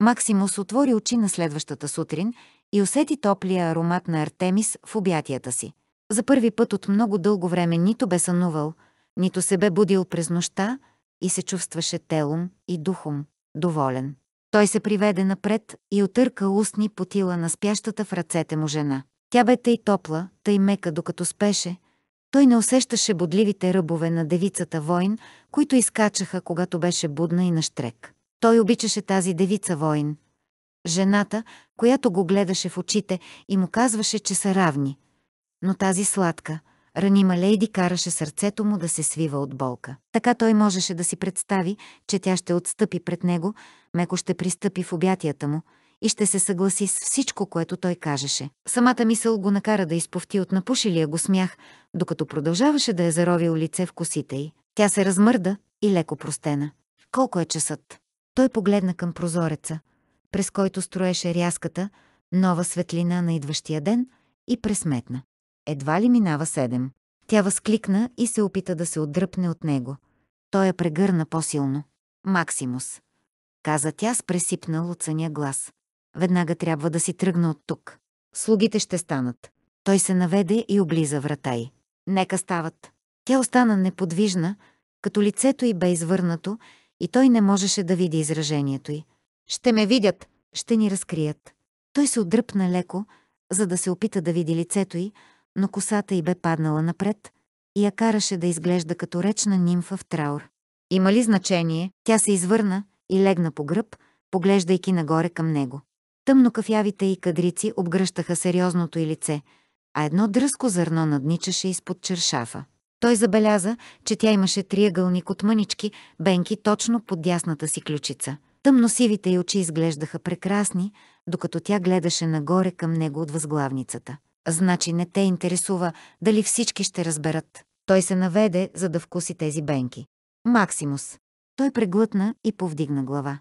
Максимус отвори очи на следващата сутрин и усети топлия аромат на Артемис в обятията си. За първи път от много дълго време нито бе сънувал, нито се бе будил през нощта и се чувстваше телом и духом доволен. Той се приведе напред и отърка устни потила на спящата в ръцете му жена. Тя бе тъй топла, тъй мека, докато спеше. Той не усещаше бодливите ръбове на девицата воин, които изкачаха, когато беше будна и на штрек. Той обичаше тази девица воин. Жената, която го гледаше в очите и му казваше, че са равни. Но тази сладка, ранима лейди караше сърцето му да се свива от болка. Така той можеше да си представи, че тя ще отстъпи пред него, меко ще пристъпи в обятията му и ще се съгласи с всичко, което той кажеше. Самата мисъл го накара да изповти от напушилия го смях, докато продължаваше да е заровил лице в косите й. Тя се размърда и леко простена. Колко е часът? Той погледна към прозореца, през който строеше рязката, нова светлина на идващия ден и пресметна. Едва ли минава седем. Тя възкликна и се опита да се отдръпне от него. Той я прегърна по-силно. Максимус. Каза тя с пресипнал от съня глас. Веднага трябва да си тръгна от тук. Слугите ще станат. Той се наведе и облиза врата й. Нека стават. Тя остана неподвижна, като лицето й бе извърнато и той не можеше да види изражението й. Ще ме видят, ще ни разкрият. Той се отдръпна леко, за да се опита да види лицето й, но косата й бе паднала напред и я караше да изглежда като речна нимфа в траур. Има ли значение? Тя се извърна и легна по гръб, поглеждайки нагоре към него. Тъмно кафявите й кадрици обгръщаха сериозното й лице, а едно дръско зърно надничаше изпод чершафа. Той забеляза, че тя имаше триъгълник от мънички, бенки точно под дясната си ключица. Тъмносивите й очи изглеждаха прекрасни, докато тя гледаше нагоре към него от възглавницата. Значи не те интересува дали всички ще разберат. Той се наведе, за да вкуси тези бенки. Максимус. Той преглътна и повдигна глава.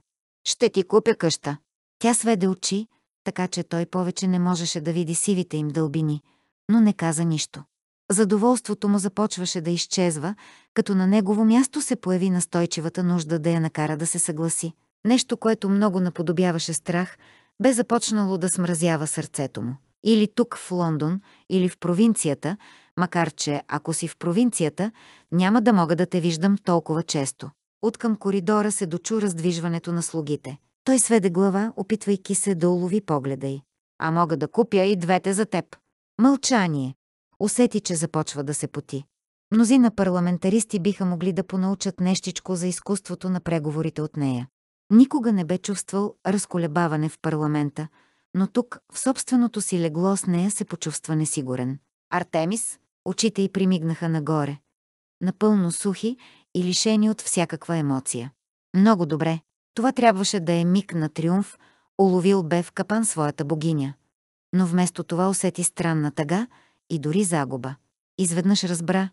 Ще ти купя къща. Тя сведе очи, така че той повече не можеше да види сивите им дълбини, но не каза нищо. Задоволството му започваше да изчезва, като на негово място се появи настойчивата нужда да я накара да се съгласи. Нещо, което много наподобяваше страх, бе започнало да смразява сърцето му. Или тук в Лондон, или в провинцията, макар че, ако си в провинцията, няма да мога да те виждам толкова често. От към коридора се дочу раздвижването на слугите. Той сведе глава, опитвайки се да улови погледа й. А мога да купя и двете за теб. Мълчание. Усети, че започва да се поти. Мнозина парламентаристи биха могли да понаучат нещичко за изкуството на преговорите от нея. Никога не бе чувствал разколебаване в парламента, но тук, в собственото си легло с нея, се почувства несигурен. Артемис, очите й примигнаха нагоре. Напълно сухи и лишени от всякаква емоция. Много добре. Това трябваше да е миг на триумф, уловил бе в капан своята богиня. Но вместо това усети странна тъга и дори загуба. Изведнъж разбра,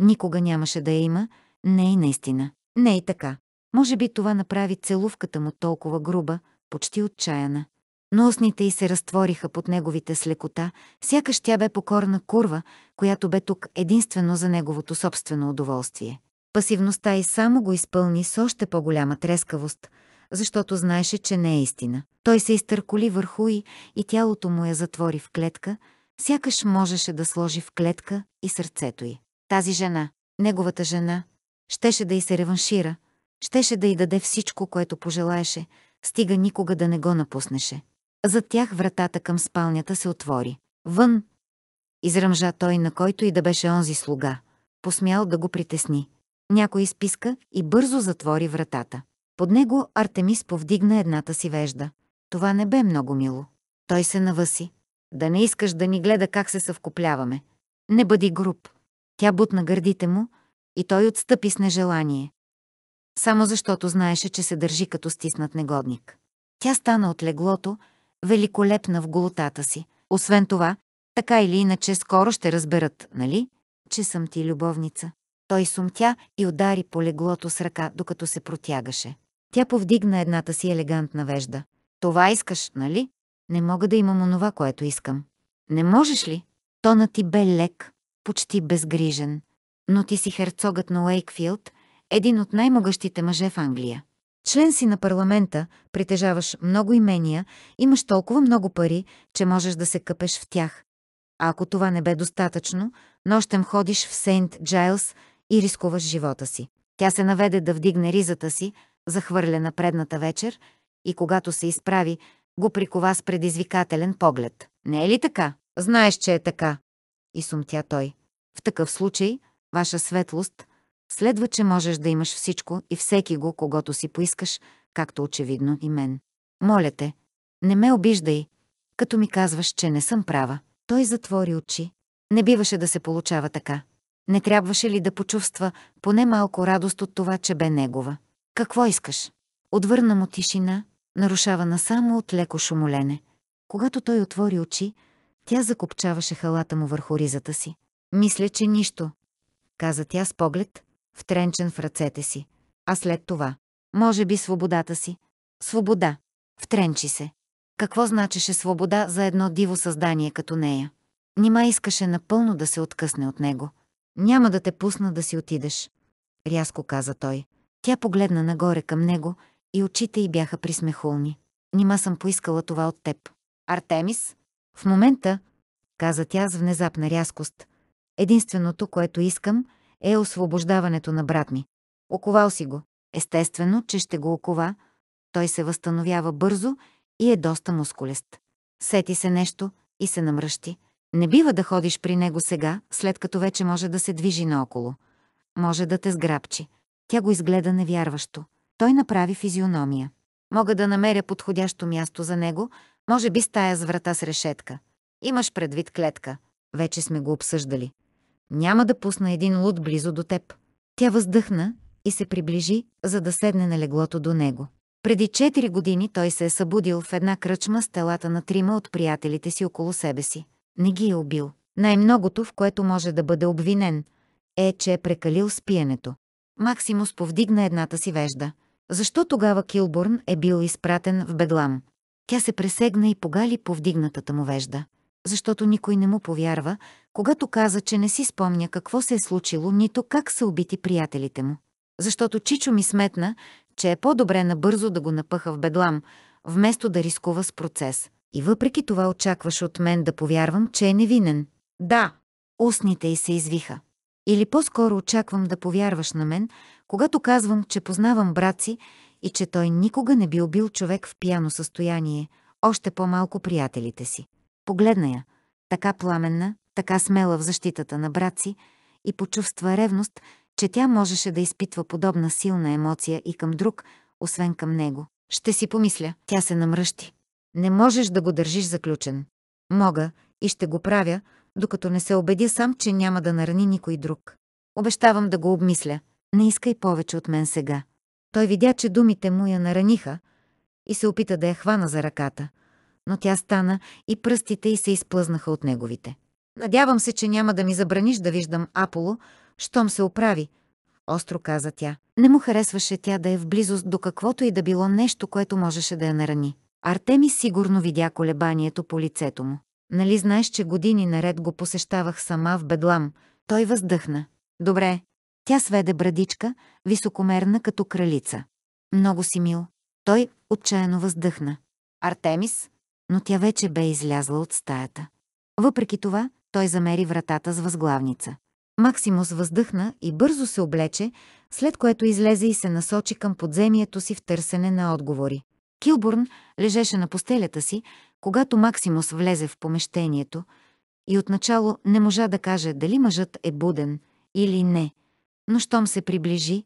никога нямаше да я има, не и наистина. Не и така. Може би това направи целувката му толкова груба, почти отчаяна. Но устните й се разтвориха под неговите с лекота, сякаш тя бе покорна курва, която бе тук единствено за неговото собствено удоволствие. Пасивността й само го изпълни с още по-голяма трескавост, защото знаеше, че не е истина. Той се изтърколи върху й и тялото му я затвори в клетка, сякаш можеше да сложи в клетка и сърцето й. Тази жена, неговата жена, щеше да й се реваншира, щеше да й даде всичко, което пожелаеше, стига никога да не го напуснеше. Зад тях вратата към спалнята се отвори. Вън! Изръмжа той, на който и да беше онзи слуга. Посмял да го притесни. Някой изписка и бързо затвори вратата. Под него Артемис повдигна едната си вежда. Това не бе много мило. Той се навъси. Да не искаш да ни гледа как се съвкупляваме. Не бъди груб. Тя бутна гърдите му и той отстъпи с нежелание. Само защото знаеше, че се държи като стиснат негодник. Тя стана от леглото, великолепна в голотата си. Освен това, така или иначе скоро ще разберат, нали, че съм ти любовница. Той сумтя и удари по леглото с ръка, докато се протягаше. Тя повдигна едната си елегантна вежда. Това искаш, нали? Не мога да имам онова, което искам. Не можеш ли? Тонът ти бе лек, почти безгрижен. Но ти си херцогът на Уейкфилд, един от най-могъщите мъже в Англия. Член си на парламента, притежаваш много имения, имаш толкова много пари, че можеш да се къпеш в тях. А ако това не бе достатъчно, нощем ходиш в Сейнт Джайлс и рискуваш живота си. Тя се наведе да вдигне ризата си, захвърля предната вечер и когато се изправи, го прикова с предизвикателен поглед. Не е ли така? Знаеш, че е така. И сумтя той. В такъв случай, ваша светлост, следва, че можеш да имаш всичко и всеки го, когато си поискаш, както очевидно и мен. Моля те, не ме обиждай, като ми казваш, че не съм права. Той затвори очи. Не биваше да се получава така. Не трябваше ли да почувства поне малко радост от това, че бе негова? Какво искаш? Отвърна му тишина, нарушавана само от леко шумолене. Когато той отвори очи, тя закопчаваше халата му върху ризата си. Мисля, че нищо, каза тя с поглед, втренчен в ръцете си. А след това, може би свободата си. Свобода. Втренчи се. Какво значеше свобода за едно диво създание като нея? Нима искаше напълно да се откъсне от него. Няма да те пусна да си отидеш, рязко каза той. Тя погледна нагоре към него и очите й бяха присмехулни. Нима съм поискала това от теб. Артемис? В момента, каза тя с внезапна рязкост, единственото, което искам, е освобождаването на брат ми. Оковал си го. Естествено, че ще го окова. Той се възстановява бързо и е доста мускулест. Сети се нещо и се намръщи. Не бива да ходиш при него сега, след като вече може да се движи наоколо. Може да те сграбчи. Тя го изгледа невярващо. Той направи физиономия. Мога да намеря подходящо място за него, може би стая с врата с решетка. Имаш предвид клетка. Вече сме го обсъждали. Няма да пусна един луд близо до теб. Тя въздъхна и се приближи, за да седне на леглото до него. Преди 4 години той се е събудил в една кръчма с телата на трима от приятелите си около себе си. Не ги е убил. Най-многото, в което може да бъде обвинен, е, че е прекалил с пиенето. Максимус повдигна едната си вежда. Защо тогава Килбурн е бил изпратен в Бедлам? Тя се пресегна и погали повдигнатата му вежда. Защото никой не му повярва, когато каза, че не си спомня какво се е случило, нито как са убити приятелите му. Защото Чичо ми сметна, че е по-добре набързо да го напъха в бедлам, вместо да рискува с процес. И въпреки това очакваш от мен да повярвам, че е невинен. Да, устните й се извиха. Или по-скоро очаквам да повярваш на мен, когато казвам, че познавам брат си и че той никога не бил бил човек в пияно състояние, още по-малко приятелите си. Погледна я, така пламенна, така смела в защитата на брат си и почувства ревност, че тя можеше да изпитва подобна силна емоция и към друг, освен към него. Ще си помисля, тя се намръщи. Не можеш да го държиш заключен. Мога и ще го правя, докато не се убедя сам, че няма да нарани никой друг. Обещавам да го обмисля. Не искай повече от мен сега. Той видя, че думите му я нараниха и се опита да я хвана за ръката, но тя стана и пръстите й се изплъзнаха от неговите. Надявам се, че няма да ми забраниш да виждам Аполо, щом се оправи, остро каза тя. Не му харесваше тя да е в близост до каквото и да било нещо, което можеше да я нарани. Артеми сигурно видя колебанието по лицето му. Нали знаеш, че години наред го посещавах сама в Бедлам? Той въздъхна. Добре. Тя сведе брадичка, високомерна като кралица. Много си мил. Той отчаяно въздъхна. Артемис? Но тя вече бе излязла от стаята. Въпреки това, той замери вратата с възглавница. Максимус въздъхна и бързо се облече, след което излезе и се насочи към подземието си в търсене на отговори. Килбурн лежеше на постелята си, когато Максимус влезе в помещението и отначало не можа да каже дали мъжът е буден или не, но щом се приближи,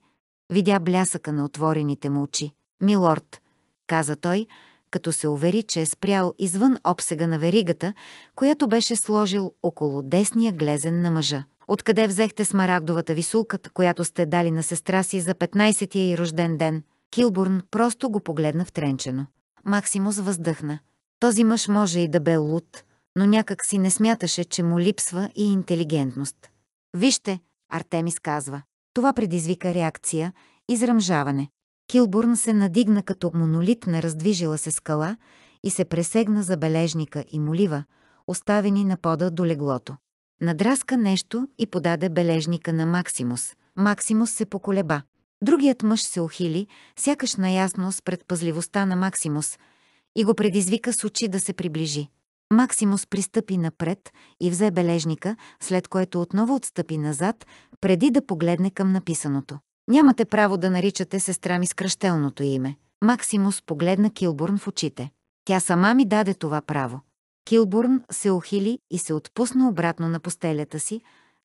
видя блясъка на отворените му очи. «Милорд», каза той, като се увери, че е спрял извън обсега на веригата, която беше сложил около десния глезен на мъжа. Откъде взехте смарагдовата висулката, която сте дали на сестра си за 15-тия и рожден ден? Килбурн просто го погледна втренчено. Максимус въздъхна. Този мъж може и да бе луд, но някак си не смяташе, че му липсва и интелигентност. Вижте, Артемис казва. Това предизвика реакция, изръмжаване. Килбурн се надигна като монолит на раздвижила се скала и се пресегна за бележника и молива, оставени на пода до леглото. Надраска нещо и подаде бележника на Максимус. Максимус се поколеба. Другият мъж се ухили, сякаш наясно с предпазливостта на Максимус, и го предизвика с очи да се приближи. Максимус пристъпи напред и взе бележника, след което отново отстъпи назад, преди да погледне към написаното. Нямате право да наричате сестра ми скръщелното име. Максимус погледна Килбурн в очите. Тя сама ми даде това право. Килбурн се ухили и се отпусна обратно на постелята си,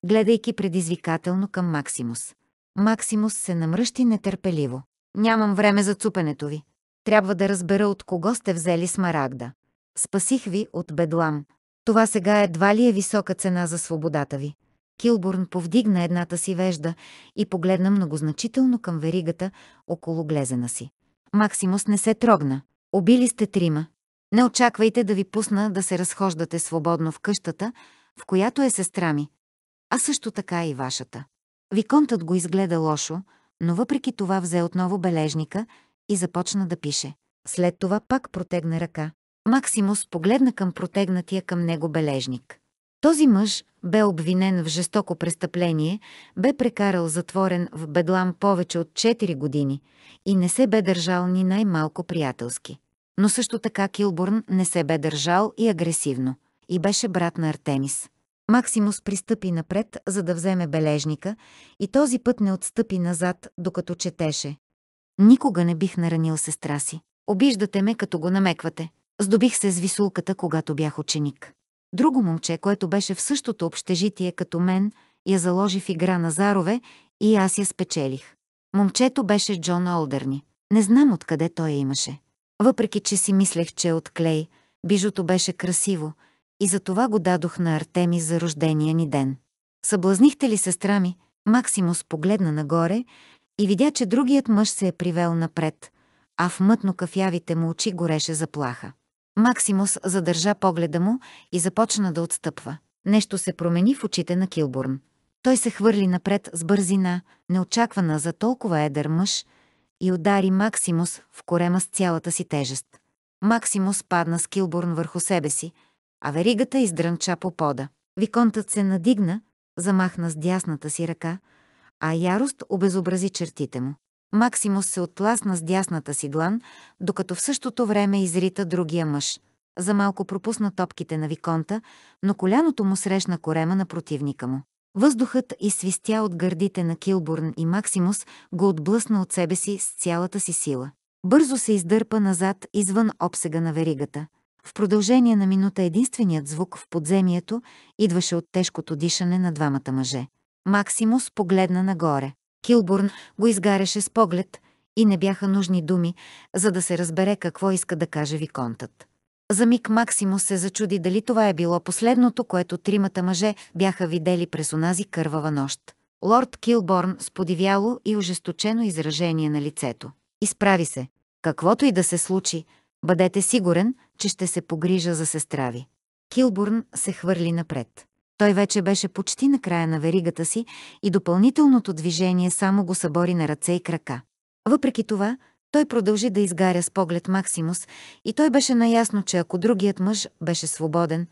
гледайки предизвикателно към Максимус. Максимус се намръщи нетърпеливо. Нямам време за цупенето ви. Трябва да разбера от кого сте взели смарагда. Спасих ви от бедлам. Това сега едва ли е висока цена за свободата ви. Килбурн повдигна едната си вежда и погледна многозначително към веригата около глезена си. Максимус не се трогна. Обили сте трима. Не очаквайте да ви пусна да се разхождате свободно в къщата, в която е сестра ми. А също така и вашата. Виконтът го изгледа лошо, но въпреки това взе отново бележника и започна да пише. След това пак протегна ръка. Максимус погледна към протегнатия към него бележник. Този мъж бе обвинен в жестоко престъпление, бе прекарал затворен в бедлам повече от 4 години и не се бе държал ни най-малко приятелски. Но също така Килбурн не се бе държал и агресивно, и беше брат на Артемис. Максимус пристъпи напред, за да вземе бележника, и този път не отстъпи назад, докато четеше. Никога не бих наранил сестра си. Обиждате ме, като го намеквате. Здобих се с висулката, когато бях ученик. Друго момче, което беше в същото общежитие като мен, я заложи в игра на зарове и аз я спечелих. Момчето беше Джон Олдърни. Не знам откъде той я имаше. Въпреки, че си мислех, че е от клей, бижото беше красиво и за това го дадох на Артемис за рождения ни ден. Съблазнихте ли сестра ми? Максимус погледна нагоре и видя, че другият мъж се е привел напред, а в мътно кафявите му очи гореше заплаха. Максимус задържа погледа му и започна да отстъпва. Нещо се промени в очите на Килбурн. Той се хвърли напред с бързина, неочаквана за толкова едър мъж, и удари Максимус в корема с цялата си тежест. Максимус падна с Килбурн върху себе си, а веригата издрънча по пода. Виконтът се надигна, замахна с дясната си ръка, а ярост обезобрази чертите му. Максимус се оттласна с дясната си длан, докато в същото време изрита другия мъж. За малко пропусна топките на Виконта, но коляното му срещна корема на противника му. Въздухът изсвистя от гърдите на Килбурн и Максимус го отблъсна от себе си с цялата си сила. Бързо се издърпа назад извън обсега на веригата. В продължение на минута единственият звук в подземието идваше от тежкото дишане на двамата мъже. Максимус погледна нагоре. Килбурн го изгаряше с поглед и не бяха нужни думи, за да се разбере какво иска да каже Виконтът. За миг Максимус се зачуди дали това е било последното, което тримата мъже бяха видели през онази кървава нощ. Лорд Килборн с подивяло и ожесточено изражение на лицето. Изправи се. Каквото и да се случи, бъдете сигурен, че ще се погрижа за сестра ви. Килбурн се хвърли напред. Той вече беше почти на края на веригата си и допълнителното движение само го събори на ръце и крака. Въпреки това, той продължи да изгаря с поглед Максимус и той беше наясно, че ако другият мъж беше свободен,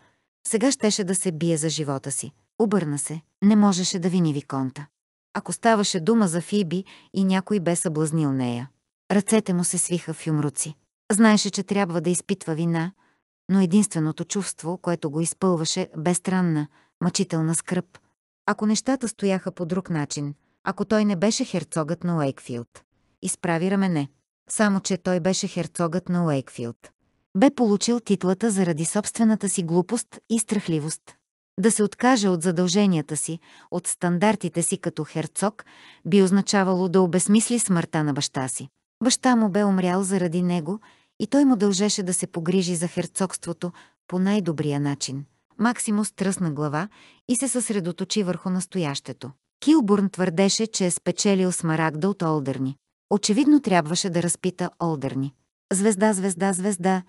сега щеше да се бие за живота си. Обърна се. Не можеше да вини Виконта. Ако ставаше дума за Фиби и някой бе съблазнил нея. Ръцете му се свиха в юмруци. Знаеше, че трябва да изпитва вина, но единственото чувство, което го изпълваше, бе странна, мъчителна скръп. Ако нещата стояха по друг начин, ако той не беше херцогът на Уейкфилд. Изправи рамене. Само, че той беше херцогът на Уейкфилд. Бе получил титлата заради собствената си глупост и страхливост. Да се откаже от задълженията си, от стандартите си като херцог, би означавало да обесмисли смъртта на баща си. Баща му бе умрял заради него и той му дължеше да се погрижи за херцогството по най-добрия начин. Максимус тръсна глава и се съсредоточи върху настоящето. Килбурн твърдеше, че е спечелил смарагда от Олдърни. Очевидно трябваше да разпита Олдърни. Звезда, звезда, звезда.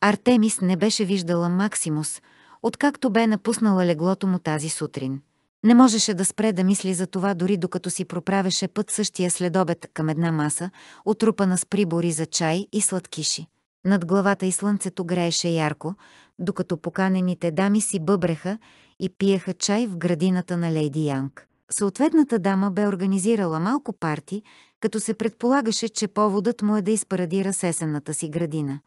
Артемис не беше виждала Максимус, откакто бе напуснала леглото му тази сутрин. Не можеше да спре да мисли за това, дори докато си проправеше път същия следобед към една маса, отрупана с прибори за чай и сладкиши. Над главата и слънцето грееше ярко, докато поканените дами си бъбреха и пиеха чай в градината на Лейди Янг. Съответната дама бе организирала малко парти, като се предполагаше, че поводът му е да изпарадира сесената си градина.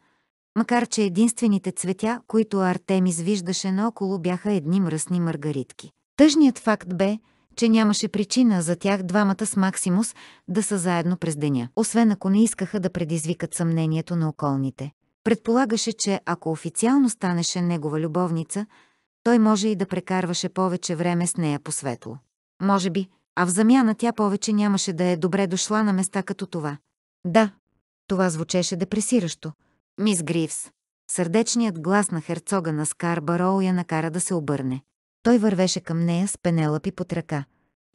Макар, че единствените цветя, които Артемис виждаше наоколо, бяха едни мръсни маргаритки. Тъжният факт бе, че нямаше причина за тях двамата с Максимус да са заедно през деня, освен ако не искаха да предизвикат съмнението на околните. Предполагаше, че ако официално станеше негова любовница, той може и да прекарваше повече време с нея по светло. Може би, а в замяна тя повече нямаше да е добре дошла на места като това. Да, това звучеше депресиращо. Мис Гривс. Сърдечният глас на херцога на Скарбароу я накара да се обърне. Той вървеше към нея с пенелъпи под ръка.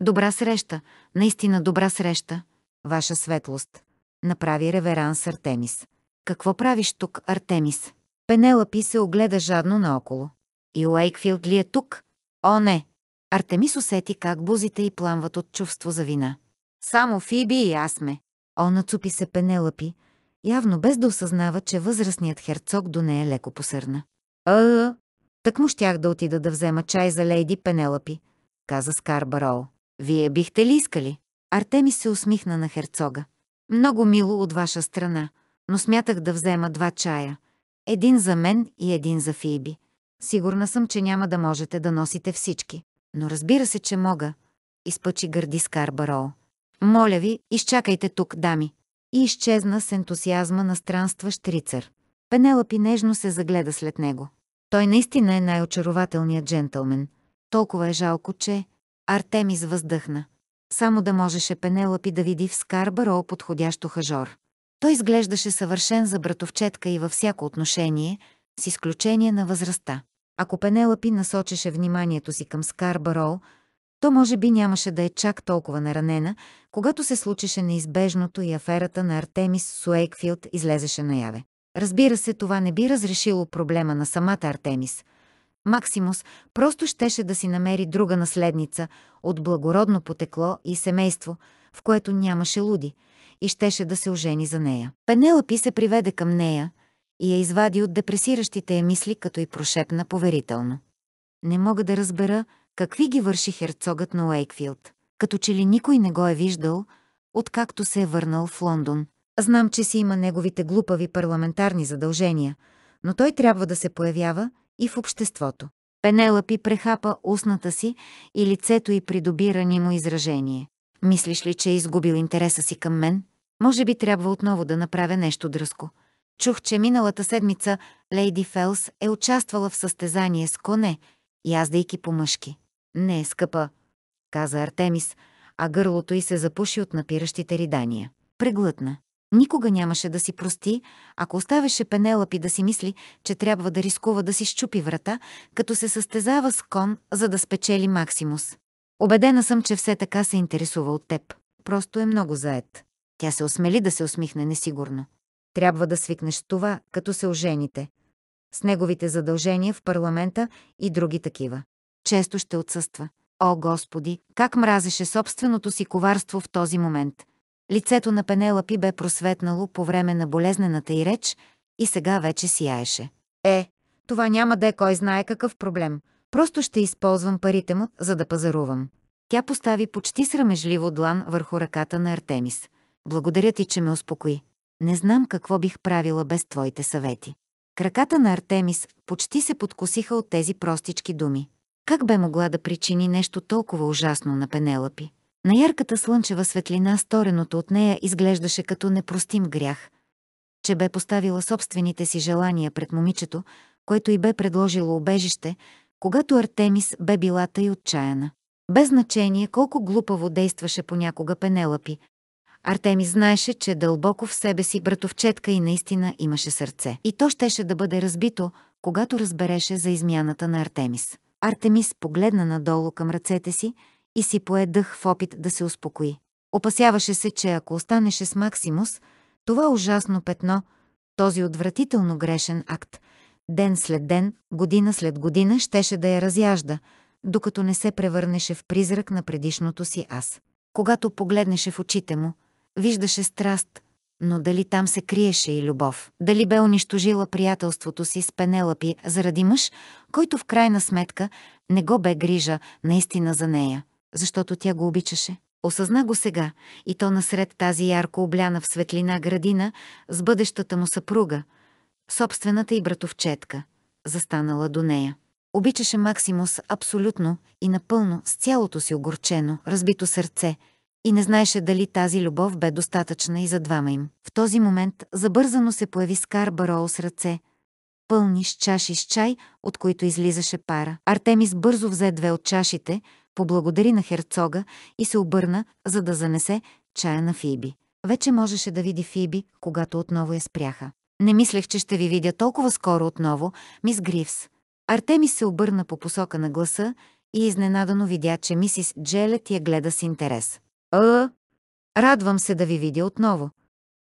Добра среща, наистина добра среща, ваша светлост. Направи реверанс Артемис. Какво правиш тук, Артемис? Пенелъпи се огледа жадно наоколо. И Уейкфилд ли е тук? О, не! Артемис усети как бузите й пламват от чувство за вина. Само Фиби и аз сме. О, нацупи се Пенелъпи, явно без да осъзнава, че възрастният херцог до нея леко посърна. А, так му щях да отида да взема чай за лейди Пенелъпи, каза Скарбароу. Вие бихте ли искали? Артемис се усмихна на херцога. Много мило от ваша страна, но смятах да взема два чая. Един за мен и един за Фиби. Сигурна съм, че няма да можете да носите всички. Но разбира се, че мога, изпъчи гърди Скарбароу. Моля ви, изчакайте тук, дами. И изчезна с ентусиазма на странстващ рицар. Пенелъпи нежно се загледа след него. Той наистина е най-очарователният джентълмен. Толкова е жалко, че... Артемис въздъхна. Само да можеше Пенелъпи да види в Скарбароу подходящо хажор. Той изглеждаше съвършен за братовчетка и във всяко отношение, с изключение на възрастта. Ако Пенелъпи насочеше вниманието си към Скарбароу, то може би нямаше да е чак толкова наранена, когато се случише неизбежното и аферата на Артемис Суейкфилд излезеше наяве. Разбира се, това не би разрешило проблема на самата Артемис. Максимус просто щеше да си намери друга наследница от благородно потекло и семейство, в което нямаше луди, и щеше да се ожени за нея. Пенелъпи се приведе към нея и я извади от депресиращите я мисли, като и прошепна поверително. Не мога да разбера какви ги върши херцогът на Уейкфилд, като че ли никой не го е виждал, откакто се е върнал в Лондон. Знам, че си има неговите глупави парламентарни задължения, но той трябва да се появява и в обществото. Пенелъпи прехапа устната си и лицето й придоби ранимо изражение. Мислиш ли, че е изгубил интереса си към мен? Може би трябва отново да направя нещо дръско. Чух, че миналата седмица Лейди Фелс е участвала в състезание с коне, яздайки по мъжки. Не, е скъпа, каза Артемис, а гърлото й се запуши от напиращите ридания. Преглътна. Никога нямаше да си прости, ако оставеше Пенелъпи да си мисли, че трябва да рискува да си щупи врата, като се състезава с кон, за да спечели Максимус. Обедена съм, че все така се интересува от теб. Просто е много заед. Тя се осмели да се усмихне несигурно. Трябва да свикнеш с това, като се ожените. С неговите задължения в парламента и други такива. Често ще отсъства. О, Господи, как мразеше собственото си коварство в този момент. Лицето на Пенелапи бе просветнало по време на болезнената й реч и сега вече сияеше. Е, това няма да е кой знае какъв проблем. Просто ще използвам парите му, за да пазарувам. Тя постави почти срамежливо длан върху ръката на Артемис. Благодаря ти, че ме успокои. Не знам какво бих правила без твоите съвети. Краката на Артемис почти се подкосиха от тези простички думи. Как бе могла да причини нещо толкова ужасно на Пенелъпи? На ярката слънчева светлина стореното от нея изглеждаше като непростим грях, че бе поставила собствените си желания пред момичето, което й бе предложило убежище, когато Артемис бе била тъй отчаяна. Без значение колко глупаво действаше понякога Пенелъпи, Артемис знаеше, че дълбоко в себе си братовчетка и наистина имаше сърце. И то щеше да бъде разбито, когато разбереше за измяната на Артемис. Артемис погледна надолу към ръцете си и си пое дъх в опит да се успокои. Опасяваше се, че ако останеше с Максимус, това ужасно петно, този отвратително грешен акт, ден след ден, година след година щеше да я разяжда, докато не се превърнеше в призрак на предишното си аз. Когато погледнеше в очите му, Виждаше страст, но дали там се криеше и любов? Дали бе унищожила приятелството си с Пенелъпи заради мъж, който в крайна сметка не го бе грижа наистина за нея, защото тя го обичаше? Осъзна го сега, и то насред тази ярко обляна в светлина градина с бъдещата му съпруга, собствената и братовчетка, застанала до нея. Обичаше Максимус абсолютно и напълно, с цялото си огорчено, разбито сърце, и не знаеше дали тази любов бе достатъчна и за двама им. В този момент забързано се появи Скар Бароу с ръце, пълни с чаши с чай, от които излизаше пара. Артемис бързо взе две от чашите, поблагодари на херцога и се обърна, за да занесе чая на Фиби. Вече можеше да види Фиби, когато отново я спряха. Не мислех, че ще ви видя толкова скоро отново, мис Гривс. Артемис се обърна по посока на гласа и изненадано видя, че мисис Джелет я гледа с интерес. А, радвам се да ви видя отново,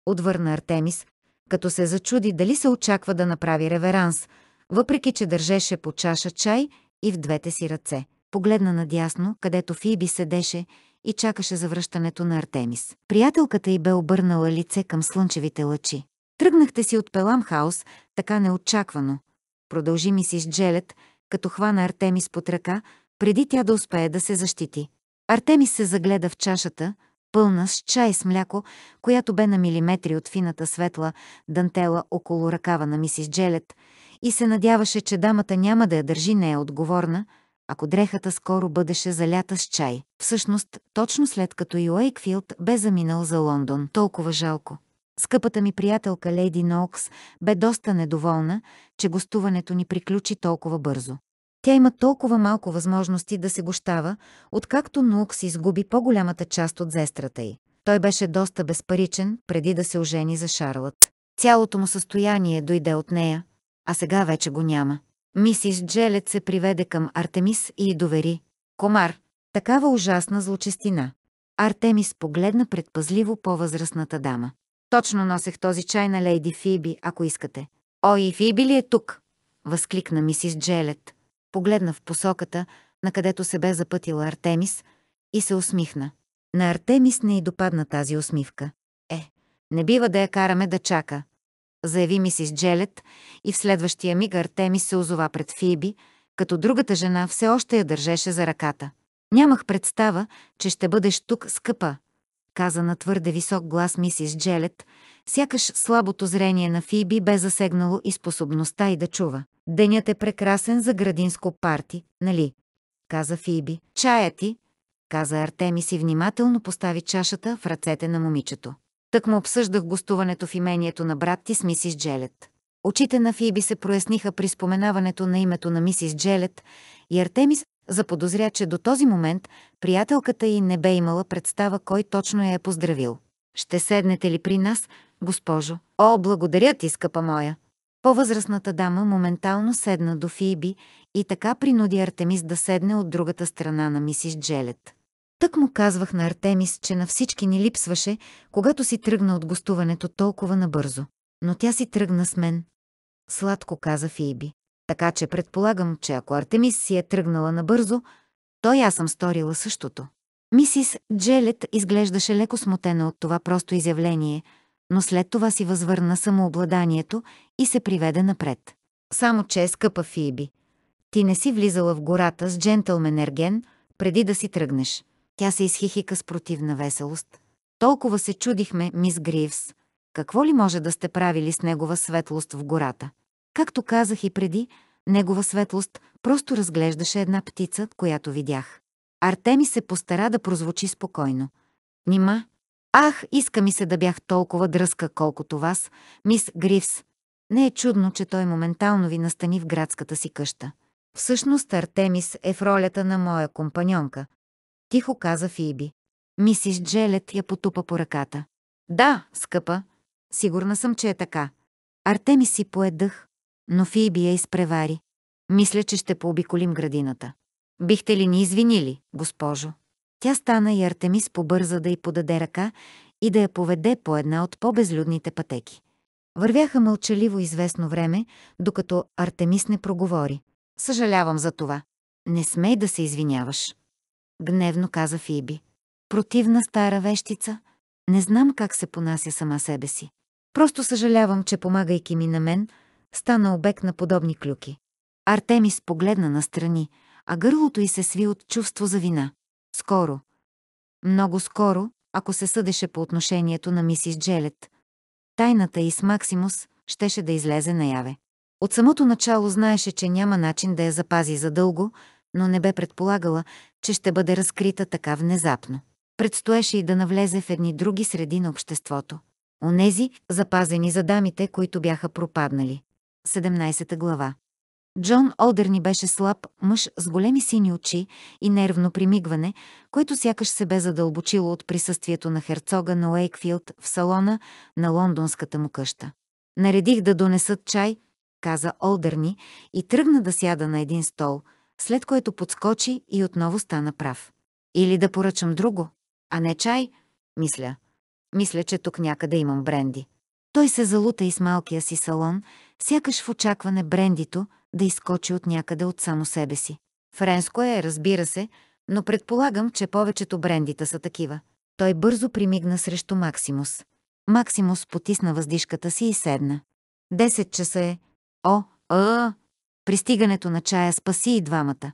отвърна Артемис, като се зачуди дали се очаква да направи реверанс, въпреки че държеше по чаша чай и в двете си ръце. Погледна надясно, където Фиби седеше и чакаше завръщането на Артемис. Приятелката й бе обърнала лице към слънчевите лъчи. Тръгнахте си от Пеламхаус, така неочаквано. Продължи мисис Джелет, като хвана Артемис под ръка, преди тя да успее да се защити. Артемис се загледа в чашата, пълна с чай с мляко, която бе на милиметри от фината светла дантела около ръкава на мисис Джелет и се надяваше, че дамата няма да я държи нея отговорна, ако дрехата скоро бъдеше залята с чай. Всъщност, точно след като и Уейкфилд бе заминал за Лондон. Толкова жалко. Скъпата ми приятелка Лейди Ноукс бе доста недоволна, че гостуването ни приключи толкова бързо. Тя има толкова малко възможности да се гощава, откакто Нукс изгуби по-голямата част от зестрата й. Той беше доста безпаричен, преди да се ожени за Шарлот. Цялото му състояние дойде от нея, а сега вече го няма. Мисис Джелет се приведе към Артемис и довери. Комар, такава ужасна злочестина. Артемис погледна предпазливо по-възрастната дама. Точно носех този чай на лейди Фиби, ако искате. О, и Фиби ли е тук? Възкликна мисис Джелет. Погледна в посоката, на където се бе запътила Артемис и се усмихна. На Артемис не й допадна тази усмивка. Е, не бива да я караме да чака, заяви мисис Джелет и в следващия миг Артемис се озова пред Фиби, като другата жена все още я държеше за ръката. Нямах представа, че ще бъдеш тук, скъпа, каза на твърде висок глас мисис Джелет, сякаш слабото зрение на Фиби бе засегнало и способността й да чува. Денят е прекрасен за градинско парти, нали? каза Фиби. Чая ти, каза Артемис и внимателно постави чашата в ръцете на момичето. Тък му обсъждах гостуването в имението на брат ти с мисис Джелет. Очите на Фиби се проясниха при споменаването на името на мисис Джелет и Артемис заподозря, че до този момент приятелката й не бе имала представа кой точно я е поздравил. «Ще седнете ли при нас, госпожо?» «О, благодаря ти, скъпа моя!» По-възрастната дама моментално седна до Фиби и така принуди Артемис да седне от другата страна на мисис Джелет. Тък му казвах на Артемис, че на всички ни липсваше, когато си тръгна от гостуването толкова набързо. Но тя си тръгна с мен. Сладко каза Фиби. Така че предполагам, че ако Артемис си е тръгнала набързо, то и аз съм сторила същото. Мисис Джелет изглеждаше леко смутена от това просто изявление, но след това си възвърна самообладанието и се приведе напред. Само че е скъпа Фиби. Ти не си влизала в гората с джентълмен Ерген, преди да си тръгнеш. Тя се изхихика с противна веселост. Толкова се чудихме, мис Гривс. Какво ли може да сте правили с негова светлост в гората? Както казах и преди, негова светлост просто разглеждаше една птица, която видях. Артеми се постара да прозвучи спокойно. Нима? Ах, иска ми се да бях толкова дръзка, колкото вас, мис Гривс. Не е чудно, че той моментално ви настани в градската си къща. Всъщност Артемис е в ролята на моя компаньонка. Тихо каза Фиби. Мисис Джелет я потупа по ръката. Да, скъпа. Сигурна съм, че е така. Артемис си поедъх, но Фиби я изпревари. Мисля, че ще пообиколим градината. Бихте ли ни извинили, госпожо? Тя стана и Артемис побърза да й подаде ръка и да я поведе по една от по-безлюдните пътеки. Вървяха мълчаливо известно време, докато Артемис не проговори. Съжалявам за това. Не смей да се извиняваш. Гневно каза Фиби. Противна стара вещица. Не знам как се понася сама себе си. Просто съжалявам, че помагайки ми на мен, стана обект на подобни клюки. Артемис погледна настрани, а гърлото й се сви от чувство за вина. Скоро. Много скоро, ако се съдеше по отношението на мисис Джелет, тайната и с Максимус щеше да излезе наяве. От самото начало знаеше, че няма начин да я запази задълго, но не бе предполагала, че ще бъде разкрита така внезапно. Предстоеше и да навлезе в едни други среди на обществото. Онези, запазени за дамите, които бяха пропаднали. 17 глава. Джон Олдърни беше слаб, мъж с големи сини очи и нервно примигване, което сякаш се бе задълбочило от присъствието на херцога на Уейкфилд в салона на лондонската му къща. Наредих да донесат чай, каза Олдърни и тръгна да сяда на един стол, след което подскочи и отново стана прав. Или да поръчам друго, а не чай, мисля. Мисля, че тук някъде имам бренди. Той се залута и с малкия си салон, сякаш в очакване брендито да изкочи от някъде от само себе си. Френско е, разбира се, но предполагам, че повечето брендита са такива. Той бързо примигна срещу Максимус. Максимус потисна въздишката си и седна. Десет часа е. О, а, Пристигането на чая спаси и двамата.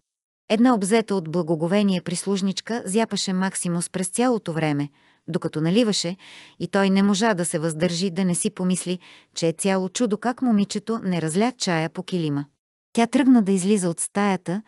Една обзета от благоговение прислужничка зяпаше Максимус през цялото време, докато наливаше, и той не можа да се въздържи да не си помисли, че е цяло чудо как момичето не разля чая по килима. Тя тръгна да излиза от стаята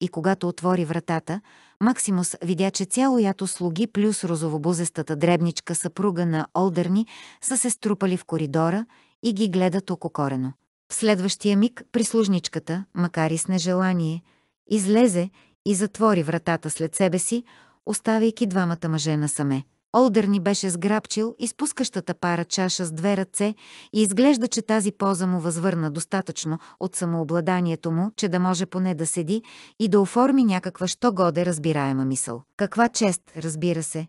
и когато отвори вратата, Максимус видя, че цяло ято слуги плюс розовобузестата дребничка съпруга на Олдърни са се струпали в коридора и ги гледат ококорено. В следващия миг прислужничката, макар и с нежелание, излезе и затвори вратата след себе си, оставяйки двамата мъже насаме. Олдър ни беше сграбчил изпускащата пара чаша с две ръце и изглежда, че тази поза му възвърна достатъчно от самообладанието му, че да може поне да седи и да оформи някаква що годе разбираема мисъл. Каква чест, разбира се.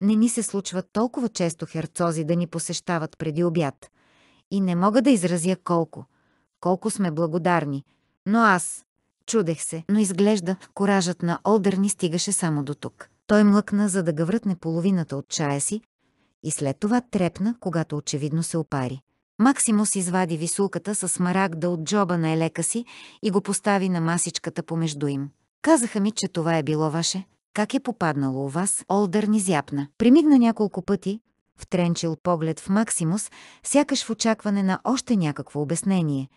Не ни се случват толкова често херцози да ни посещават преди обяд. И не мога да изразя колко. Колко сме благодарни. Но аз... Чудех се, но изглежда, коражът на Олдър ни стигаше само до тук. Той млъкна, за да гъврътне половината от чая си и след това трепна, когато очевидно се опари. Максимус извади висулката с марагда от джоба на елека си и го постави на масичката помежду им. Казаха ми, че това е било ваше. Как е попаднало у вас? Олдър ни зяпна. Примигна няколко пъти, втренчил поглед в Максимус, сякаш в очакване на още някакво обяснение.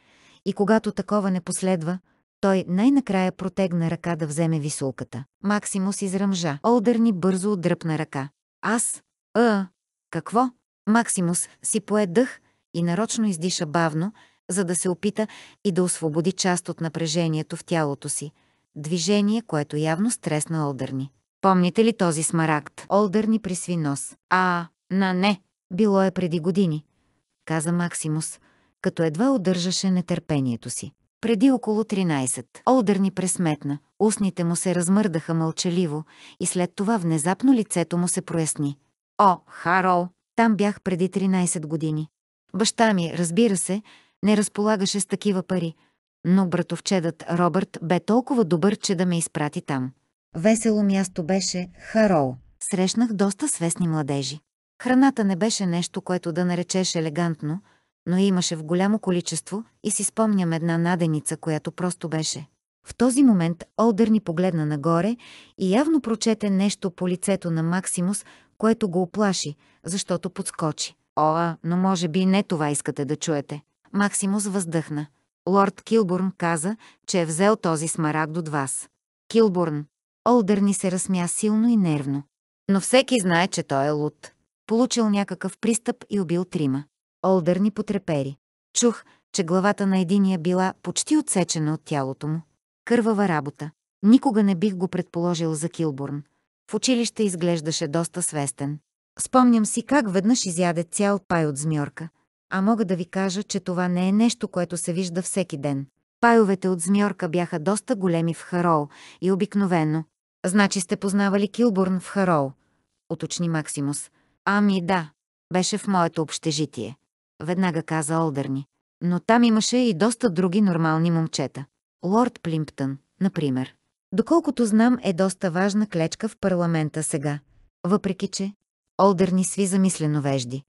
И когато такова не последва, той най-накрая протегна ръка да вземе висулката. Максимус изръмжа. Олдър ни бързо отдръпна ръка. Аз? А, какво? Максимус си пое дъх и нарочно издиша бавно, за да се опита и да освободи част от напрежението в тялото си. Движение, което явно стресна Олдърни. Помните ли този смарагд? Олдърни присви нос. А, на не, било е преди години, каза Максимус, като едва удържаше нетърпението си. Преди около 13. Олдър ни пресметна, устните му се размърдаха мълчаливо и след това внезапно лицето му се проясни. О, Харол, там бях преди 13 години. Баща ми, разбира се, не разполагаше с такива пари, но братовчедът Робърт бе толкова добър, че да ме изпрати там. Весело място беше Харол. Срещнах доста свестни младежи. Храната не беше нещо, което да наречеш елегантно, но имаше в голямо количество и си спомням една наденица, която просто беше. В този момент Олдър ни погледна нагоре и явно прочете нещо по лицето на Максимус, което го оплаши, защото подскочи. Оа, но може би не това искате да чуете. Максимус въздъхна. Лорд Килбурн каза, че е взел този смарагд от вас. Килбурн. Олдър ни се разсмя силно и нервно. Но всеки знае, че той е луд. Получил някакъв пристъп и убил трима. Олдър ни потрепери. Чух, че главата на единия била почти отсечена от тялото му. Кървава работа. Никога не бих го предположил за Килбурн. В училище изглеждаше доста свестен. Спомням си как веднъж изяде цял пай от змьорка. А мога да ви кажа, че това не е нещо, което се вижда всеки ден. Пайовете от змьорка бяха доста големи в Харол и обикновено. Значи сте познавали Килбурн в Харол, уточни Максимус. Ами да, беше в моето общежитие веднага каза Олдърни. Но там имаше и доста други нормални момчета. Лорд Плимптън, например. Доколкото знам, е доста важна клечка в парламента сега. Въпреки, че Олдърни сви замислено вежди.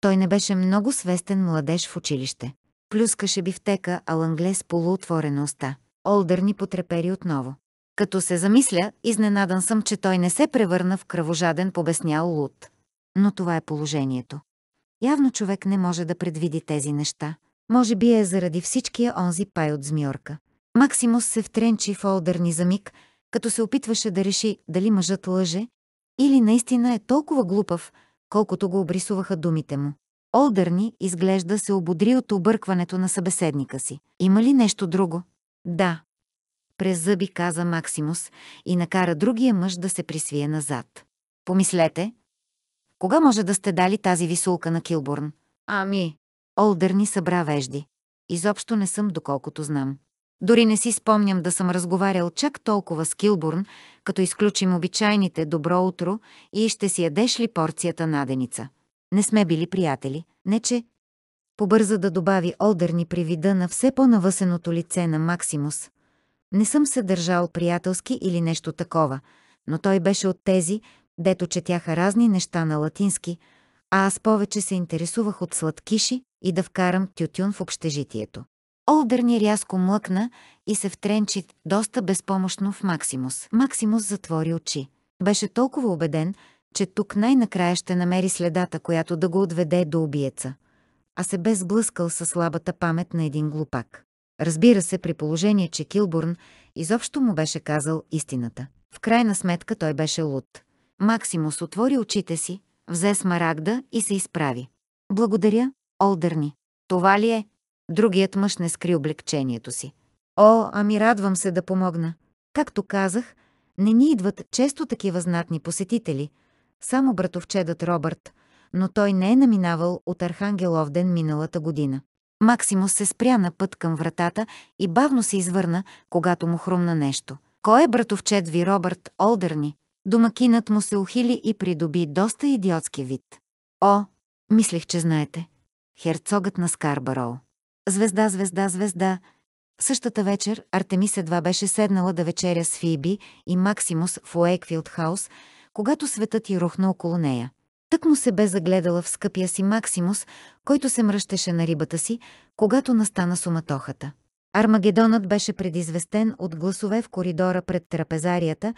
Той не беше много свестен младеж в училище. Плюскаше бифтека, а лангле с полуотворена уста. Олдърни потрепери отново. Като се замисля, изненадан съм, че той не се превърна в кръвожаден побеснял луд. Но това е положението. Явно човек не може да предвиди тези неща. Може би е заради всичкия онзи пай от змиорка. Максимус се втренчи в Олдърни за миг, като се опитваше да реши дали мъжът лъже или наистина е толкова глупав, колкото го обрисуваха думите му. Олдърни изглежда се ободри от объркването на събеседника си. Има ли нещо друго? Да. През зъби каза Максимус и накара другия мъж да се присвие назад. Помислете. Кога може да сте дали тази висулка на Килбурн? Ами. Олдърни събра вежди. Изобщо не съм, доколкото знам. Дори не си спомням да съм разговарял чак толкова с Килбурн, като изключим обичайните «добро утро» и «ще си ядеш ли порцията наденица». Не сме били приятели, не че... Побърза да добави Олдърни при вида на все по-навъсеното лице на Максимус. Не съм се държал приятелски или нещо такова, но той беше от тези, дето четяха разни неща на латински, а аз повече се интересувах от сладкиши и да вкарам тютюн в общежитието. Олдърни рязко млъкна и се втренчи доста безпомощно в Максимус. Максимус затвори очи. Беше толкова убеден, че тук най-накрая ще намери следата, която да го отведе до убиеца. А се бе сблъскал със слабата памет на един глупак. Разбира се, при положение, че Килбурн изобщо му беше казал истината. В крайна сметка той беше луд. Максимус отвори очите си, взе смарагда и се изправи. Благодаря, Олдърни. Това ли е? Другият мъж не скри облегчението си. О, ами радвам се да помогна. Както казах, не ни идват често такива знатни посетители, само братовчедът Робърт, но той не е наминавал от Архангелов ден миналата година. Максимус се спря на път към вратата и бавно се извърна, когато му хрумна нещо. Кой е братовчет ви, Робърт Олдърни? Домакинът му се ухили и придоби доста идиотски вид. О, мислех, че знаете. Херцогът на Скарбароу. Звезда, звезда, звезда. Същата вечер Артемис едва беше седнала да вечеря с Фиби и Максимус в Уейкфилд Хаус, когато светът й рухна около нея. Тък му се бе загледала в скъпия си Максимус, който се мръщеше на рибата си, когато настана суматохата. Армагедонът беше предизвестен от гласове в коридора пред трапезарията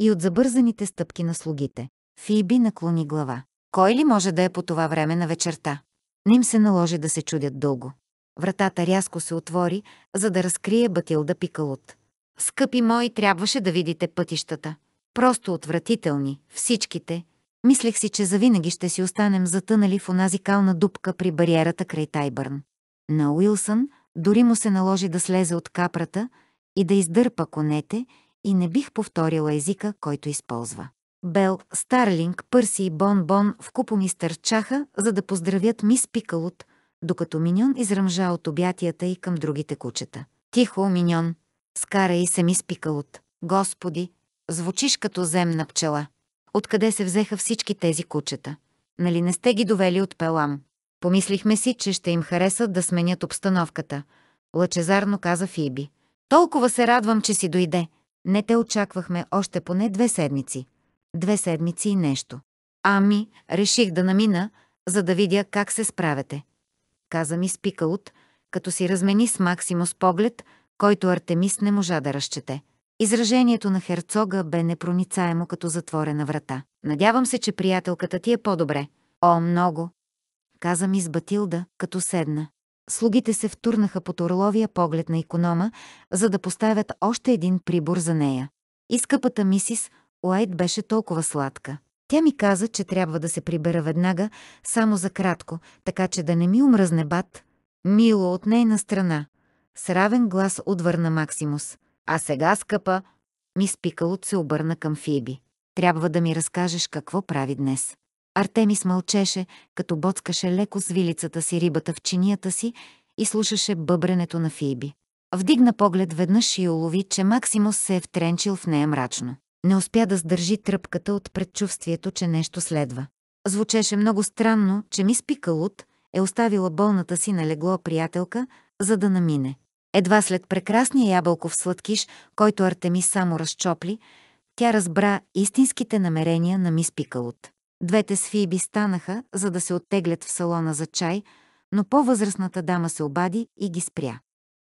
и от забързаните стъпки на слугите. Фиби наклони глава. Кой ли може да е по това време на вечерта? Не им се наложи да се чудят дълго. Вратата рязко се отвори, за да разкрие Батилда Пикалот. Скъпи мои, трябваше да видите пътищата. Просто отвратителни, всичките. Мислех си, че завинаги ще си останем затънали в онази кална дупка при бариерата край Тайбърн. На Уилсън дори му се наложи да слезе от капрата и да издърпа конете и не бих повторила езика, който използва. Бел, Старлинг, Пърси и Бон Бон в купо ми стърчаха, за да поздравят мис Пикалот, докато Миньон изръмжа от обятията и към другите кучета. Тихо, Миньон, скара и се мис Пикалот. Господи, звучиш като земна пчела. Откъде се взеха всички тези кучета? Нали не сте ги довели от Пелам? Помислихме си, че ще им харесат да сменят обстановката. Лъчезарно каза Фиби. Толкова се радвам, че си дойде. Не те очаквахме още поне две седмици. Две седмици и нещо. Ами, реших да намина, за да видя как се справяте. Каза ми Спикалут, като си размени с Максимус поглед, който Артемис не можа да разчете. Изражението на херцога бе непроницаемо като затворена врата. Надявам се, че приятелката ти е по-добре. О, много, каза ми с Батилда, като седна. Слугите се втурнаха под орловия поглед на економа, за да поставят още един прибор за нея. И скъпата мисис Уайт беше толкова сладка. Тя ми каза, че трябва да се прибера веднага, само за кратко, така че да не ми умръзне бат. Мило от нейна страна. С равен глас отвърна Максимус. А сега, скъпа, мис Пикалот се обърна към Фиби. Трябва да ми разкажеш какво прави днес. Артемис мълчеше, като боцкаше леко с вилицата си рибата в чинията си и слушаше бъбренето на Фиби. Вдигна поглед веднъж и улови, че Максимус се е втренчил в нея мрачно. Не успя да сдържи тръпката от предчувствието, че нещо следва. Звучеше много странно, че мис Пикалут е оставила болната си на легло приятелка, за да намине. Едва след прекрасния ябълков сладкиш, който Артемис само разчопли, тя разбра истинските намерения на мис Пикалут. Двете с Фиби станаха, за да се оттеглят в салона за чай, но по-възрастната дама се обади и ги спря.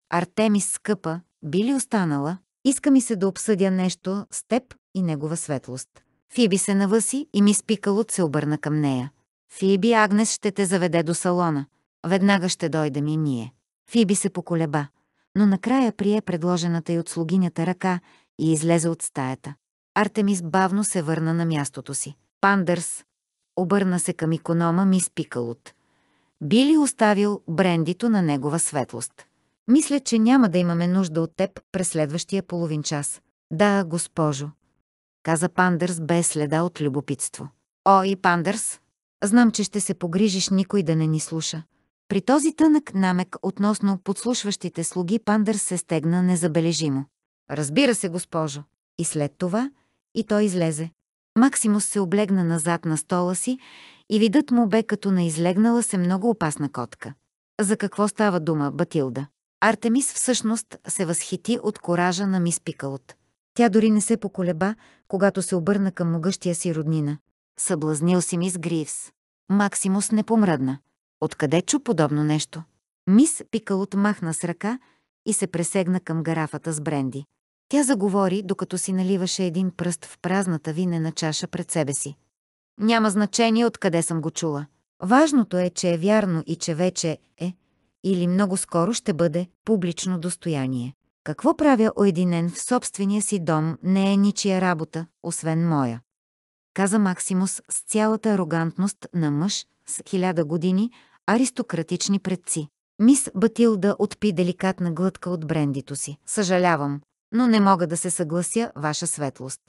Артемис скъпа, би ли останала? Иска ми се да обсъдя нещо с теб и негова светлост. Фиби се навъси и мис Пикалот се обърна към нея. Фиби, Агнес ще те заведе до салона. Веднага ще дойдем и ние. Фиби се поколеба, но накрая прие предложената й от слугинята ръка и излезе от стаята. Артемис бавно се върна на мястото си. Пандърс обърна се към иконома мис Пикалот. Би ли оставил брендито на негова светлост? Мисля, че няма да имаме нужда от теб през следващия половин час. Да, госпожо, каза Пандърс без следа от любопитство. О, и Пандърс, знам, че ще се погрижиш никой да не ни слуша. При този тънък намек относно подслушващите слуги Пандърс се стегна незабележимо. Разбира се, госпожо. И след това и той излезе. Максимус се облегна назад на стола си и видът му бе като на излегнала се много опасна котка. За какво става дума, Батилда? Артемис всъщност се възхити от коража на мис Пикалот. Тя дори не се поколеба, когато се обърна към могъщия си роднина. Съблазнил си мис Гривс. Максимус не помръдна. Откъде чу подобно нещо? Мис Пикалот махна с ръка и се пресегна към гарафата с бренди. Тя заговори, докато си наливаше един пръст в празната винена чаша пред себе си. Няма значение откъде съм го чула. Важното е, че е вярно и че вече е, или много скоро ще бъде, публично достояние. Какво правя уединен в собствения си дом не е ничия работа, освен моя. Каза Максимус с цялата арогантност на мъж с хиляда години аристократични предци. Мис Батилда отпи деликатна глътка от брендито си. Съжалявам, но не мога да се съглася, ваша светлост.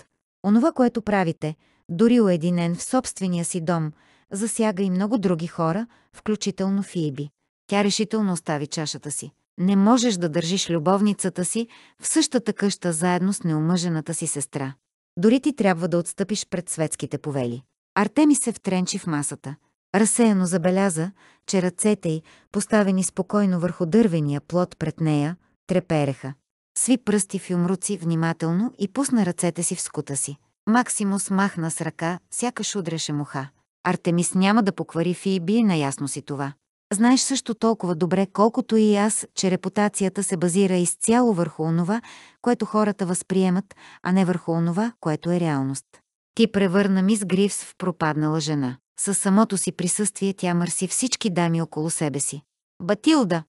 Онова, което правите, дори уединен в собствения си дом, засяга и много други хора, включително Фиби. Тя решително остави чашата си. Не можеш да държиш любовницата си в същата къща заедно с неомъжената си сестра. Дори ти трябва да отстъпиш пред светските повели. Артеми се втренчи в масата. Разсеяно забеляза, че ръцете й, поставени спокойно върху дървения плод пред нея, трепереха. Сви пръсти в юмруци внимателно и пусна ръцете си в скута си. Максимус махна с ръка, сякаш удреше муха. Артемис няма да поквари Фиби, наясно си това. Знаеш също толкова добре, колкото и аз, че репутацията се базира изцяло върху онова, което хората възприемат, а не върху онова, което е реалност. Ти превърна мис Гривс в пропаднала жена. Със самото си присъствие тя мърси всички дами около себе си. Батилда!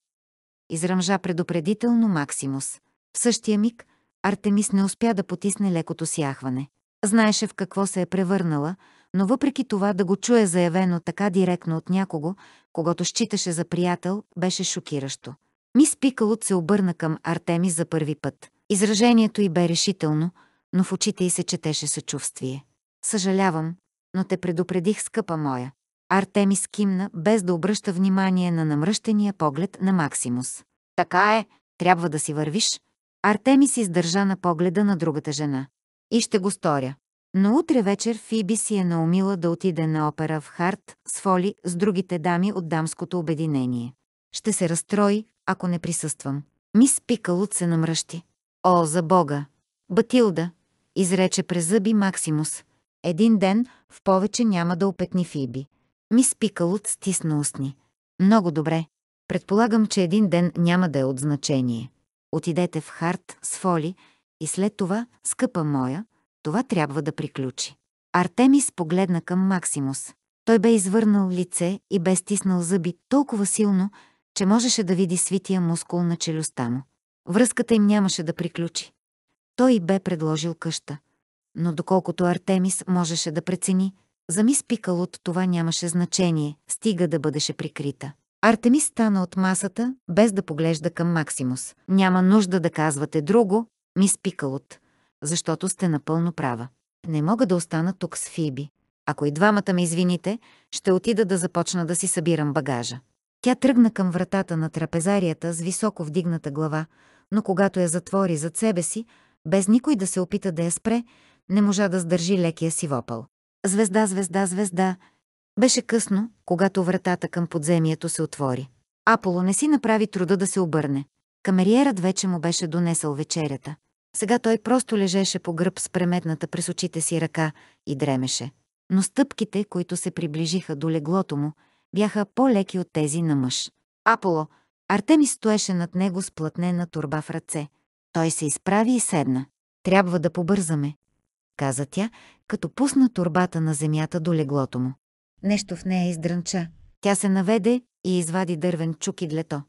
Изръмжа предупредително Максимус. В същия миг Артемис не успя да потисне лекото си ахване. Знаеше в какво се е превърнала, но въпреки това да го чуе заявено така директно от някого, когато считаше за приятел, беше шокиращо. Мис Пикалот се обърна към Артемис за първи път. Изражението й бе решително, но в очите й се четеше съчувствие. Съжалявам, но те предупредих, скъпа моя. Артемис кимна, без да обръща внимание на намръщения поглед на Максимус. Така е, трябва да си вървиш. Артемис издържа на погледа на другата жена. И ще го сторя. Но утре вечер Фиби си е наумила да отиде на опера в Харт с Фоли с другите дами от дамското обединение. Ще се разстрои, ако не присъствам. Мис Пикалот се намръщи. О, за Бога! Батилда! Изрече през зъби Максимус. Един ден в повече няма да опетни Фиби. Мис Пикалот стисна устни. Много добре. Предполагам, че един ден няма да е от значение. Отидете в Харт с Фоли и след това, скъпа моя, това трябва да приключи. Артемис погледна към Максимус. Той бе извърнал лице и бе стиснал зъби толкова силно, че можеше да види свития мускул на челюстта му. Връзката им нямаше да приключи. Той бе предложил къща. Но доколкото Артемис можеше да прецени, за мис Пикалот това нямаше значение, стига да бъдеше прикрита. Артемис стана от масата, без да поглежда към Максимус. Няма нужда да казвате друго, мис Пикалот защото сте напълно права. Не мога да остана тук с Фиби. Ако и двамата ме извините, ще отида да започна да си събирам багажа. Тя тръгна към вратата на трапезарията с високо вдигната глава, но когато я затвори зад себе си, без никой да се опита да я спре, не можа да сдържи лекия си вопъл. Звезда, звезда, звезда. Беше късно, когато вратата към подземието се отвори. Аполо не си направи труда да се обърне. Камериерът вече му беше донесъл вечерята. Сега той просто лежеше по гръб с преметната през очите си ръка и дремеше. Но стъпките, които се приближиха до леглото му, бяха по-леки от тези на мъж. Аполо, Артемис стоеше над него с плътнена турба в ръце. Той се изправи и седна. Трябва да побързаме, каза тя, като пусна турбата на земята до леглото му. Нещо в нея издрънча. Тя се наведе и извади дървен чук и длето.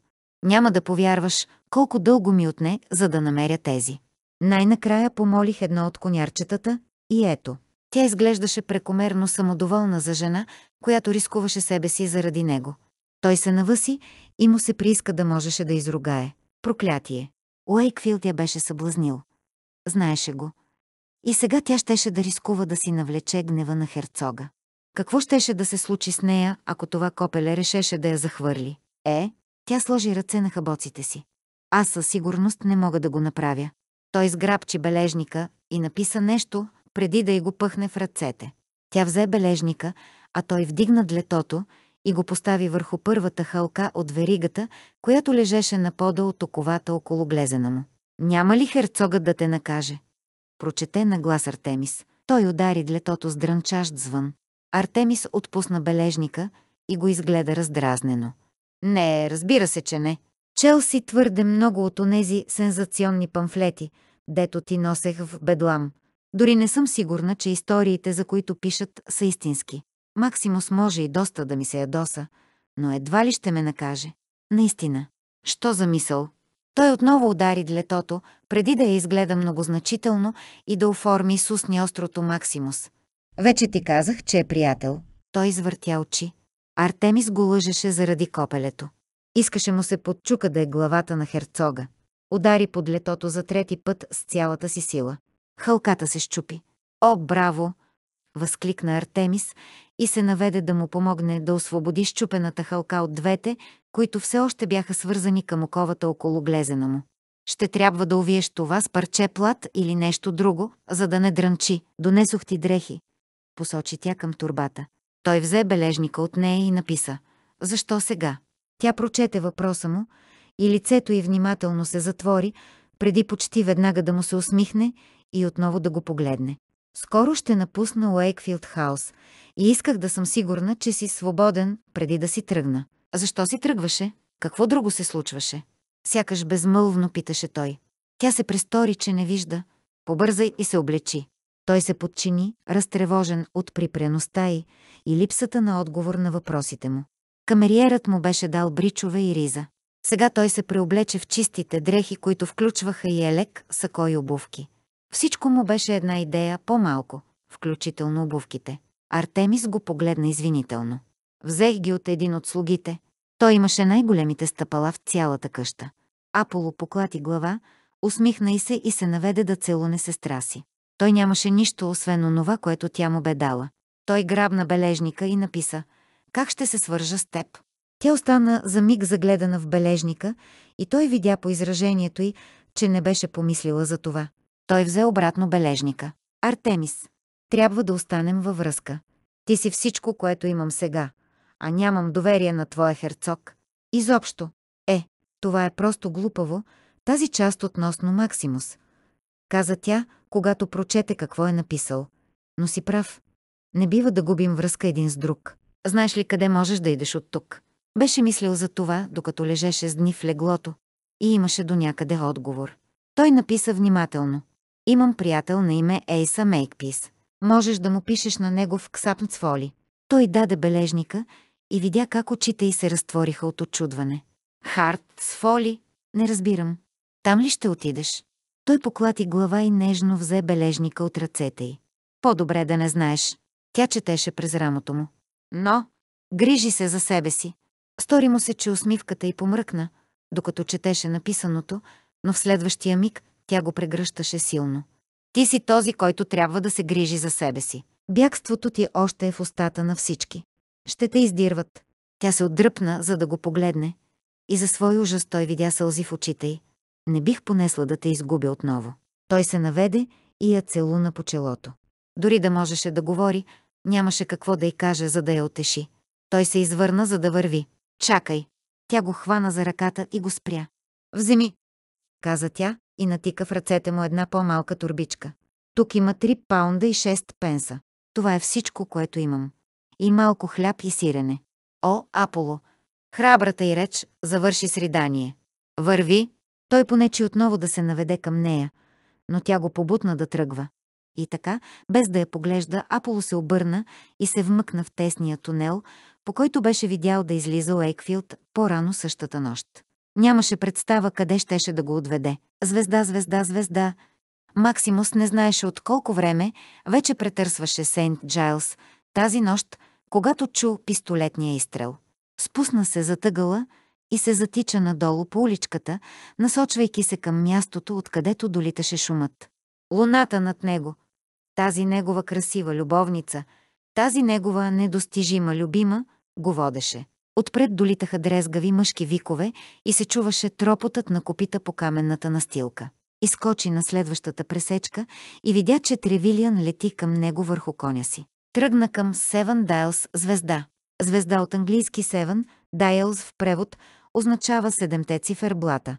Няма да повярваш колко дълго ми отне, за да намеря тези. Най-накрая помолих едно от конярчетата и ето. Тя изглеждаше прекомерно самодоволна за жена, която рискуваше себе си заради него. Той се навъси и му се прииска да можеше да изругае. Проклятие! Уейкфилд я беше съблазнил. Знаеше го. И сега тя щеше да рискува да си навлече гнева на херцога. Какво щеше да се случи с нея, ако това копеле решеше да я захвърли? Е, тя сложи ръце на хабоците си. Аз със сигурност не мога да го направя. Той сграбчи бележника и написа нещо, преди да й го пъхне в ръцете. Тя взе бележника, а той вдигна длетото и го постави върху първата халка от веригата, която лежеше на пода от оковата около глезена му. Няма ли херцогът да те накаже? Прочете на глас Артемис. Той удари длетото с дрънчащ звън. Артемис отпусна бележника и го изгледа раздразнено. Не, разбира се, че не. Чел си твърде много от онези сензационни памфлети, дето ти носех в Бедлам. Дори не съм сигурна, че историите, за които пишат, са истински. Максимус може и доста да ми се ядоса, но едва ли ще ме накаже. Наистина. Що за мисъл? Той отново удари длетото, преди да я изгледа многозначително и да оформи с устни острото Максимус. Вече ти казах, че е приятел. Той извъртя очи. Артемис го лъжеше заради копелето. Искаше му се подчука да е главата на херцога. Удари под летото за трети път с цялата си сила. Хълката се щупи. О, браво! възкликна Артемис и се наведе да му помогне да освободи щупената хълка от двете, които все още бяха свързани към оковата около глезена му. Ще трябва да увиеш това с парче плат или нещо друго, за да не дрънчи. Донесох ти дрехи. Посочи тя към турбата. Той взе бележника от нея и написа. Защо сега? Тя прочете въпроса му и лицето й внимателно се затвори, преди почти веднага да му се усмихне и отново да го погледне. Скоро ще напусна Уейкфилд Хаус и исках да съм сигурна, че си свободен преди да си тръгна. Защо си тръгваше? Какво друго се случваше? Сякаш безмълвно питаше той. Тя се престори, че не вижда. Побързай и се облечи. Той се подчини, разтревожен от припряността й и липсата на отговор на въпросите му. Камериерът му беше дал бричове и риза. Сега той се преоблече в чистите дрехи, които включваха и елек, сако и обувки. Всичко му беше една идея по-малко, включително обувките. Артемис го погледна извинително. Взех ги от един от слугите. Той имаше най-големите стъпала в цялата къща. Аполо поклати глава, усмихна и се и се наведе да целуне сестра си. Той нямаше нищо, освен онова, което тя му бе дала. Той грабна бележника и написа «Как ще се свържа с теб?» Тя остана за миг загледана в бележника и той видя по изражението й, че не беше помислила за това. Той взе обратно бележника. Артемис, трябва да останем във връзка. Ти си всичко, което имам сега, а нямам доверие на твоя херцог. Изобщо. Е, това е просто глупаво, тази част относно Максимус. Каза тя, когато прочете какво е написал. Но си прав. Не бива да губим връзка един с друг. Знаеш ли къде можеш да идеш от тук? Беше мислил за това, докато лежеше с дни в леглото и имаше до някъде отговор. Той написа внимателно. Имам приятел на име Ейса Мейкпис. Можеш да му пишеш на него в Ксапнцфоли. Той даде бележника и видя как очите й се разтвориха от очудване. Харт с фоли? Не разбирам. Там ли ще отидеш? Той поклати глава и нежно взе бележника от ръцете й. По-добре да не знаеш. Тя четеше през рамото му. Но, грижи се за себе си. Стори му се, че усмивката й помръкна, докато четеше написаното, но в следващия миг тя го прегръщаше силно. Ти си този, който трябва да се грижи за себе си. Бягството ти още е в устата на всички. Ще те издирват. Тя се отдръпна, за да го погледне. И за свой ужас той видя сълзи в очите й. Не бих понесла да те изгубя отново. Той се наведе и я целуна по челото. Дори да можеше да говори, нямаше какво да й каже, за да я отеши. Той се извърна, за да върви. Чакай. Тя го хвана за ръката и го спря. Вземи, каза тя и натика в ръцете му една по-малка турбичка. Тук има три паунда и шест пенса. Това е всичко, което имам. И малко хляб и сирене. О, Аполо! Храбрата й реч завърши с ридание. Върви, Той понечи отново да се наведе към нея, но тя го побутна да тръгва. И така, без да я поглежда, Аполо се обърна и се вмъкна в тесния тунел, по който беше видял да излиза Уейкфилд по-рано същата нощ. Нямаше представа къде щеше да го отведе. Звезда, звезда, звезда. Максимус не знаеше от колко време вече претърсваше Сейнт Джайлс тази нощ, когато чу пистолетния изстрел. Спусна се за тъгъла и се затича надолу по уличката, насочвайки се към мястото, откъдето долиташе шумът. Луната над него, тази негова красива любовница, тази негова недостижима любима, го водеше. Отпред долитаха дрезгави мъжки викове и се чуваше тропотът на копита по каменната настилка. Изкочи на следващата пресечка и видя, че Тревилиан лети към него върху коня си. Тръгна към Севен Дайлс звезда. Звезда от английски Севен, Дайлс в превод, означава седемте циферблата,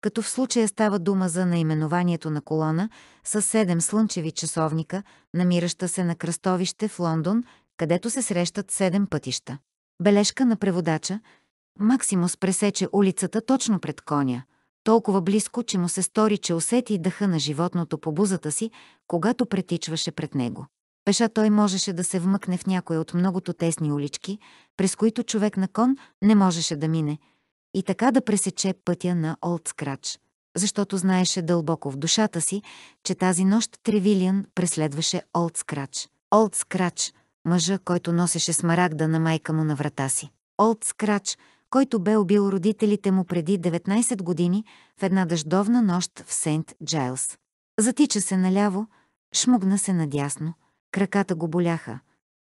като в случая става дума за наименованието на колона с седем слънчеви часовника, намираща се на кръстовище в Лондон, където се срещат седем пътища. Бележка на преводача. Максимус пресече улицата точно пред коня, толкова близко, че му се стори, че усети дъха на животното по бузата си, когато претичваше пред него. Пеша той можеше да се вмъкне в някоя от многото тесни улички, през които човек на кон не можеше да мине, и така да пресече пътя на Олд Скрач, защото знаеше дълбоко в душата си, че тази нощ Тревилиан преследваше Олд Скрач. Олд Скрач, мъжа, който носеше смарагда на майка му на врата си. Олд Скрач, който бе убил родителите му преди 19 години в една дъждовна нощ в Сент Джайлс. Затича се наляво, шмугна се надясно – Краката го боляха.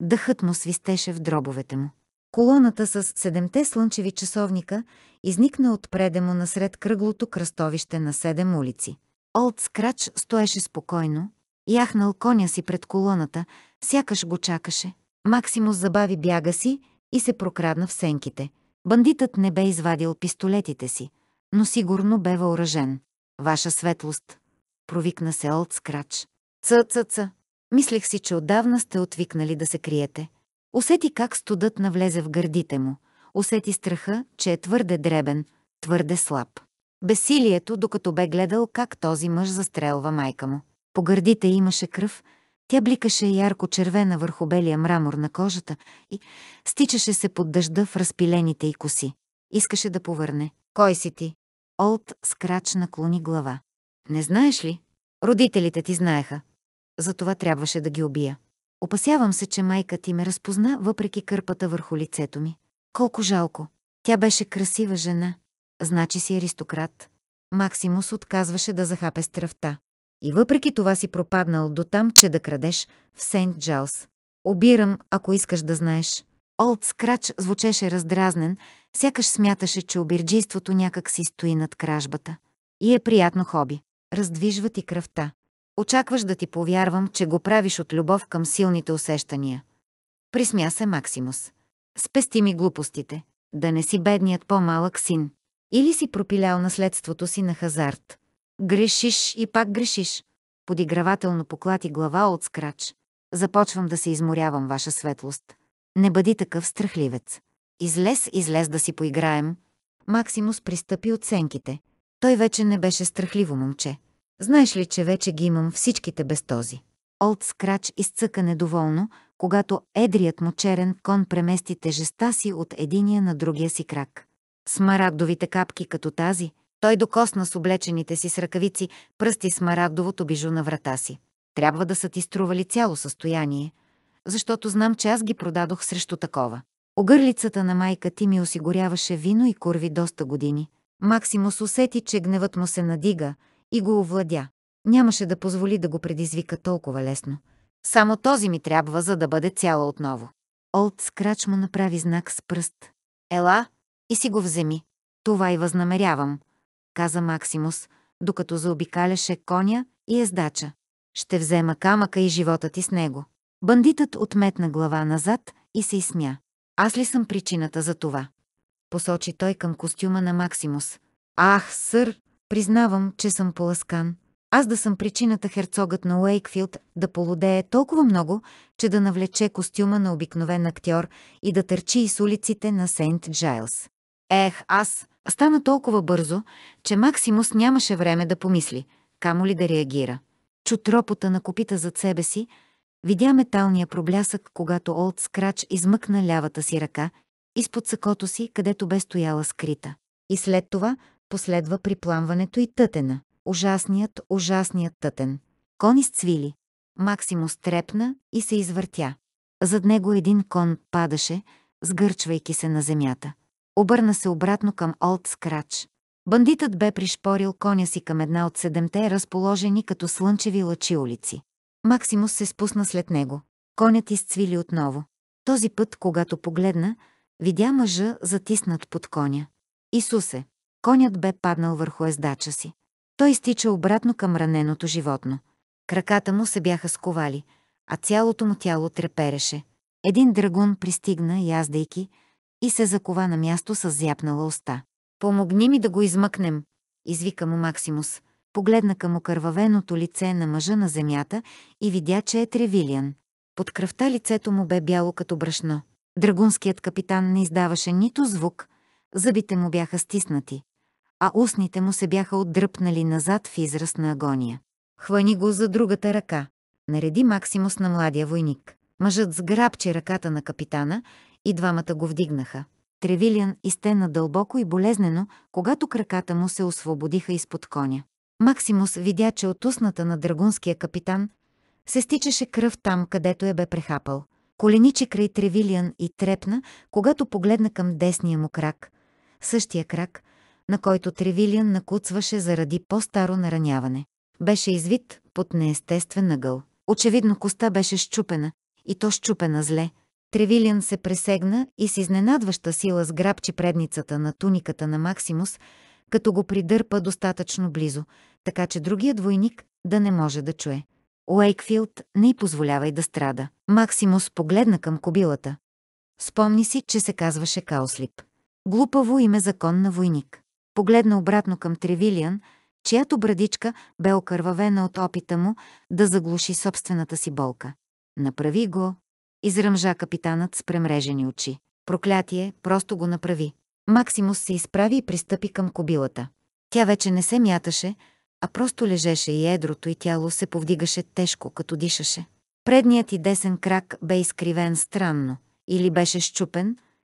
Дъхът му свистеше в дробовете му. Колоната с седемте слънчеви часовника изникна отпреде му насред кръглото кръстовище на седем улици. Олд Скрач стоеше спокойно, яхнал коня си пред колоната, сякаш го чакаше. Максимус забави бяга си и се прокрадна в сенките. Бандитът не бе извадил пистолетите си, но сигурно бе въоръжен. Ваша светлост, провикна се Олд Скрач. Ц-ц-ц, Мислех си, че отдавна сте отвикнали да се криете. Усети как студът навлезе в гърдите му. Усети страха, че е твърде дребен, твърде слаб. Бесилието, докато бе гледал как този мъж застрелва майка му. По гърдите имаше кръв, тя бликаше ярко червена върху белия мрамор на кожата и стичаше се под дъжда в разпилените й коси. Искаше да повърне. Кой си ти? Олд скрач наклони глава. Не знаеш ли? Родителите ти знаеха затова трябваше да ги убия. Опасявам се, че майка ти ме разпозна, въпреки кърпата върху лицето ми. Колко жалко. Тя беше красива жена. Значи си аристократ. Максимус отказваше да захапе стръвта. И въпреки това си пропаднал до там, че да крадеш в Сейнт Джалс. Обирам, ако искаш да знаеш. Олд Скрач звучеше раздразнен, сякаш смяташе, че обирджийството някак си стои над кражбата. И е приятно хоби. Раздвижва ти кръвта. Очакваш да ти повярвам, че го правиш от любов към силните усещания. Присмя се Максимус. Спести ми глупостите. Да не си бедният по-малък син. Или си пропилял наследството си на хазарт. Грешиш и пак грешиш. Подигравателно поклати глава от скрач. Започвам да се изморявам, ваша светлост. Не бъди такъв страхливец. Излез, излез да си поиграем. Максимус пристъпи оценките. Той вече не беше страхливо момче. Знаеш ли, че вече ги имам всичките без този? Олд Скрач изцъка недоволно, когато едрият му черен кон премести тежеста си от единия на другия си крак. Смарагдовите капки като тази, той докосна с облечените си с ръкавици пръсти смарагдовото бижу на врата си. Трябва да са ти стрували цяло състояние, защото знам, че аз ги продадох срещу такова. Огърлицата на майка ти ми осигуряваше вино и курви доста години. Максимус усети, че гневът му се надига – и го овладя. Нямаше да позволи да го предизвика толкова лесно. Само този ми трябва, за да бъде цяла отново. Олд Скрач му направи знак с пръст. Ела и си го вземи. Това и възнамерявам, каза Максимус, докато заобикаляше коня и ездача. Ще взема камъка и живота ти с него. Бандитът отметна глава назад и се изсмя. Аз ли съм причината за това? Посочи той към костюма на Максимус. Ах, сър, Признавам, че съм поласкан. Аз да съм причината херцогът на Уейкфилд да полудее толкова много, че да навлече костюма на обикновен актьор и да търчи из улиците на Сейнт Джайлс. Ех, аз, Стана толкова бързо, че Максимус нямаше време да помисли, камо ли да реагира. Чу тропота на копита зад себе си, видя металния проблясък, когато Олд Скрач измъкна лявата си ръка изпод сакото си, където бе стояла скрита. И след това последва припламването и тътена. Ужасният, ужасният тътен. Кон изцвили. Максимус трепна и се извъртя. Зад него един кон падаше, сгърчвайки се на земята. Обърна се обратно към Олд Скрач. Бандитът бе пришпорил коня си към една от седемте, разположени като слънчеви лъчи улици. Максимус се спусна след него. Конят изцвили отново. Този път, когато погледна, видя мъжа затиснат под коня. Исусе! Конят бе паднал върху ездача си. Той изтича обратно към раненото животно. Краката му се бяха сковали, а цялото му тяло трепереше. Един драгун пристигна, яздайки, и се закова на място с зяпнала уста. Помогни ми да го измъкнем, извика му Максимус. Погледна към окървавеното лице на мъжа на земята и видя, че е Тревилиан. Под кръвта лицето му бе бяло като брашно. Драгунският капитан не издаваше нито звук, зъбите му бяха стиснати, а устните му се бяха отдръпнали назад в израз на агония. Хвани го за другата ръка. Нареди Максимус на младия войник. Мъжът сграбчи ръката на капитана и двамата го вдигнаха. Тревилиан изтена дълбоко и болезнено, когато краката му се освободиха изпод коня. Максимус видя, че от устната на драгунския капитан се стичаше кръв там, където я бе прехапал. Коленичи край Тревилиан и трепна, когато погледна към десния му крак. Същия крак, на който Тревилиан накуцваше заради по-старо нараняване. Беше извит под неестествен ъгъл. Очевидно коста беше щупена, и то щупена зле. Тревилиан се пресегна и с изненадваща сила сграбчи предницата на туниката на Максимус, като го придърпа достатъчно близо, така че другият войник да не може да чуе. Уейкфилд не й позволявай да страда. Максимус погледна към кобилата. Спомни си, че се казваше Кауслип. Глупаво име закон на войник. Погледна обратно към Тревилиан, чиято брадичка бе окървавена от опита му да заглуши собствената си болка. Направи го, изръмжа капитанът с премрежени очи. Проклятие, просто го направи. Максимус се изправи и пристъпи към кобилата. Тя вече не се мяташе, а просто лежеше и едрото и тяло се повдигаше тежко, като дишаше. Предният и десен крак бе изкривен странно. Или беше щупен,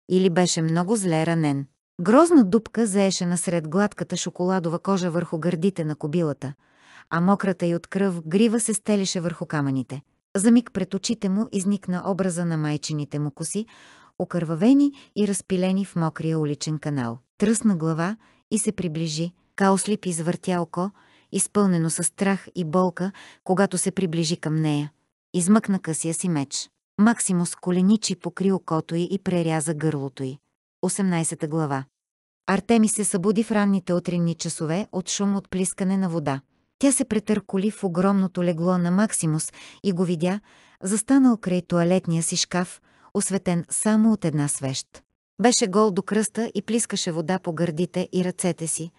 или беше много зле ранен. Грозна дупка заеше насред гладката шоколадова кожа върху гърдите на кобилата, а мократа й от кръв грива се стелише върху камъните. За миг пред очите му изникна образа на майчините му коси, окървавени и разпилени в мокрия уличен канал. Тръсна глава и се приближи. Кауслип извъртя око, изпълнено с страх и болка, когато се приближи към нея. Измъкна късия си меч. Максимус коленичи покри окото й и преряза гърлото й. 18 глава. Артеми се събуди в ранните утринни часове от шум от плискане на вода. Тя се претърколи в огромното легло на Максимус и го видя, застанал край туалетния си шкаф, осветен само от една свещ. Беше гол до кръста и плискаше вода по гърдите и ръцете си.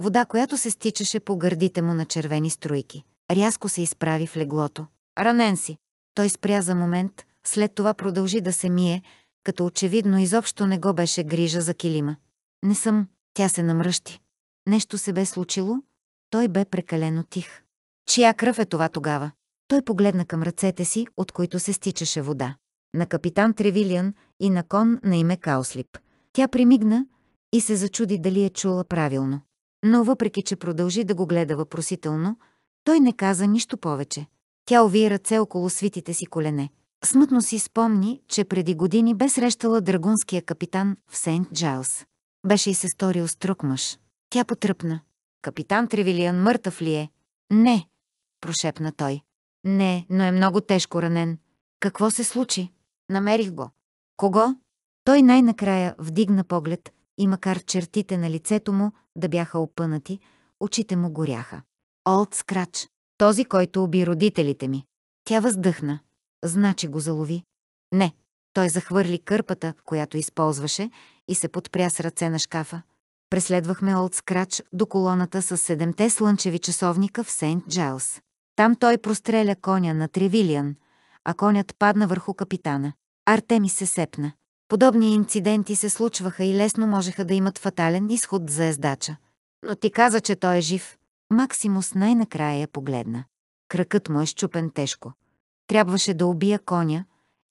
Вода, която се стичаше по гърдите му на червени струйки. Рязко се изправи в леглото. Ранен си. Той спря за момент, след това продължи да се мие, като очевидно изобщо не го беше грижа за килима. Не съм, тя се намръщи. Нещо се бе случило? Той бе прекалено тих. Чия кръв е това тогава? Той погледна към ръцете си, от които се стичаше вода. На капитан Тревилиан и на кон на име Кауслип. Тя примигна и се зачуди дали е чула правилно. Но въпреки, че продължи да го гледа въпросително, той не каза нищо повече. Тя ови ръце около свитите си колене. Смътно си спомни, че преди години бе срещала драгунския капитан в Сейнт Джайлс. Беше и се сторил строг мъж. Тя потръпна. Капитан Тревилиан мъртъв ли е? Не, прошепна той. Не, но е много тежко ранен. Какво се случи? Намерих го. Кого? Той най-накрая вдигна поглед и макар чертите на лицето му да бяха опънати, очите му горяха. Олд Скрач, този, който уби родителите ми. Тя въздъхна. Значи го залови. Не. Той захвърли кърпата, която използваше, и се подпря с ръце на шкафа. Преследвахме Олд Скрач до колоната с седемте слънчеви часовника в Сейнт Джайлс. Там той простреля коня на Тревилиан, а конят падна върху капитана. Артемис се сепна. Подобни инциденти се случваха и лесно можеха да имат фатален изход за ездача. Но ти каза, че той е жив. Максимус най-накрая погледна. Кракът му е щупен тежко. Трябваше да убия коня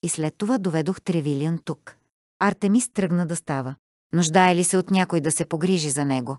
и след това доведох Тревилиан тук. Артемис тръгна да става. Нуждае ли се от някой да се погрижи за него?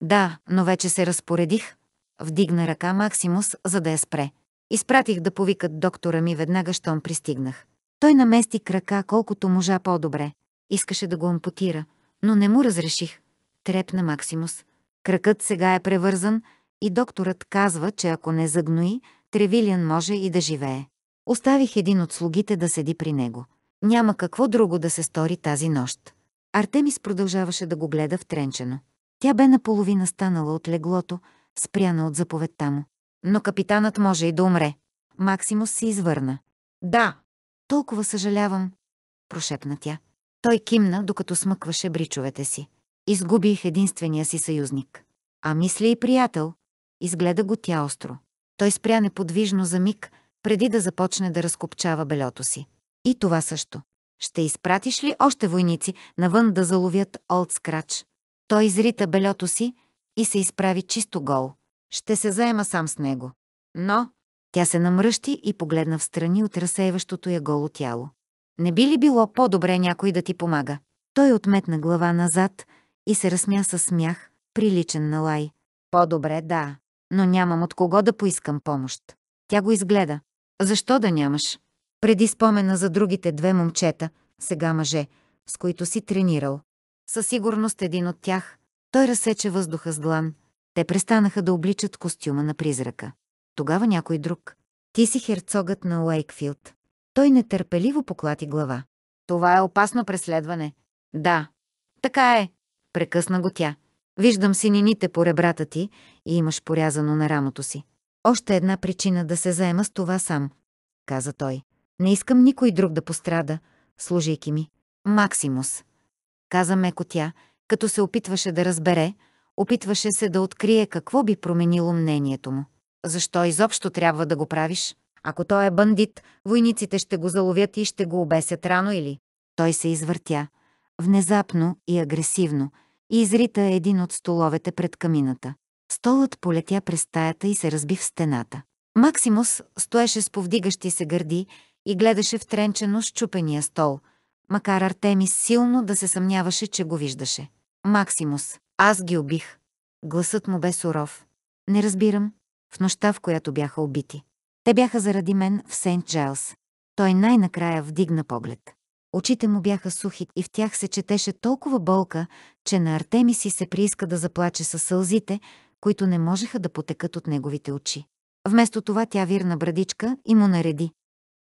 Да, но вече се разпоредих. Вдигна ръка Максимус, за да я спре. Изпратих да повикат доктора ми веднага, щом пристигнах. Той намести крака колкото можа по-добре. Искаше да го ампутира, но не му разреших. Трепна Максимус. Кракът сега е превързан и докторът казва, че ако не загнои, Тревилиан може и да живее. Оставих един от слугите да седи при него. Няма какво друго да се стори тази нощ. Артемис продължаваше да го гледа втренчено. Тя бе наполовина станала от леглото, спряна от заповедта му. Но капитанът може и да умре. Максимус се извърна. Да, толкова съжалявам, прошепна тя. Той кимна, докато смъкваше бричовете си. Изгубих единствения си съюзник. А мисли и приятел. Изгледа го тя остро. Той спря неподвижно за миг, преди да започне да разкопчава белето си. И това също. Ще изпратиш ли още войници навън да заловят Олд Скрач? Той изрита белето си и се изправи чисто гол. Ще се заема сам с него. Но тя се намръщи и погледна в страни от разсейващото я голо тяло. Не би ли било по-добре някой да ти помага? Той отметна глава назад и се разсмя със смях, приличен на лай. По-добре, да, но нямам от кого да поискам помощ. Тя го изгледа. Защо да нямаш? Преди спомена за другите две момчета, сега мъже, с които си тренирал. Със сигурност един от тях. Той разсече въздуха с длан. Те престанаха да обличат костюма на призрака. Тогава някой друг. Ти си херцогът на Уейкфилд. Той нетърпеливо поклати глава. Това е опасно преследване. Да, така е, прекъсна го тя. Виждам синините по ребрата ти и имаш порязано на рамото си. Още една причина да се заема с това сам, каза той. Не искам никой друг да пострада, служейки ми. Максимус, каза меко тя, като се опитваше да разбере, опитваше се да открие какво би променило мнението му. Защо изобщо трябва да го правиш? Ако той е бандит, войниците ще го заловят и ще го обесят рано или... Той се извъртя, внезапно и агресивно, и изрита един от столовете пред камината. Столът полетя през стаята и се разби в стената. Максимус стоеше с повдигащи се гърди и гледаше втренчено с чупения стол, макар Артемис силно да се съмняваше, че го виждаше. Максимус, аз ги убих. Гласът му бе суров. Не разбирам. В нощта, в която бяха убити. Те бяха заради мен в Сейнт Джайлс. Той най-накрая вдигна поглед. Очите му бяха сухи и в тях се четеше толкова болка, че на Артемиси се прииска да заплаче със сълзите, които не можеха да потекат от неговите очи. Вместо това тя вирна брадичка и му нареди.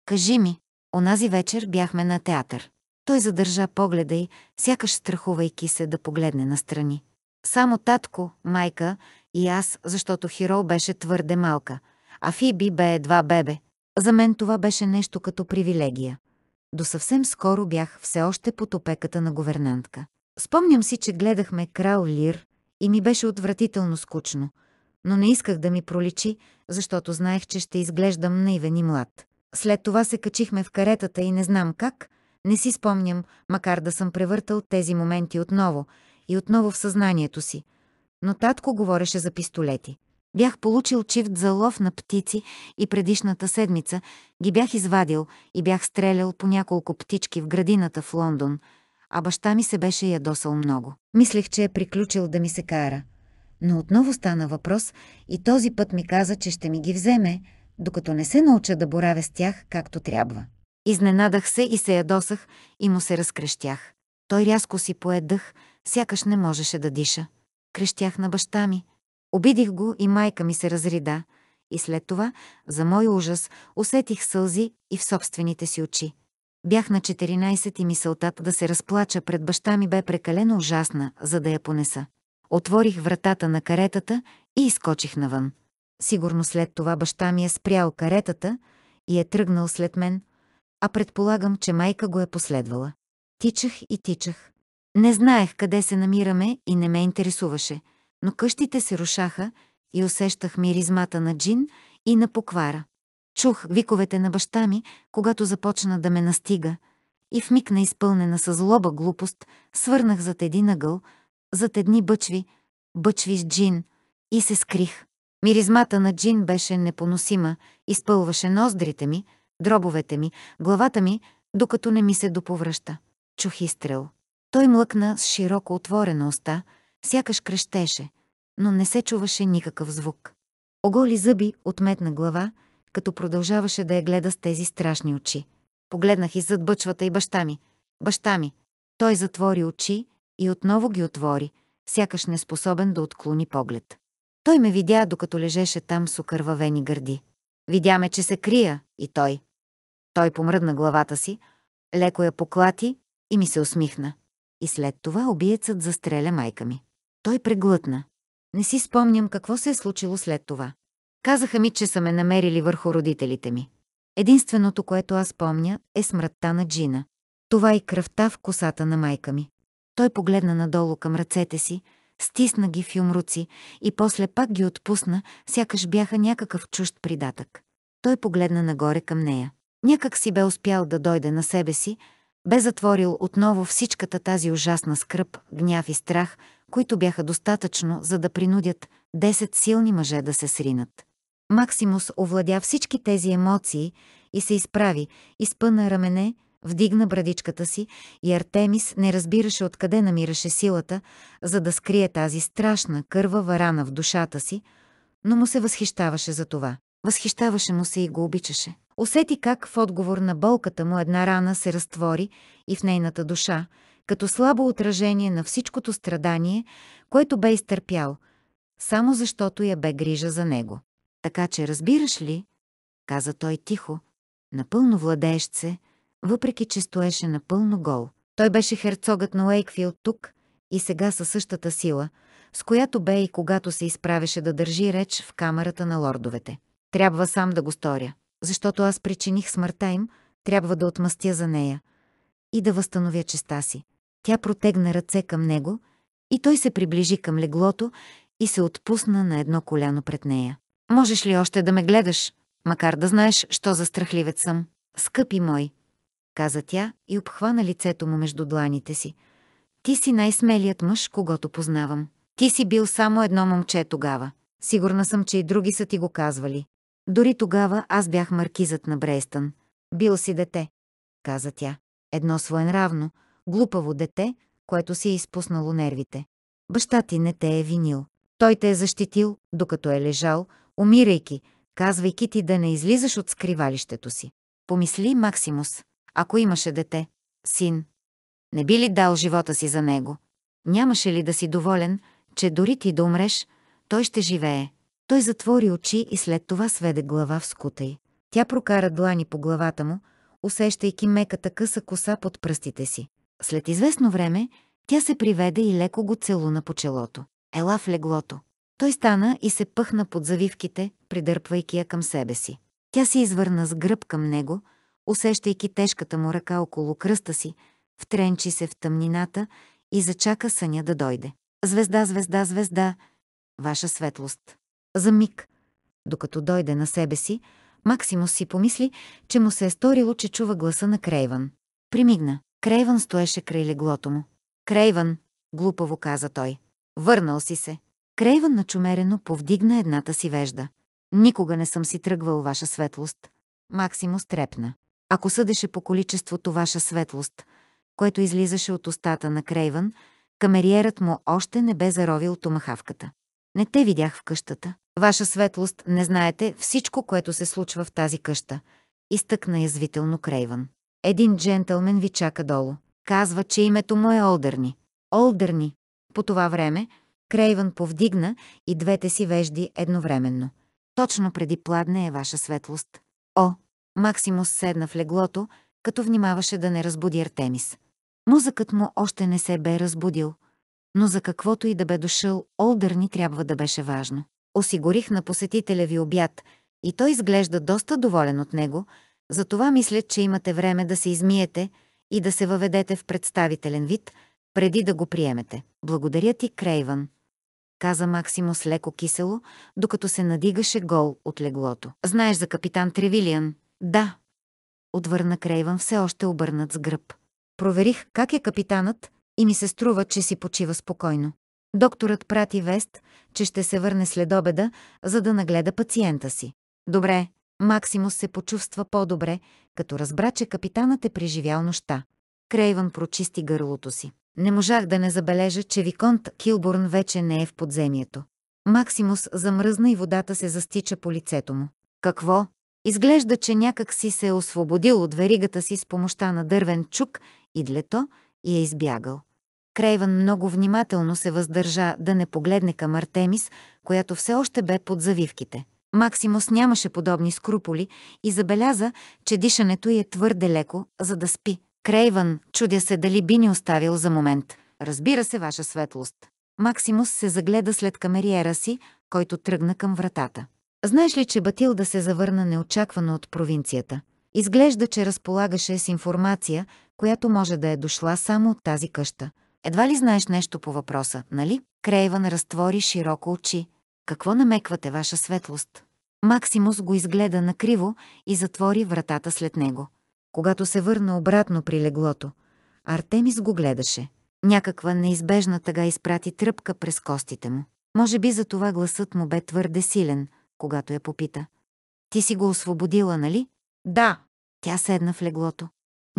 Кажи ми, онази вечер бяхме на театър. Той задържа погледа й, сякаш страхувайки се да погледне настрани. Само татко, майка и аз, защото Хирол беше твърде малка, а Фиби бе едва бебе. За мен това беше нещо като привилегия. До съвсем скоро бях все още под опеката на говернантка. Спомням си, че гледахме Крал Лир и ми беше отвратително скучно, но не исках да ми проличи, защото знаех, че ще изглеждам наивен и млад. След това се качихме в каретата и не знам как, не си спомням, макар да съм превъртал тези моменти отново и отново в съзнанието си. Но татко говореше за пистолети. Бях получил чифт за лов на птици и предишната седмица ги бях извадил и бях стрелял по няколко птички в градината в Лондон, а баща ми се беше ядосал много. Мислех, че е приключил да ми се кара. Но отново стана въпрос и този път ми каза, че ще ми ги вземе, докато не се науча да боравя с тях както трябва. Изненадах се и се ядосах и му се разкрещях. Той рязко си поедах, сякаш не можеше да диша. Крещях на баща ми. Обидих го и майка ми се разрида. И след това, за мой ужас, усетих сълзи и в собствените си очи. Бях на 14 и мисълта да се разплача пред баща ми бе прекалено ужасна, за да я понеса. Отворих вратата на каретата и изкочих навън. Сигурно след това баща ми е спрял каретата и е тръгнал след мен, а предполагам, че майка го е последвала. Тичах и тичах. Не знаех къде се намираме и не ме интересуваше, но къщите се рушаха и усещах миризмата на джин и на поквара. Чух виковете на баща ми, когато започна да ме настига, и в миг на изпълнена с злоба глупост свърнах зад един ъгъл, зад едни бъчви, бъчви с джин и се скрих. Миризмата на джин беше непоносима, изпълваше ноздрите ми, дробовете ми, главата ми, докато не ми се доповръща. Чух изстрел. Той млъкна с широко отворена уста, сякаш крещеше, но не се чуваше никакъв звук. Оголи зъби, отметна глава, като продължаваше да я гледа с тези страшни очи. Погледнах и бъчвата и баща ми. Баща ми. Той затвори очи и отново ги отвори, сякаш неспособен да отклони поглед. Той ме видя, докато лежеше там с окървавени гърди. Видяме, че се крия и той. Той помръдна главата си, леко я поклати и ми се усмихна. И след това обиецът застреля майка ми. Той преглътна. Не си спомням какво се е случило след това. Казаха ми, че са ме намерили върху родителите ми. Единственото, което аз помня, е смрътта на Джина. Това и кръвта в косата на майка ми. Той погледна надолу към ръцете си, стисна ги в юмруци и после пак ги отпусна, сякаш бяха някакъв чужд придатък. Той погледна нагоре към нея. Някак си бе успял да дойде на себе си, бе затворил отново всичката тази ужасна скръп, гняв и страх, които бяха достатъчно, за да принудят 10 силни мъже да се сринат. Максимус овладя всички тези емоции и се изправи, изпъна рамене, вдигна брадичката си и Артемис не разбираше откъде намираше силата, за да скрие тази страшна кървава рана в душата си, но му се възхищаваше за това. Възхищаваше му се и го обичаше. Усети как в отговор на болката му една рана се разтвори и в нейната душа, като слабо отражение на всичкото страдание, което бе изтърпял, само защото я бе грижа за него. Така че разбираш ли, каза той тихо, напълно владеещ се, въпреки че стоеше напълно гол. Той беше херцогът на Уейкфилд тук и сега със същата сила, с която бе и когато се изправеше да държи реч в камерата на лордовете. Трябва сам да го сторя, защото аз причиних смъртта им, трябва да отмъстя за нея и да възстановя честа си. Тя протегна ръце към него и той се приближи към леглото и се отпусна на едно коляно пред нея. Можеш ли още да ме гледаш, макар да знаеш, що за страхливец съм? Скъпи мой, каза тя и обхвана лицето му между дланите си. Ти си най-смелият мъж, когато познавам. Ти си бил само едно момче тогава. Сигурна съм, че и други са ти го казвали. Дори тогава аз бях маркизът на Брейстън. Бил си дете, каза тя. Едно своенравно, глупаво дете, което си е изпуснало нервите. Баща ти не те е винил. Той те е защитил, докато е лежал, умирайки, казвайки ти да не излизаш от скривалището си. Помисли Максимус, ако имаше дете, син, не би ли дал живота си за него? Нямаше ли да си доволен, че дори ти да умреш, той ще живее? Той затвори очи и след това сведе глава в скута й. Тя прокара длани по главата му, усещайки меката къса коса под пръстите си. След известно време тя се приведе и леко го целуна по челото. Ела в леглото. Той стана и се пъхна под завивките, придърпвайки я към себе си. Тя се извърна с гръб към него, усещайки тежката му ръка около кръста си, втренчи се в тъмнината и зачака съня да дойде. Звезда, звезда, звезда, ваша светлост. За миг, докато дойде на себе си, Максимус си помисли, че му се е сторило, че чува гласа на Крейвън. Примигна. Крейвън стоеше край леглото му. Крейвън, глупаво каза той. Върнал си се. Крейвън начумерено повдигна едната си вежда. Никога не съм си тръгвал, ваша светлост. Максимус трепна. Ако съдеше по количеството ваша светлост, което излизаше от устата на Крейвън, камериерът му още не бе заровил томахавката. Не те видях в къщата. Ваша светлост, не знаете всичко, което се случва в тази къща. Изтъкна язвително Крейвън. Един джентълмен ви чака долу. Казва, че името му е Олдърни. Олдърни. По това време Крейвън повдигна и двете си вежди едновременно. Точно преди пладне е ваша светлост. О, Максимус седна в леглото, като внимаваше да не разбуди Артемис. Музъкът му още не се бе разбудил, но за каквото и да бе дошъл, Олдърни трябва да беше важно. Осигурих на посетителя ви обяд и той изглежда доста доволен от него, затова мисля, че имате време да се измиете и да се въведете в представителен вид, преди да го приемете. Благодаря ти, Крейвън, каза Максимус леко кисело, докато се надигаше гол от леглото. Знаеш за капитан Тревилиан? Да. Отвърна Крейвън все още обърнат с гръб. Проверих как е капитанът и ми се струва, че си почива спокойно. Докторът прати вест, че ще се върне след обеда, за да нагледа пациента си. Добре, Максимус се почувства по-добре, като разбра, че капитанът е преживял нощта. Крейвън прочисти гърлото си. Не можах да не забележа, че Виконт Килбурн вече не е в подземието. Максимус замръзна и водата се застича по лицето му. Какво? Изглежда, че някак си се е освободил от веригата си с помощта на дървен чук и длето и е избягал. Крейвън много внимателно се въздържа да не погледне към Артемис, която все още бе под завивките. Максимус нямаше подобни скруполи и забеляза, че дишането й е твърде леко, за да спи. Крейвън, чудя се дали би ни оставил за момент. Разбира се, ваша светлост. Максимус се загледа след камериера си, който тръгна към вратата. Знаеш ли, че Батилда се завърна неочаквано от провинцията? Изглежда, че разполагаше с информация, която може да е дошла само от тази къща. Едва ли знаеш нещо по въпроса, нали? Крейвън разтвори широко очи. Какво намеквате, ваша светлост? Максимус го изгледа накриво и затвори вратата след него. Когато се върна обратно при леглото, Артемис го гледаше. Някаква неизбежна тъга изпрати тръпка през костите му. Може би за това гласът му бе твърде силен, когато я попита. Ти си го освободила, нали? Да. Тя седна в леглото.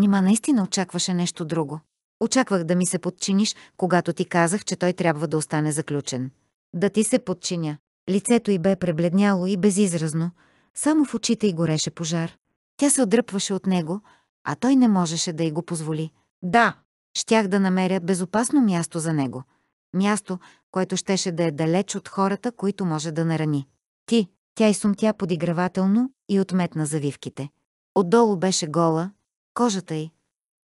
Нима наистина очакваше нещо друго. Очаквах да ми се подчиниш, когато ти казах, че той трябва да остане заключен. Да ти се подчиня. Лицето й бе пребледняло и безизразно. Само в очите й гореше пожар. Тя се отдръпваше от него, а той не можеше да й го позволи. Да, щях да намеря безопасно място за него. Място, което щеше да е далеч от хората, които може да нарани. Ти, тя и сумтя подигравателно и отметна завивките. Отдолу беше гола, кожата й,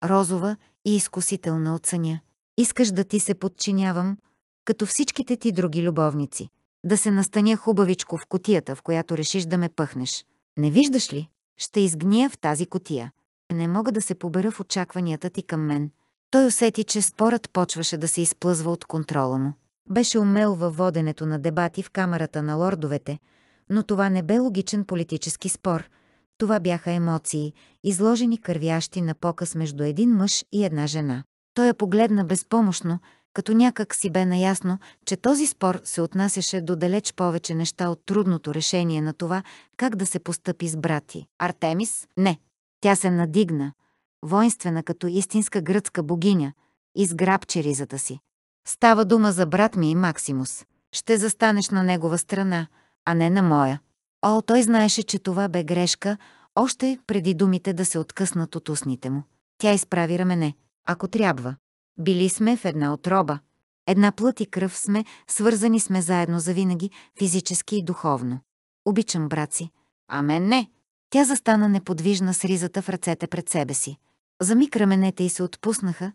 розова и изкусителна от съня. Искаш да ти се подчинявам, като всичките ти други любовници. Да се настаня хубавичко в котията, в която решиш да ме пъхнеш. Не виждаш ли? Ще изгния в тази котия. Не мога да се побера в очакванията ти към мен. Той усети, че спорът почваше да се изплъзва от контрола му. Беше умел във воденето на дебати в камерата на лордовете, но това не бе логичен политически спор. Това бяха емоции, изложени кървящи на показ между един мъж и една жена. Той я погледна безпомощно, като някак си бе наясно, че този спор се отнасяше до далеч повече неща от трудното решение на това, как да се постъпи с брати. Артемис? Не. Тя се надигна, воинствена като истинска гръцка богиня, изграбче ризата си. Става дума за брат ми и Максимус. Ще застанеш на негова страна, а не на моя. О, той знаеше, че това бе грешка, още преди думите да се откъснат от устните му. Тя изправи рамене. Ако трябва. Били сме в една отроба. Една плът и кръв сме, свързани сме заедно завинаги, физически и духовно. Обичам брат си. А мен не. Тя застана неподвижна с ризата в ръцете пред себе си. За миг раменете й се отпуснаха,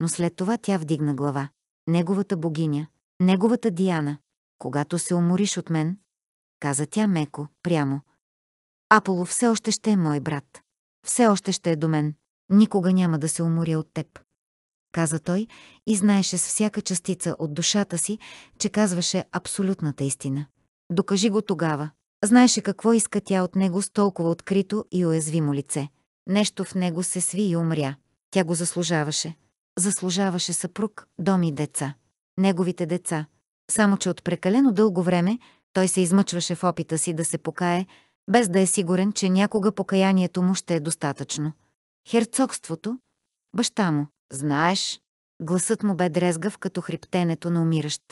но след това тя вдигна глава. Неговата богиня, неговата Диана. Когато се умориш от мен, каза тя меко, прямо. Аполо все още ще е мой брат. Все още ще е до мен. Никога няма да се уморя от теб каза той и знаеше с всяка частица от душата си, че казваше абсолютната истина. Докажи го тогава. Знаеше какво иска тя от него с толкова открито и уязвимо лице. Нещо в него се сви и умря. Тя го заслужаваше. Заслужаваше съпруг, дом и деца. Неговите деца. Само, че от прекалено дълго време той се измъчваше в опита си да се покае, без да е сигурен, че някога покаянието му ще е достатъчно. Херцогството, баща му, Знаеш, гласът му бе дрезгав като хриптенето на умиращ.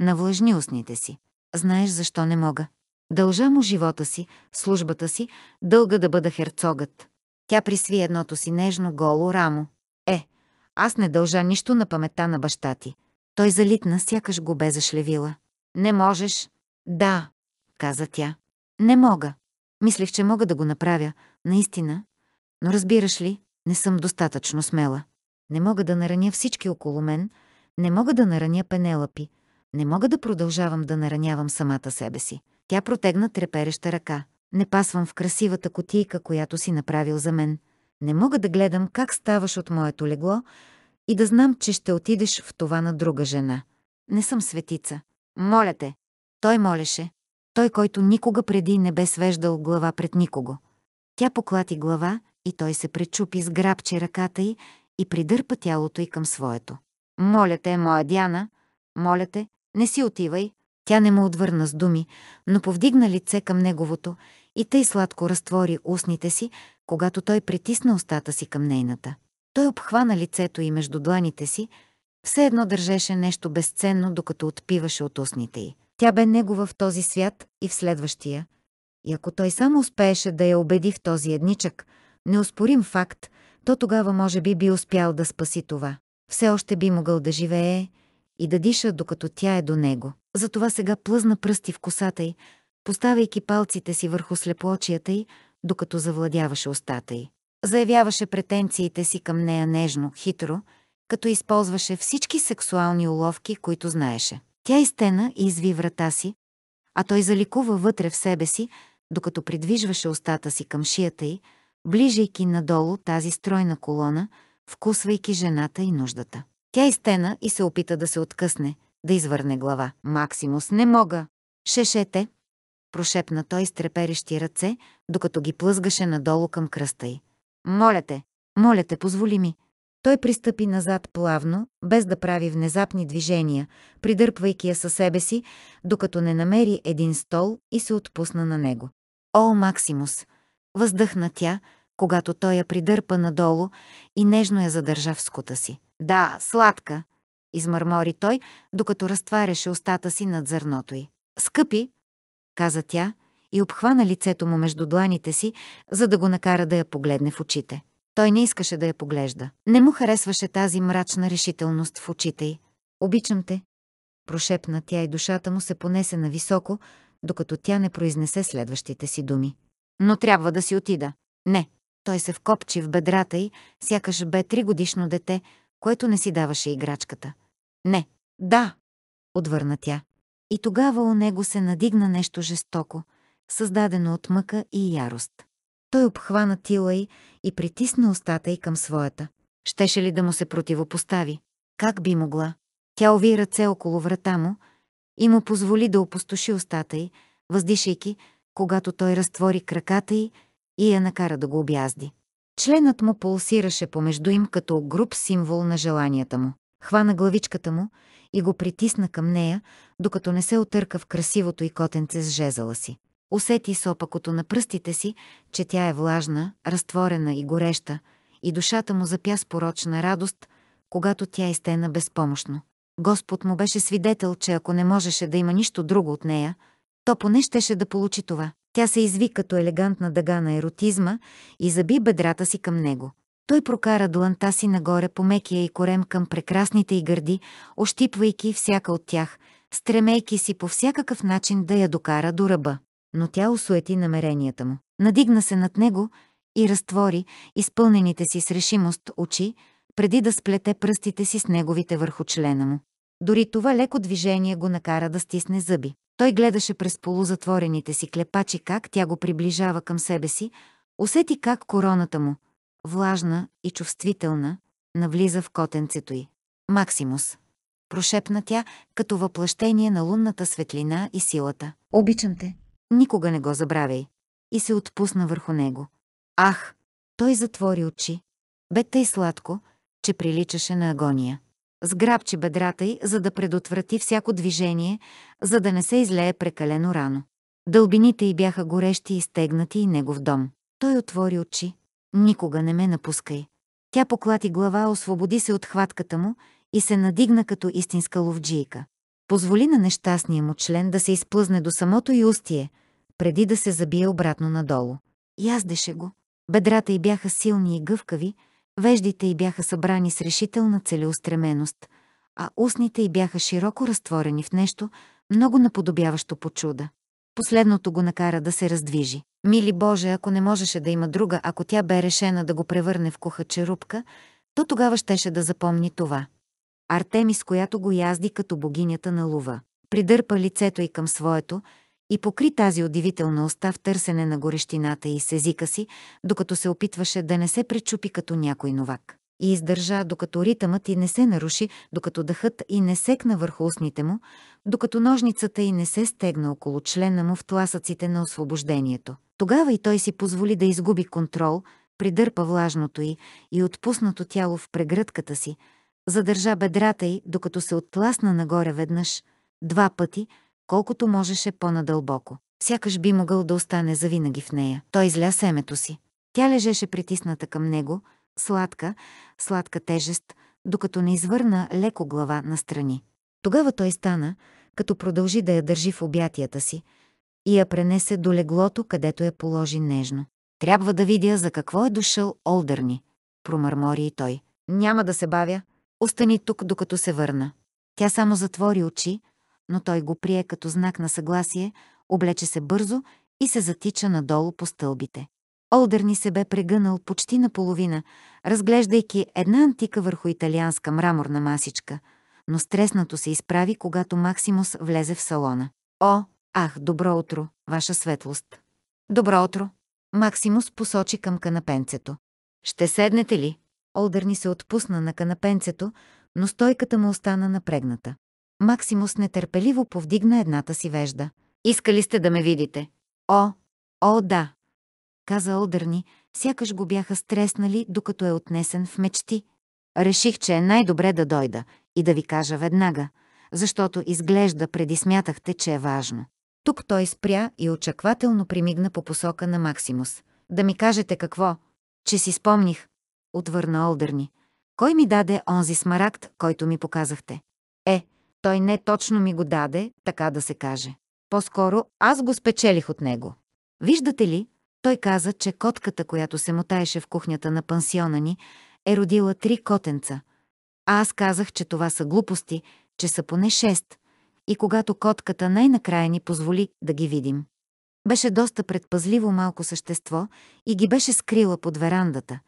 Навлъжни устните си. Знаеш защо не мога. Дължа му живота си, службата си, дълга да бъда херцогът. Тя присви едното си нежно голо рамо. Е, аз не дължа нищо на памета на баща ти. Той залитна, сякаш го бе зашлевила. Не можеш. Да, каза тя. Не мога. Мислех, че мога да го направя, наистина. Но разбираш ли, не съм достатъчно смела. Не мога да нараня всички около мен, не мога да нараня Пенелъпи, не мога да продължавам да наранявам самата себе си. Тя протегна трепереща ръка. Не пасвам в красивата котийка, която си направил за мен. Не мога да гледам как ставаш от моето легло и да знам, че ще отидеш в това на друга жена. Не съм светица. Моля те. Той молеше. Той, който никога преди не бе свеждал глава пред никого. Тя поклати глава и той се пречупи с грабче ръката й и придърпа тялото й към своето. Моля те, моя Дяна, моля те, не си отивай. Тя не му отвърна с думи, но повдигна лице към неговото и тъй сладко разтвори устните си, когато той притисна устата си към нейната. Той обхвана лицето и между дланите си, все едно държеше нещо безценно, докато отпиваше от устните й. Тя бе негова в този свят и в следващия. И ако той само успееше да я убеди в този едничък, неоспорим факт, то тогава може би би успял да спаси това. Все още би могъл да живее и да диша, докато тя е до него. Затова сега плъзна пръсти в косата й, поставяйки палците си върху слепоочията й, докато завладяваше устата й. Заявяваше претенциите си към нея нежно, хитро, като използваше всички сексуални уловки, които знаеше. Тя изтена и изви врата си, а той заликува вътре в себе си, докато придвижваше устата си към шията й, ближайки надолу тази стройна колона, вкусвайки жената и нуждата. Тя изтена и се опита да се откъсне, да извърне глава. Максимус, не мога. Шешете, прошепна той с треперещи ръце, докато ги плъзгаше надолу към кръста й. Моля те, моля те, позволи ми. Той пристъпи назад плавно, без да прави внезапни движения, придърпвайки я със себе си, докато не намери един стол и се отпусна на него. О, Максимус! Въздъхна тя, когато той я придърпа надолу и нежно я задържа в скута си. Да, сладка, измърмори той, докато разтваряше устата си над зърното й. Скъпи, каза тя и обхвана лицето му между дланите си, за да го накара да я погледне в очите. Той не искаше да я поглежда. Не му харесваше тази мрачна решителност в очите й. Обичам те, прошепна тя и душата му се понесе нависоко, докато тя не произнесе следващите си думи. Но трябва да си отида. Не. Той се вкопчи в бедрата й, сякаш бе тригодишно дете, което не си даваше играчката. Не. Да, отвърна тя. И тогава у него се надигна нещо жестоко, създадено от мъка и ярост. Той обхвана тила й и притисна устата й към своята. Щеше ли да му се противопостави? Как би могла? Тя ови ръце около врата му и му позволи да опустоши устата й, въздишайки, когато той разтвори краката й и я накара да го обязди. Членът му пулсираше помежду им като груб символ на желанията му. Хвана главичката му и го притисна към нея, докато не се отърка в красивото и котенце с жезала си. Усети с опакото на пръстите си, че тя е влажна, разтворена и гореща, и душата му запя с порочна радост, когато тя изтена безпомощно. Господ му беше свидетел, че ако не можеше да има нищо друго от нея, то поне щеше да получи това. Тя се изви като елегантна дъга на еротизма и заби бедрата си към него. Той прокара дланта си нагоре по мекия и корем към прекрасните й гърди, ощипвайки всяка от тях, стремейки си по всякакъв начин да я докара до ръба. Но тя осуети намеренията му. Надигна се над него и разтвори изпълнените си с решимост очи, преди да сплете пръстите си с неговите върху члена му. Дори това леко движение го накара да стисне зъби. Той гледаше през полузатворените си клепачи как тя го приближава към себе си, усети как короната му, влажна и чувствителна, навлиза в котенцето й. Максимус. Прошепна тя, като въплъщение на лунната светлина и силата. Обичам те. Никога не го забравяй. И се отпусна върху него. Ах! Той затвори очи. Бе тъй сладко, че приличаше на агония. Сграбчи бедрата й, за да предотврати всяко движение, за да не се излее прекалено рано. Дълбините й бяха горещи и стегнати и негов дом. Той отвори очи. Никога не ме напускай. Тя поклати глава, освободи се от хватката му и се надигна като истинска ловджийка. Позволи на нещастния му член да се изплъзне до самото и устие, преди да се забие обратно надолу. Яздеше го. Бедрата й бяха силни и гъвкави, веждите й бяха събрани с решителна целеустременост, а устните й бяха широко разтворени в нещо, много наподобяващо по чуда. Последното го накара да се раздвижи. Мили Боже, ако не можеше да има друга, ако тя бе решена да го превърне в куха черупка, то тогава щеше да запомни това. Артемис, която го язди като богинята на лува. Придърпа лицето й към своето и покри тази удивителна уста в търсене на горещината и с езика си, докато се опитваше да не се пречупи като някой новак. И издържа, докато ритъмът и не се наруши, докато дъхът и не секна върху устните му, докато ножницата и не се стегна около члена му в тласъците на освобождението. Тогава и той си позволи да изгуби контрол, придърпа влажното й и отпуснато тяло в прегръдката си, задържа бедрата й, докато се оттласна нагоре веднъж, два пъти, колкото можеше по-надълбоко. Сякаш би могъл да остане завинаги в нея. Той изля семето си. Тя лежеше притисната към него, сладка, сладка тежест, докато не извърна леко глава настрани. Тогава той стана, като продължи да я държи в обятията си, и я пренесе до леглото, където я положи нежно. Трябва да видя за какво е дошъл Олдърни, промърмори и той. Няма да се бавя. Остани тук, докато се върна. Тя само затвори очи, но той го прие като знак на съгласие, облече се бързо и се затича надолу по стълбите. Олдърни се бе прегънал почти наполовина, разглеждайки една антика върху италианска мраморна масичка, но стреснато се изправи, когато Максимус влезе в салона. О, ах, добро утро, ваша светлост. Добро утро. Максимус посочи към канапенцето. Ще седнете ли? Олдърни се отпусна на канапенцето, но стойката му остана напрегната. Максимус нетърпеливо повдигна едната си вежда. Искали сте да ме видите? О, о, да, каза Олдърни, сякаш го бяха стреснали, докато е отнесен в мечти. Реших, че е най-добре да дойда и да ви кажа веднага, защото изглежда преди смятахте, че е важно. Тук той спря и очаквателно примигна по посока на Максимус. Да ми кажете какво? Че си спомних, отвърна Олдърни. Кой ми даде онзи смарагд, който ми показахте? Е, той не точно ми го даде, така да се каже. По-скоро аз го спечелих от него. Виждате ли, той каза, че котката, която се мотаеше в кухнята на пансиона ни, е родила три котенца. А аз казах, че това са глупости, че са поне шест. И когато котката най-накрая ни позволи да ги видим. Беше доста предпазливо малко същество и ги беше скрила под верандата.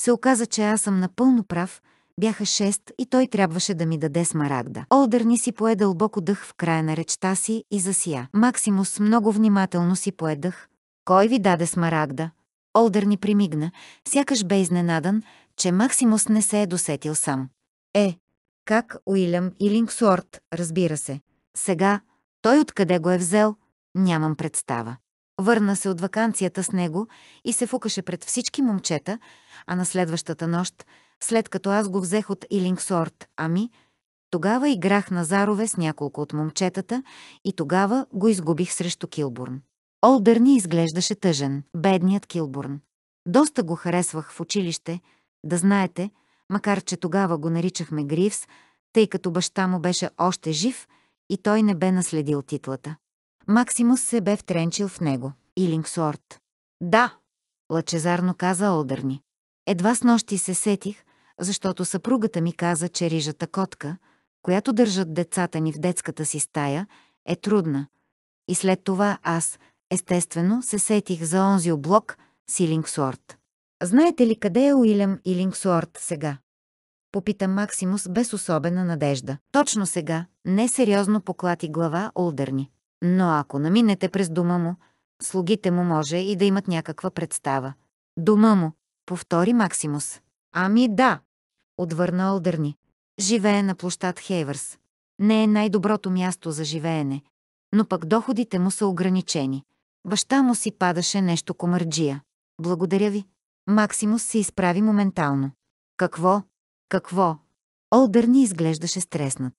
Се оказа, че аз съм напълно прав, бяха шест и той трябваше да ми даде смарагда. Олдърни си пое дълбоко дъх в края на речта си и засия. Максимус много внимателно си пое дъх, кой ви даде смарагда? Олдър ни примигна, сякаш бе изненадан, че Максимус не се е досетил сам. Е, как Уилям и Линксуорт, разбира се. Сега, той откъде го е взел, нямам представа. Върна се от вакансията с него и се фукаше пред всички момчета, а на следващата нощ, след като аз го взех от Илингсорт, ами, тогава играх на зарове с няколко от момчетата и тогава го изгубих срещу Килбурн. Олдърни изглеждаше тъжен, бедният Килбурн. Доста го харесвах в училище, да знаете, макар че тогава го наричахме Гривс, тъй като баща му беше още жив и той не бе наследил титлата. Максимус се бе втренчил в него. Илингсуорт. Да, лъчезарно каза Олдърни. Едва с нощи се сетих, защото съпругата ми каза, че рижата котка, която държат децата ни в детската си стая, е трудна. И след това аз, Естествено, се сетих за онзи с Илингсуорт. Знаете ли къде е Уилям Илингсуорт сега? Попита Максимус без особена надежда. Точно сега, несериозно поклати глава Олдърни. Но ако наминете през дома му, слугите му може и да имат някаква представа. Дома му, повтори Максимус. Ами да, отвърна Олдърни. Живее на площад Хейвърс. Не е най-доброто място за живеене, но пък доходите му са ограничени. Баща му си падаше нещо комърджия. Благодаря ви. Максимус се изправи моментално. Какво? Какво? Олдър ни изглеждаше стреснат.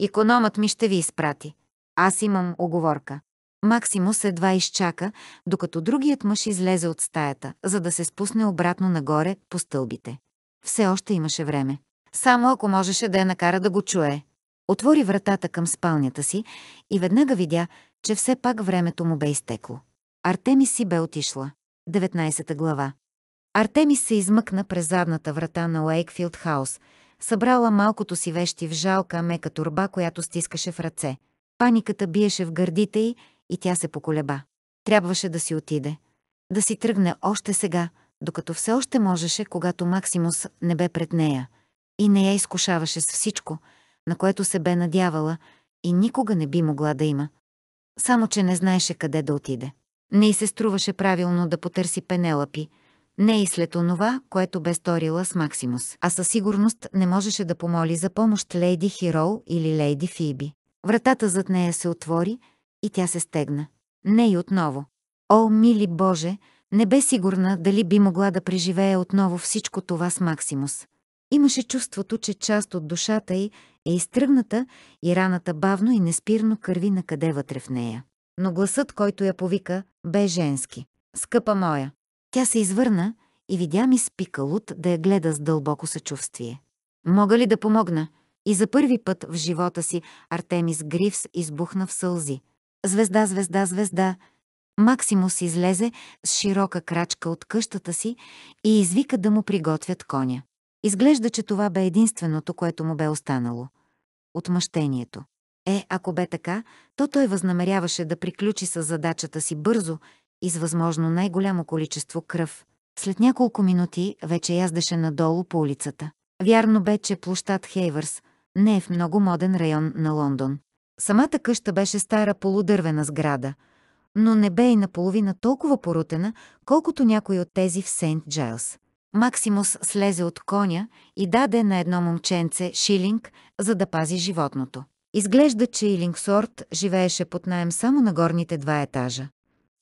Икономът ми ще ви изпрати. Аз имам оговорка. Максимус едва изчака, докато другият мъж излезе от стаята, за да се спусне обратно нагоре по стълбите. Все още имаше време. Само ако можеше да я накара да го чуе. Отвори вратата към спалнята си и веднага видя, че все пак времето му бе изтекло. Артемис си бе отишла. 19 глава. Артемис се измъкна през задната врата на Уейкфилд Хаус, събрала малкото си вещи в жалка мека турба, която стискаше в ръце. Паниката биеше в гърдите й и тя се поколеба. Трябваше да си отиде. Да си тръгне още сега, докато все още можеше, когато Максимус не бе пред нея. И не я изкушаваше с всичко, на което се бе надявала и никога не би могла да има само че не знаеше къде да отиде. Не й се струваше правилно да потърси Пенелапи, не и след онова, което бе сторила с Максимус, а със сигурност не можеше да помоли за помощ Лейди Хироу или Лейди Фиби. Вратата зад нея се отвори и тя се стегна. Не и отново. О, мили Боже, Не бе сигурна дали би могла да преживее отново всичко това с Максимус. Имаше чувството, че част от душата й е изтръгната и раната бавно и неспирно кърви на къде вътре в нея. Но гласът, който я повика, бе женски. Скъпа моя! Тя се извърна и видя ми Спикалут да я гледа с дълбоко съчувствие. Мога ли да помогна? И за първи път в живота си Артемис Гривс избухна в сълзи. Звезда, звезда, звезда! Максимус излезе с широка крачка от къщата си и извика да му приготвят коня. Изглежда, че това бе единственото, което му бе останало. Отмъщението. Е, ако бе така, то той възнамеряваше да приключи с задачата си бързо и с възможно най-голямо количество кръв. След няколко минути вече яздеше надолу по улицата. Вярно бе, че площад Хейвърс не е в много моден район на Лондон. Самата къща беше стара полудървена сграда, но не бе и наполовина толкова порутена, колкото някой от тези в Сейнт Джайлс. Максимус слезе от коня и даде на едно момченце шилинг, за да пази животното. Изглежда, че Илингсорт живееше под найем само на горните два етажа.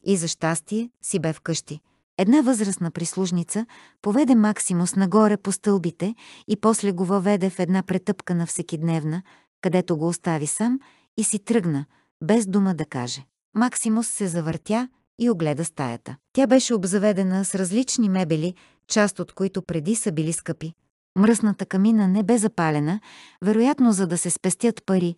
И за щастие си бе вкъщи. Една възрастна прислужница поведе Максимус нагоре по стълбите и после го въведе в една претъпкана всекидневна, където го остави сам и си тръгна, без дума да каже. Максимус се завъртя и огледа стаята. Тя беше обзаведена с различни мебели, част от които преди са били скъпи. Мръсната камина не бе запалена, вероятно за да се спестят пари,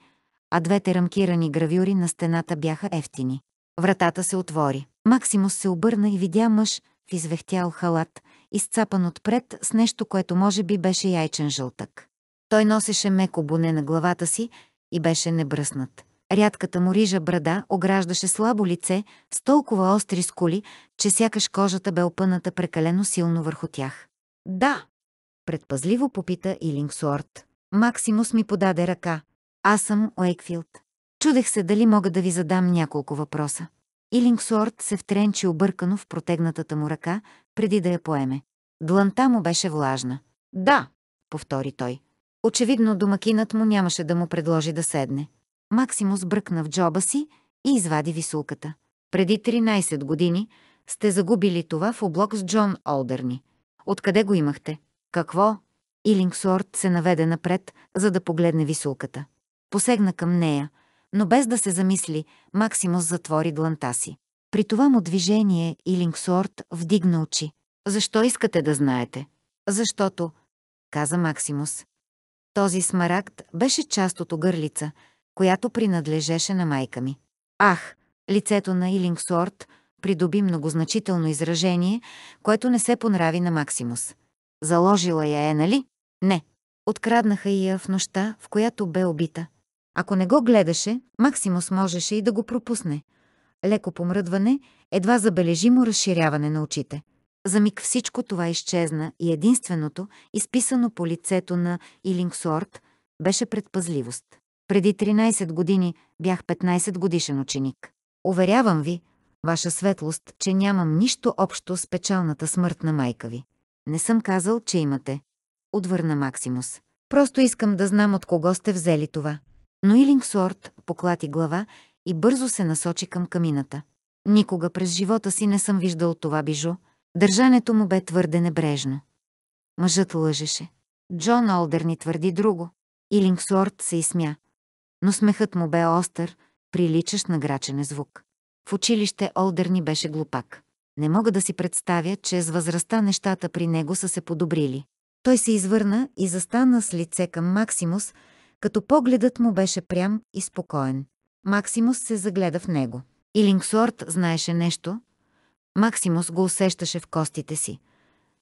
а двете рамкирани гравюри на стената бяха ефтини. Вратата се отвори. Максимус се обърна и видя мъж в извехтял халат, изцапан отпред с нещо, което може би беше яйчен жълтък. Той носеше меко боне на главата си и беше небръснат. Рядката му рижа брада ограждаше слабо лице с толкова остри скули, че сякаш кожата бе опъната прекалено силно върху тях. Да, предпазливо попита Илингсуорт. Максимус ми подаде ръка. Аз съм Уейкфилд. Чудех се дали мога да ви задам няколко въпроса. Илингсуорт се втренчи объркано в протегнатата му ръка, преди да я поеме. Дланта му беше влажна. Да, повтори той. Очевидно домакинът му нямаше да му предложи да седне. Максимус бръкна в джоба си и извади висулката. Преди 13 години сте загубили това в облок с Джон Олдърни. Откъде го имахте? Какво? Илингсуорт се наведе напред, за да погледне висулката. Посегна към нея, но без да се замисли, Максимус затвори дланта си. При това му движение Илингсуорт вдигна очи. Защо искате да знаете? Защото, каза Максимус. Този смарагд беше част от огърлица, която принадлежеше на майка ми. Ах, лицето на Илингсуорт придоби многозначително изражение, което не се понрави на Максимус. Заложила я е, нали? Не. Откраднаха я в нощта, в която бе убита. Ако не го гледаше, Максимус можеше и да го пропусне. Леко помръдване, едва забележимо разширяване на очите. За миг всичко това изчезна и единственото, изписано по лицето на Илингсуорт, беше предпазливост. Преди 13 години бях 15 годишен ученик. Уверявам ви, ваша светлост, че нямам нищо общо с печалната смърт на майка ви. Не съм казал, че имате. Отвърна Максимус. Просто искам да знам от кого сте взели това. Но Илингсуорт поклати глава и бързо се насочи към камината. Никога през живота си не съм виждал това бижу. Държането му бе твърде небрежно. Мъжът лъжеше. Джон Олдер твърди друго. Илингсуорт се изсмя. Но смехът му бе остър, приличащ на грачене звук. В училище Олдерни беше глупак. Не мога да си представя, че с възрастта нещата при него са се подобрили. Той се извърна и застана с лице към Максимус, като погледът му беше прям и спокоен. Максимус се загледа в него. Илингсуорт знаеше нещо. Максимус го усещаше в костите си.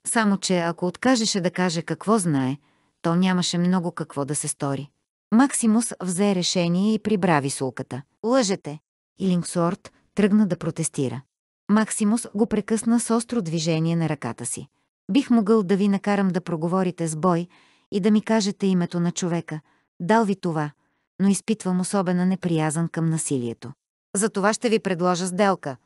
Само, че ако откажеше да каже какво знае, то нямаше много какво да се стори. Максимус взе решение и прибрави сулката. Лъжете! Илингсуорт тръгна да протестира. Максимус го прекъсна с остро движение на ръката си. Бих могъл да ви накарам да проговорите с бой и да ми кажете името на човека. Дал ви това, но изпитвам особена неприязан към насилието. За това ще ви предложа сделка.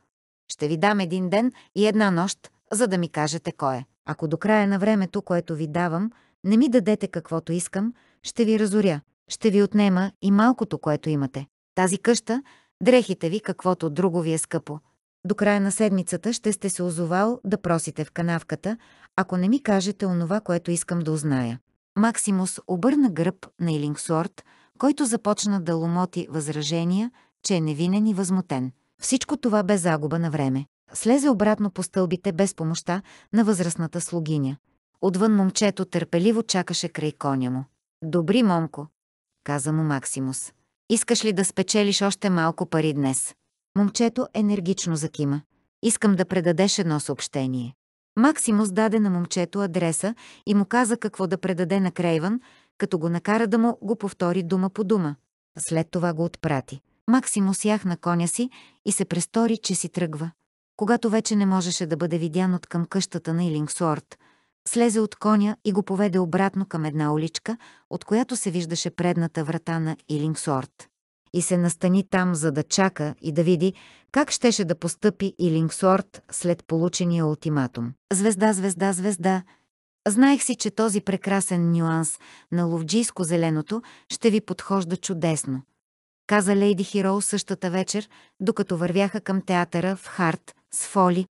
Ще ви дам един ден и една нощ, за да ми кажете кой е. Ако до края на времето, което ви давам, не ми дадете каквото искам, ще ви разоря, ще ви отнема и малкото, което имате. Тази къща, дрехите ви, каквото друго ви е скъпо. До края на седмицата ще сте се озовал да просите в канавката, ако не ми кажете онова, което искам да узная. Максимус обърна гръб на Илингсуорт, който започна да ломоти възражения, че е невинен и възмутен. Всичко това бе загуба на време. Слезе обратно по стълбите без помощта на възрастната слугиня. Отвън момчето търпеливо чакаше край коня му. Добри, момко, каза му Максимус. Искаш ли да спечелиш още малко пари днес? Момчето енергично закима. Искам да предадеш едно съобщение. Максимус даде на момчето адреса и му каза какво да предаде на Крейвън, като го накара да му го повтори дума по дума. След това го отпрати. Максимус яхна коня си и се престори, че си тръгва. Когато вече не можеше да бъде видян от към къщата на Илингсуорт, слезе от коня и го поведе обратно към една уличка, от която се виждаше предната врата на Илингсуорт. И се настани там, за да чака и да види как щеше да постъпи Илингсуорт след получения ултиматум. Звезда, звезда, звезда. Знаех си, че този прекрасен нюанс на ловджийско-зеленото ще ви подхожда чудесно. Каза Лейди Хироу същата вечер, докато вървяха към театъра в Харт с Фоли.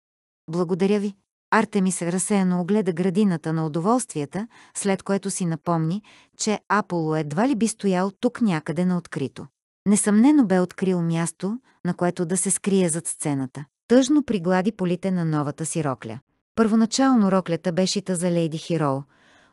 Благодаря ви. Артемис разсеяно огледа градината на удоволствията, след което си напомни, че Аполо едва ли би стоял тук някъде на открито. Несъмнено бе открил място, на което да се скрие зад сцената. Тъжно приглади полите на новата си рокля. Първоначално роклята бе шита за Лейди Хироу,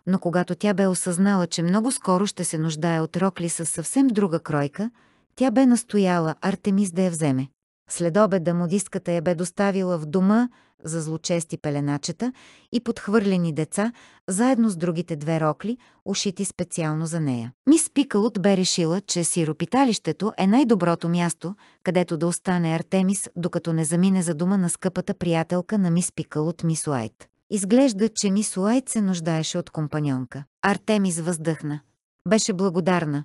но когато тя бе осъзнала, че много скоро ще се нуждае от рокли с съвсем друга кройка, тя бе настояла Артемис да я вземе. След обеда модистката я бе доставила в дома за злочести пеленачета и подхвърлени деца, заедно с другите две рокли, ушити специално за нея. Мис Пикалот бе решила, че сиропиталището е най-доброто място, където да остане Артемис, докато не замине за дома на скъпата приятелка на мис Пикалот, мис Уайт. Изглежда, че мис Уайт се нуждаеше от компаньонка. Артемис въздъхна. Беше благодарна.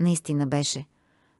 Наистина беше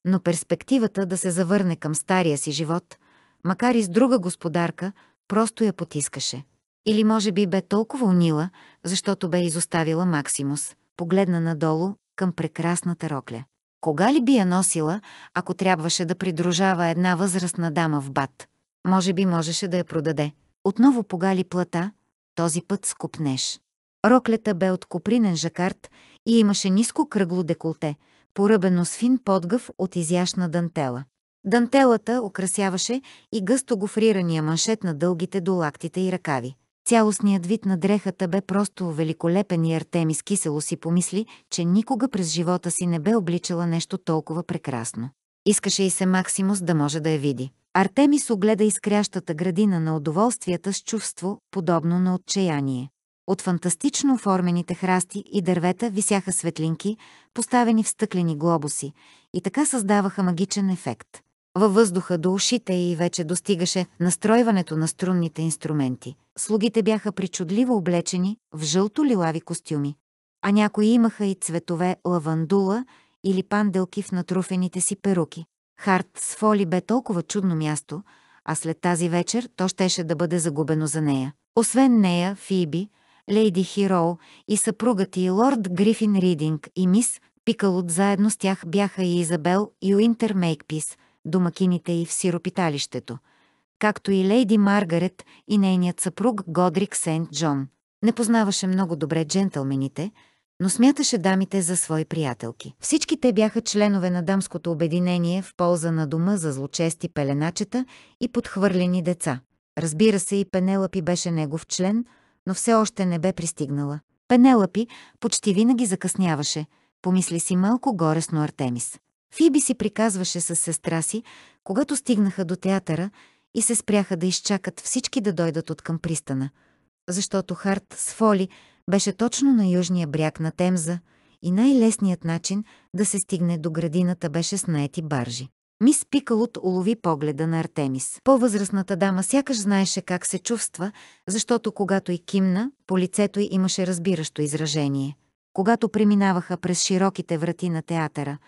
но перспективата да се завърне към стария си живот, макар и с друга господарка, просто я потискаше. Или може би бе толкова унила, защото бе изоставила Максимус, погледна надолу към прекрасната рокля. Кога ли би я носила, ако трябваше да придружава една възрастна дама в бат? Може би можеше да я продаде. Отново погали плата, този път с купнеш. Роклята бе от копринен жакард и имаше ниско кръгло деколте, поръбено с фин подгъв от изящна дантела. Дантелата украсяваше и гъсто гофрирания маншет на дългите до лактите и ръкави. Цялостният вид на дрехата бе просто великолепен и Артемис кисело си помисли, че никога през живота си не бе обличала нещо толкова прекрасно. Искаше и се Максимус да може да я види. Артемис огледа изкрящата градина на удоволствията с чувство, подобно на отчаяние. От фантастично оформените храсти и дървета висяха светлинки, поставени в стъклени глобуси, и така създаваха магичен ефект. Във въздуха до ушите и вече достигаше настройването на струнните инструменти. Слугите бяха причудливо облечени в жълто-лилави костюми, а някои имаха и цветове лавандула или панделки в натруфените си перуки. Харт с Фоли бе толкова чудно място, а след тази вечер то щеше да бъде загубено за нея. Освен нея, Фиби, Лейди Хироу и съпругът и лорд Грифин Ридинг и мис Пикалот заедно с тях бяха и Изабел и Уинтер Мейкпис, домакините и в сиропиталището, както и лейди Маргарет и нейният съпруг Годрик Сент Джон. Не познаваше много добре джентълмените, но смяташе дамите за свои приятелки. Всички те бяха членове на дамското обединение в полза на дома за злочести пеленачета и подхвърлени деца. Разбира се, и Пенелъпи беше негов член – но все още не бе пристигнала. Пенелъпи почти винаги закъсняваше, помисли си малко горесно Артемис. Фиби си приказваше с сестра си, когато стигнаха до театъра и се спряха да изчакат всички да дойдат от към пристана, защото Харт с Фоли беше точно на южния бряг на Темза и най-лесният начин да се стигне до градината беше с наети баржи. Мис Пикалот улови погледа на Артемис. По-възрастната дама сякаш знаеше как се чувства, защото когато и кимна, по лицето й имаше разбиращо изражение. Когато преминаваха през широките врати на театъра,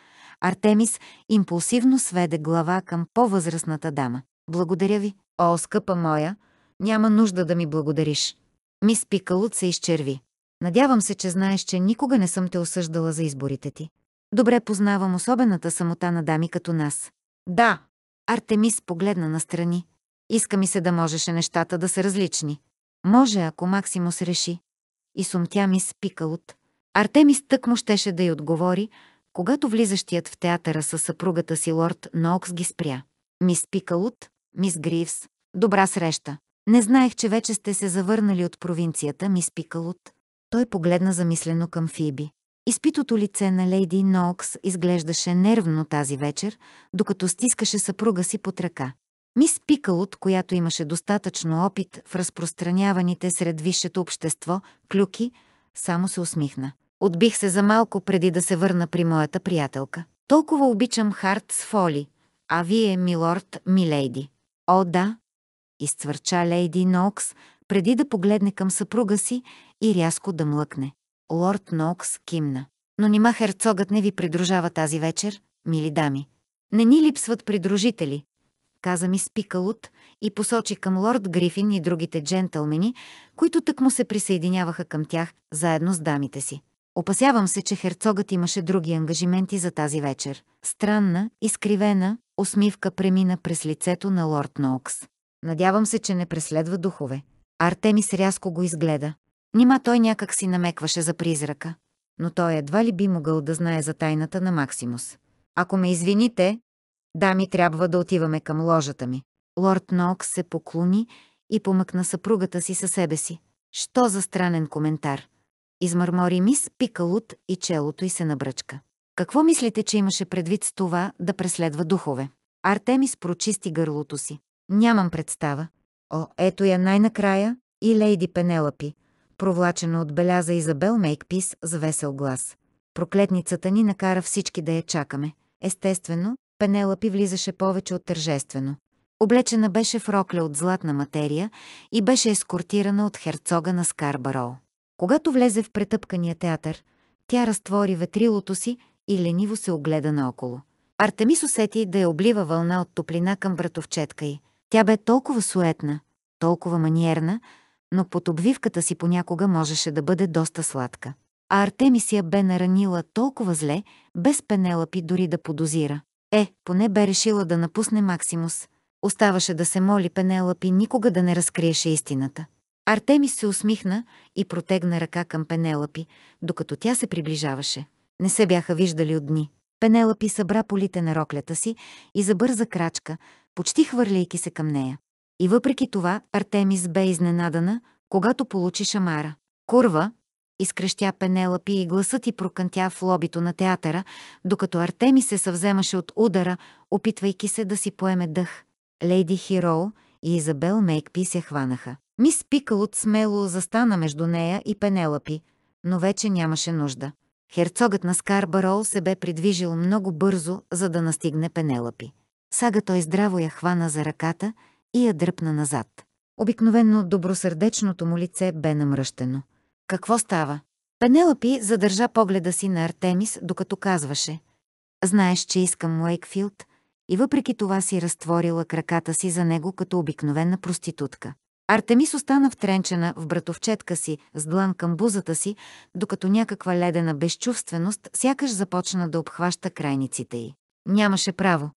Артемис импулсивно сведе глава към по-възрастната дама. Благодаря ви, о, скъпа моя, няма нужда да ми благодариш. Мис Пикалот се изчерви. Надявам се, че знаеш, че никога не съм те осъждала за изборите ти. Добре познавам особената самота на дами като нас. Да. Артемис погледна настрани. Иска ми се да можеше нещата да са различни. Може, ако Максимус реши. И сумтя мис Пикалот. Артемис тък му щеше да й отговори, когато влизащият в театъра със съпругата си лорд Ноокс ги спря. Мис Пикалут, мис Гривс, добра среща. Не знаех, че вече сте се завърнали от провинцията, мис Пикалут. Той погледна замислено към Фиби. Изпитото лице на лейди Ноокс изглеждаше нервно тази вечер, докато стискаше съпруга си под ръка. Мис Пикалут, която имаше достатъчно опит в разпространяваните сред висшето общество клюки, само се усмихна. Отбих се за малко преди да се върна при моята приятелка. Толкова обичам Харт с Фоли, а вие, милорд, милейди. О, да, изцвърча лейди Нокс, преди да погледне към съпруга си и рязко да млъкне. Лорд Нокс кимна. Но нима херцогът не ви придружава тази вечер, мили дами. Не ни липсват придружители, каза ми Спикалут и посочи към лорд Грифин и другите джентълмени, които тък му се присъединяваха към тях, заедно с дамите си. Опасявам се, че херцогът имаше други ангажименти за тази вечер. Странна, изкривена, усмивка премина през лицето на лорд Ноукс. Надявам се, че не преследва духове. Артемис рязко го изгледа. Нима той някак си намекваше за призрака. Но той едва ли би могъл да знае за тайната на Максимус. Ако ме извините, дами, трябва да отиваме към ложата ми. Лорд Нокс се поклони и помъкна съпругата си със себе си. Що за странен коментар? Измърмори мис Пикалут и челото й се набръчка. Какво мислите, че имаше предвид с това да преследва духове? Артемис прочисти гърлото си. Нямам представа. О, ето я най-накрая и лейди Пенелапи, провлачена отбеляза Изабел Мейкпис с весел глас. Проклетницата ни накара всички да я чакаме. Естествено, Пенелапи влизаше повече от тържествено. Облечена беше в рокля от златна материя и беше ескортирана от херцога на Скарбарол. Когато влезе в претъпкания театър, тя разтвори ветрилото си и лениво се огледа наоколо. Артемис усети да я облива вълна от топлина към братовчетка й. Тя бе толкова суетна, толкова маниерна, но под обвивката си понякога можеше да бъде доста сладка. А Артемисия бе наранила толкова зле, без Пенелапи дори да подозира. Е, поне бе решила да напусне Максимус. Оставаше да се моли Пенелапи никога да не разкриеше истината. Артемис се усмихна и протегна ръка към Пенелапи, докато тя се приближаваше. Не се бяха виждали от дни. Пенелапи събра полите на роклята си и забърза крачка, почти хвърляйки се към нея. И въпреки това Артемис бе изненадана, когато получи шамара. Курва, изкрещя Пенелапи и гласът ти прокънтя в лобито на театъра, докато Артемис се съвземаше от удара, опитвайки се да си поеме дъх. Лейди Хироу и Изабел Мейкпи се хванаха. Мис Пикалот смело застана между нея и Пенелапи, но вече нямаше нужда. Херцогът на Скарбарол се бе придвижил много бързо, за да настигне Пенелапи. Сага той здраво я хвана за ръката и я дръпна назад. Обикновенно добросърдечното му лице бе намръщено. Какво става? Пенелапи задържа погледа си на Артемис, докато казваше. Знаеш, че искам Уейкфилд, и въпреки това си разтворила краката си за него като обикновена проститутка. Артемис остана втренчена в братовчетка си, с длан към бузата си, докато някаква ледена безчувственост сякаш започна да обхваща крайниците й. Нямаше право.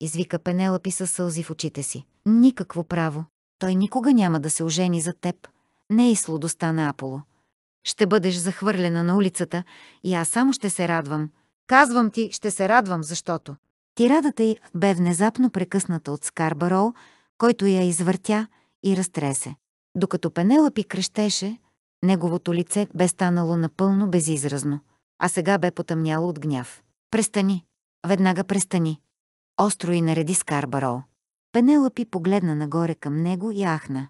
Извика Пенелапи със сълзи в очите си. Никакво право. Той никога няма да се ожени за теб. Не е и сладостта на Аполо. Ще бъдеш захвърлена на улицата и аз само ще се радвам. Казвам ти, ще се радвам, защото... Тирадата й бе внезапно прекъсната от Скарбарол, който я извъртя и разтресе. Докато Пенелапи крещеше, неговото лице бе станало напълно безизразно, а сега бе потъмняло от гняв. Престани! Веднага престани! Остро и нареди Скарбарол. Пенелапи погледна нагоре към него и ахна.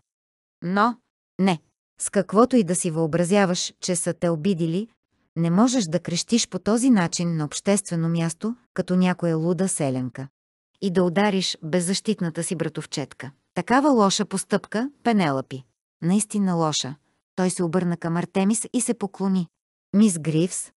Но, не, с каквото и да си въобразяваш, че са те обидили, не можеш да крещиш по този начин на обществено място, като някоя луда селенка. И да удариш беззащитната си братовчетка. Такава лоша постъпка, Пенелапи. Наистина лоша. Той се обърна към Артемис и се поклони. Мис Гривс,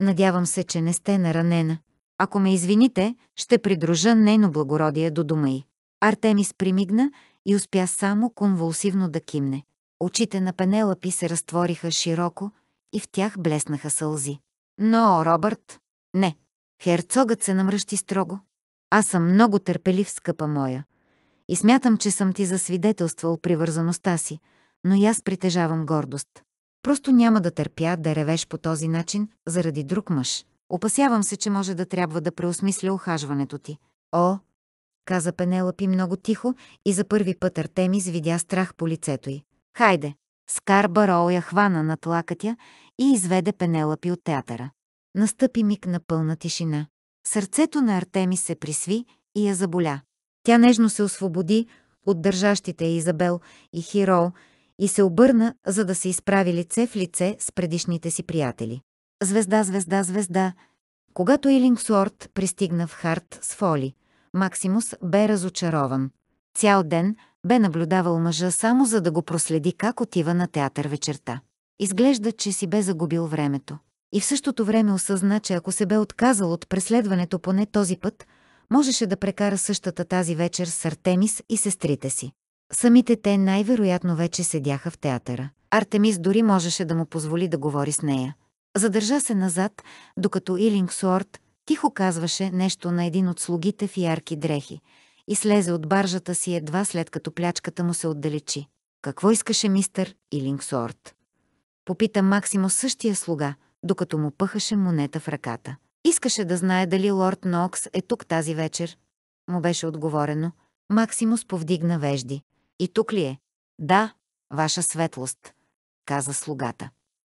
надявам се, че не сте наранена. Ако ме извините, ще придружа нейно благородие до дома й. Артемис примигна и успя само конвулсивно да кимне. Очите на Пенелапи се разтвориха широко и в тях блеснаха сълзи. Но, Робърт, не. Херцогът се намръщи строго. Аз съм много търпелив, скъпа моя. И смятам, че съм ти засвидетелствал привързаността си, но и аз притежавам гордост. Просто няма да търпя да ревеш по този начин заради друг мъж. Опасявам се, че може да трябва да преосмисля ухажването ти. О, каза Пенелъпи много тихо и за първи път Артемис видя страх по лицето й. Хайде! Скар Барол я хвана над лакътя и изведе Пенелъпи от театъра. Настъпи миг на пълна тишина. Сърцето на Артемис се присви и я заболя. Тя нежно се освободи от държащите Изабел и Хирол и се обърна, за да се изправи лице в лице с предишните си приятели. Звезда, звезда, звезда. Когато Илингсуорт пристигна в Харт с Фоли, Максимус бе разочарован. Цял ден бе наблюдавал мъжа само за да го проследи как отива на театър вечерта. Изглежда, че си бе загубил времето. И в същото време осъзна, че ако се бе отказал от преследването поне този път, можеше да прекара същата тази вечер с Артемис и сестрите си. Самите те най-вероятно вече седяха в театъра. Артемис дори можеше да му позволи да говори с нея. Задържа се назад, докато Илинг Суорт тихо казваше нещо на един от слугите в ярки дрехи и слезе от баржата си едва след като плячката му се отдалечи. Какво искаше мистър Илинг Суорт? Попита Максимо същия слуга, докато му пъхаше монета в ръката. Искаше да знае дали лорд Нокс е тук тази вечер. Му беше отговорено. Максимус повдигна вежди. И тук ли е? Да, ваша светлост, каза слугата.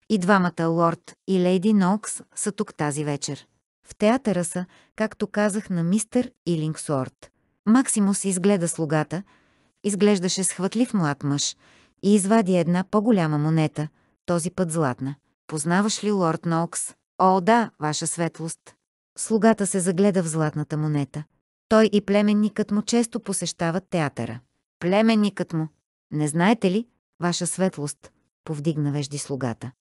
И двамата лорд и лейди Нокс са тук тази вечер. В театъра са, както казах на мистър Илингсорт. Максимус изгледа слугата, изглеждаше схватлив млад мъж и извади една по-голяма монета, този път златна. Познаваш ли лорд Нокс? О, да, ваша светлост. Слугата се загледа в златната монета. Той и племенникът му често посещават театъра. Племенникът му. Не знаете ли, ваша светлост, повдигна вежди слугата.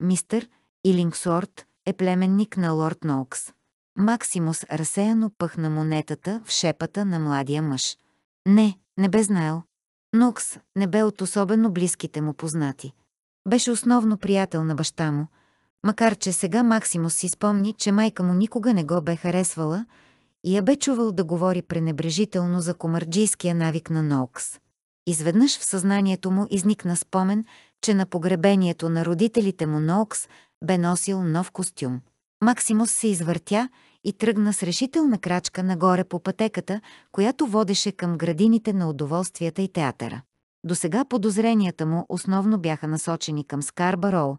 Мистър Илингсорт е племенник на лорд Ноукс. Максимус разсеяно пъхна монетата в шепата на младия мъж. Не, не бе знаел. Нокс не бе от особено близките му познати. Беше основно приятел на баща му, макар че сега Максимус си спомни, че майка му никога не го бе харесвала и я бе чувал да говори пренебрежително за комарджийския навик на Ноукс. Изведнъж в съзнанието му изникна спомен, че на погребението на родителите му Ноукс бе носил нов костюм. Максимус се извъртя и тръгна с решителна крачка нагоре по пътеката, която водеше към градините на удоволствията и театъра. До сега подозренията му основно бяха насочени към Скарбароу,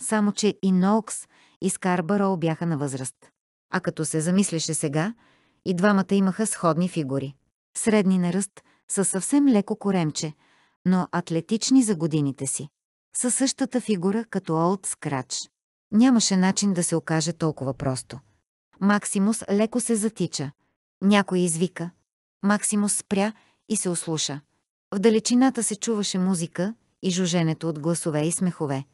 само че и Ноукс и Скарбароу бяха на възраст. А като се замислеше сега, и двамата имаха сходни фигури. Средни на ръст, със съвсем леко коремче, но атлетични за годините си. Със същата фигура като Олд Скрач. Нямаше начин да се окаже толкова просто. Максимус леко се затича. Някой извика. Максимус спря и се ослуша. В далечината се чуваше музика и жуженето от гласове и смехове.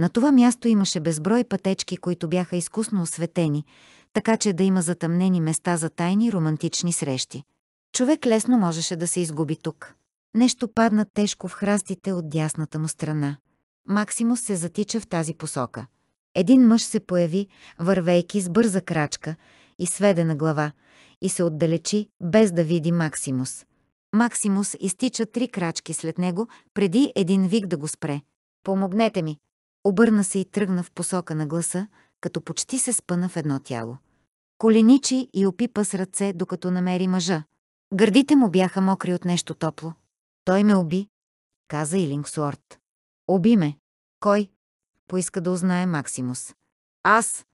На това място имаше безброй пътечки, които бяха изкусно осветени, така че да има затъмнени места за тайни романтични срещи. Човек лесно можеше да се изгуби тук. Нещо падна тежко в храстите от дясната му страна. Максимус се затича в тази посока. Един мъж се появи, вървейки с бърза крачка и сведена глава, и се отдалечи, без да види Максимус. Максимус изтича три крачки след него, преди един вик да го спре. «Помогнете ми!» Обърна се и тръгна в посока на гласа, като почти се спъна в едно тяло. Коленичи и опипа с ръце, докато намери мъжа. Гърдите му бяха мокри от нещо топло. Той ме уби, каза Илингсуорт. Уби ме. Кой? Поиска да узнае Максимус. Аз.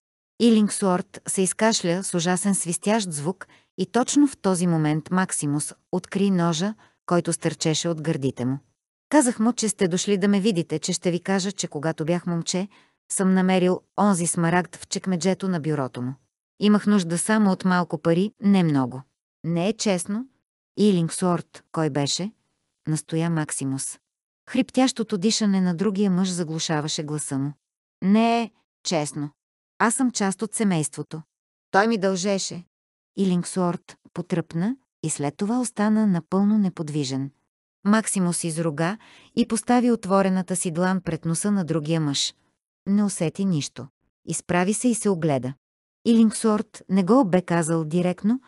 Илингсуорт се изкашля с ужасен свистящ звук и точно в този момент Максимус откри ножа, който стърчеше от гърдите му. Казах му, че сте дошли да ме видите, че ще ви кажа, че когато бях момче, съм намерил онзи смарагд в чекмеджето на бюрото му. Имах нужда само от малко пари, не много. Не е честно. Илингсуорт, кой беше? Настоя Максимус. Хриптящото дишане на другия мъж заглушаваше гласа му. Не е честно. Аз съм част от семейството. Той ми дължеше. Илингсуорт потръпна и след това остана напълно неподвижен. Максимус изруга и постави отворената си длан пред носа на другия мъж. Не усети нищо. Изправи се и се огледа. Илингсуорт не го бе казал директно,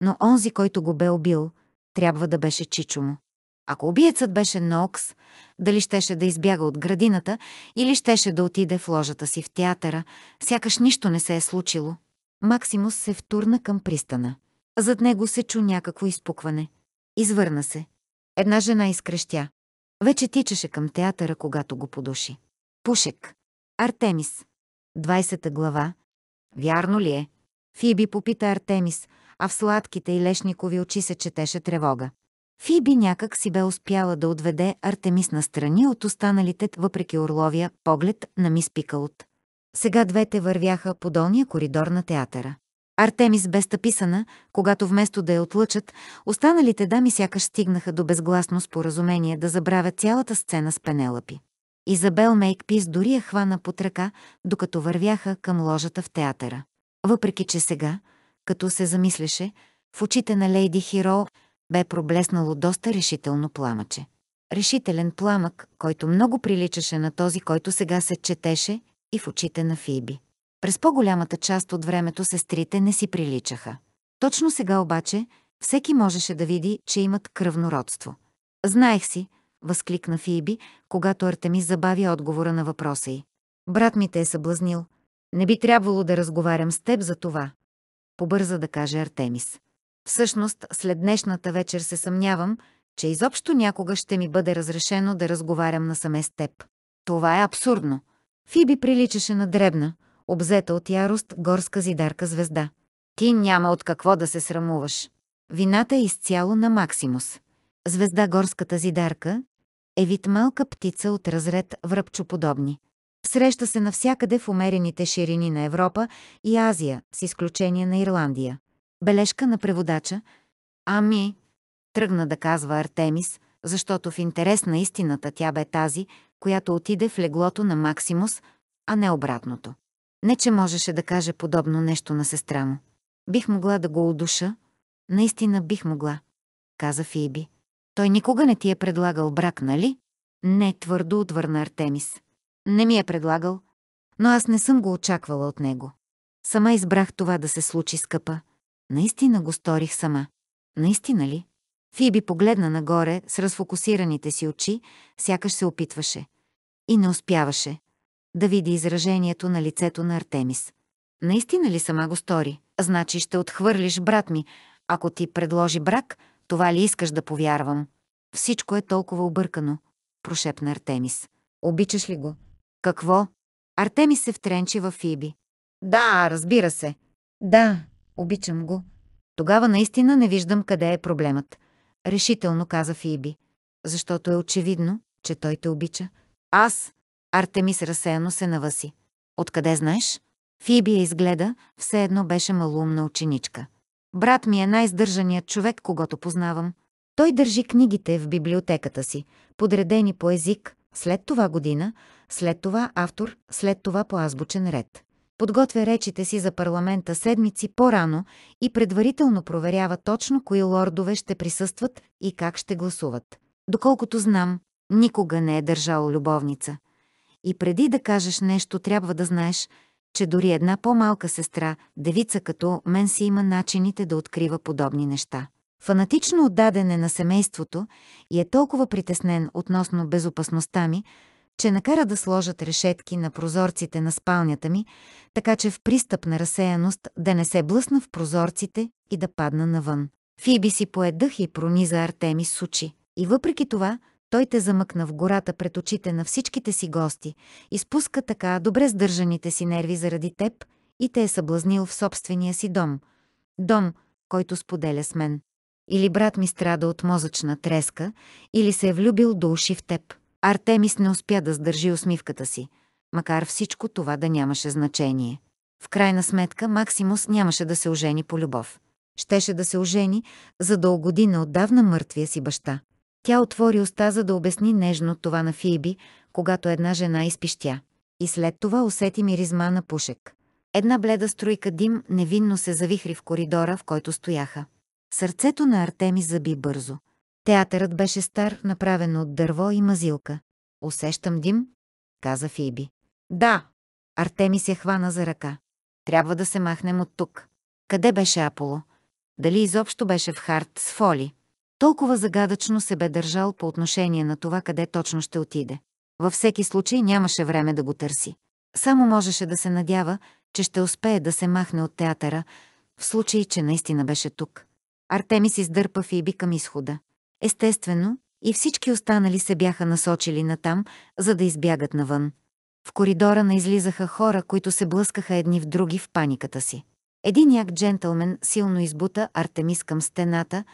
но онзи, който го бе убил, трябва да беше чичо му. Ако убиецът беше Нокс, дали щеше да избяга от градината или щеше да отиде в ложата си в театъра, сякаш нищо не се е случило. Максимус се втурна към пристана. Зад него се чу някакво изпукване. Извърна се. Една жена изкрещя. Вече тичаше към театъра, когато го подуши. Пушек. Артемис. 20 глава. Вярно ли е? Фиби попита Артемис, а в сладките и лешникови очи се четеше тревога. Фиби някак си бе успяла да отведе Артемис на страни от останалите, въпреки орловия поглед на мис Пикалот. Сега двете вървяха по долния коридор на театъра. Артемис бе стъписана, когато вместо да я отлъчат, останалите дами сякаш стигнаха до безгласно споразумение да забравят цялата сцена с Пенелъпи. Изабел Мейкпис дори я хвана под ръка, докато вървяха към ложата в театъра. Въпреки, че сега, като се замислеше, в очите на Лейди Хиро бе проблеснало доста решително пламъче. Решителен пламък, който много приличаше на този, който сега се четеше и в очите на Фиби. През по-голямата част от времето сестрите не си приличаха. Точно сега обаче всеки можеше да види, че имат кръвно родство. Знаех си, възкликна Фиби, когато Артемис забави отговора на въпроса й. Брат ми те е съблазнил. Не би трябвало да разговарям с теб за това. Побърза да каже Артемис. Всъщност, след днешната вечер се съмнявам, че изобщо някога ще ми бъде разрешено да разговарям насаме с теб. Това е абсурдно. Фиби приличаше на дребна, обзета от ярост горска зидарка звезда. Ти няма от какво да се срамуваш. Вината е изцяло на Максимус. Звезда горската зидарка е вид малка птица от разред връбчоподобни. Среща се навсякъде в умерените ширини на Европа и Азия, с изключение на Ирландия. Бележка на преводача. Ами, тръгна да казва Артемис, защото в интерес на истината тя бе тази, която отиде в леглото на Максимус, а не обратното. Не, че можеше да каже подобно нещо на сестра му. Бих могла да го удуша. Наистина бих могла, каза Фиби. Той никога не ти е предлагал брак, нали? Не, твърдо отвърна Артемис. Не ми е предлагал, но аз не съм го очаквала от него. Сама избрах това да се случи, скъпа. Наистина го сторих сама. Наистина ли? Фиби погледна нагоре с разфокусираните си очи, сякаш се опитваше. И не успяваше да види изражението на лицето на Артемис. Наистина ли сама го стори? Значи ще отхвърлиш брат ми. Ако ти предложи брак, това ли искаш да повярвам? Всичко е толкова объркано, прошепна Артемис. Обичаш ли го? Какво? Артемис се втренчи в Фиби. Да, разбира се. Да, обичам го. Тогава наистина не виждам къде е проблемът. Решително каза Фиби. Защото е очевидно, че той те обича. Аз? Артемис разсеяно се навъси. Откъде знаеш? Фиби я изгледа, все едно беше малумна ученичка. Брат ми е най-здържаният човек, когато познавам. Той държи книгите в библиотеката си, подредени по език, след това година, след това автор, след това по азбучен ред. Подготвя речите си за парламента седмици по-рано и предварително проверява точно кои лордове ще присъстват и как ще гласуват. Доколкото знам, никога не е държал любовница. И преди да кажеш нещо, трябва да знаеш, че дори една по-малка сестра, девица като мен си има начините да открива подобни неща. Фанатично отдаден е на семейството и е толкова притеснен относно безопасността ми, че накара да сложат решетки на прозорците на спалнята ми, така че в пристъп на разсеяност да не се блъсна в прозорците и да падна навън. Фиби си поедъх и прониза Артемис с очи. И въпреки това, той те замъкна в гората пред очите на всичките си гости, изпуска така добре сдържаните си нерви заради теб и те е съблазнил в собствения си дом. Дом, който споделя с мен. Или брат ми страда от мозъчна треска, или се е влюбил до уши в теб. Артемис не успя да сдържи усмивката си, макар всичко това да нямаше значение. В крайна сметка Максимус нямаше да се ожени по любов. Щеше да се ожени, за да угоди на отдавна мъртвия си баща. Тя отвори уста, за да обясни нежно това на Фиби, когато една жена изпищя. И след това усети миризма на пушек. Една бледа струйка дим невинно се завихри в коридора, в който стояха. Сърцето на Артеми заби бързо. Театърът беше стар, направен от дърво и мазилка. Усещам дим, каза Фиби. Да. Артеми се хвана за ръка. Трябва да се махнем от тук. Къде беше Аполо? Дали изобщо беше в Харт с Фоли? Толкова загадъчно се бе държал по отношение на това къде точно ще отиде. Във всеки случай нямаше време да го търси. Само можеше да се надява, че ще успее да се махне от театъра, в случай, че наистина беше тук. Артемис издърпа Фиби към изхода. Естествено, и всички останали се бяха насочили натам, за да избягат навън. В коридора наизлизаха хора, които се блъскаха едни в други в паниката си. Един як джентълмен силно избута Артемис към стената,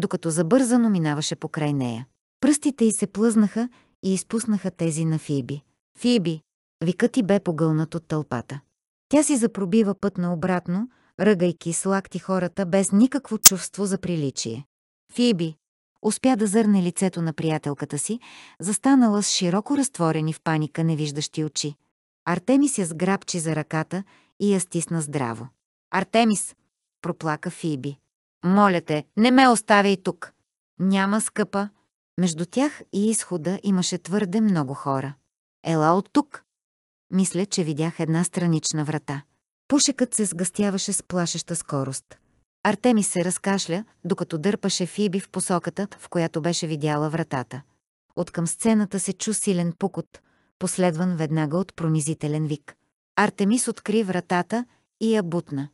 докато забързано минаваше покрай нея. Пръстите й се плъзнаха и изпуснаха тези на Фиби. Фиби! Викът ти бе погълнат от тълпата. Тя си запробива път наобратно, ръгайки с лакти хората без никакво чувство за приличие. Фиби! Успя да зърне лицето на приятелката си, застанала с широко разтворени в паника невиждащи очи. Артемис я сграбчи за ръката и я стисна здраво. Артемис! проплака Фиби. Моля те, не ме оставяй тук. Няма скъпа. Между тях и изхода имаше твърде много хора. Ела от тук. Мисля, че видях една странична врата. Пушекът се сгъстяваше с плашеща скорост. Артемис се разкашля, докато дърпаше Фиби в посоката, в която беше видяла вратата. От към сцената се чу силен пукот, последван веднага от пронизителен вик. Артемис откри вратата и я бутна.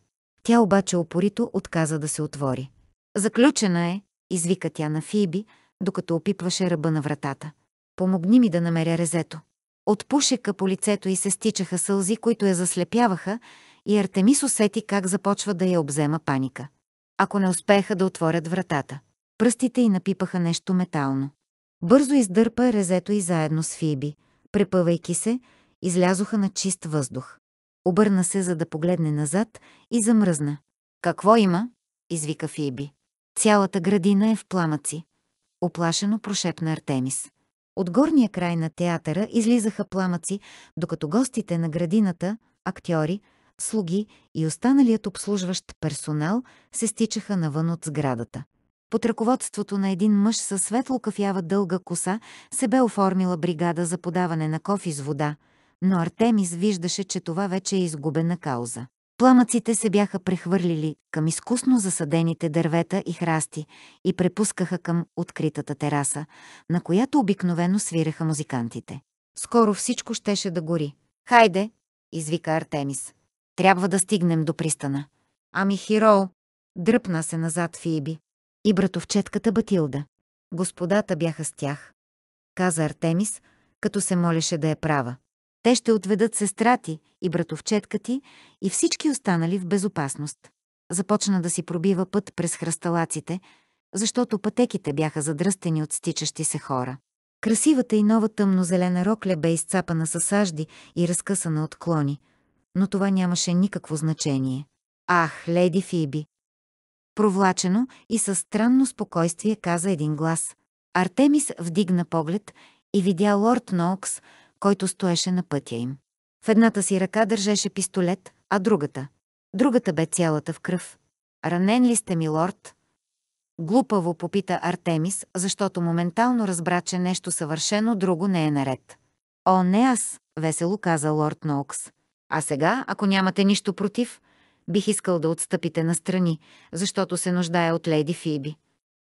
Тя обаче опорито отказа да се отвори. Заключена е, извика тя на Фиби, докато опипваше ръба на вратата. Помогни ми да намеря резето. От пушека по лицето й се стичаха сълзи, които я заслепяваха, и Артемис усети как започва да я обзема паника. Ако не успееха да отворят вратата, пръстите й напипаха нещо метално. Бързо издърпа резето и заедно с Фиби. Препъвайки се, излязоха на чист въздух. Обърна се, за да погледне назад и замръзна. Какво има? извика Фиби. Цялата градина е в пламъци. Оплашено прошепна Артемис. От горния край на театъра излизаха пламъци, докато гостите на градината, актьори, слуги и останалият обслужващ персонал се стичаха навън от сградата. Под ръководството на един мъж със светло кафява дълга коса се бе оформила бригада за подаване на кофи с вода, но Артемис виждаше, че това вече е изгубена кауза. Пламъците се бяха прехвърлили към изкусно засадените дървета и храсти и препускаха към откритата тераса, на която обикновено свиреха музикантите. Скоро всичко щеше да гори. «Хайде!» извика Артемис. Трябва да стигнем до пристана. Ами, Хироу, дръпна се назад Фиби. И братовчетката Батилда. Господата бяха с тях. Каза Артемис, като се молеше да е права. Те ще отведат сестра ти и братовчетка ти и всички останали в безопасност. Започна да си пробива път през хръсталаците, защото пътеките бяха задръстени от стичащи се хора. Красивата и нова тъмно-зелена рокля бе изцапана със сажди и разкъсана от клони – но това нямаше никакво значение. Ах, леди Фиби! Провлачено и със странно спокойствие каза един глас. Артемис вдигна поглед и видя лорд Ноукс, който стоеше на пътя им. В едната си ръка държеше пистолет, а другата. Другата бе цялата в кръв. Ранен ли сте ми, лорд? Глупаво попита Артемис, защото моментално разбра, че нещо съвършено друго не е наред. О, не аз, весело каза лорд Ноукс. А сега, ако нямате нищо против, бих искал да отстъпите настрани, защото се нуждая от леди Фиби.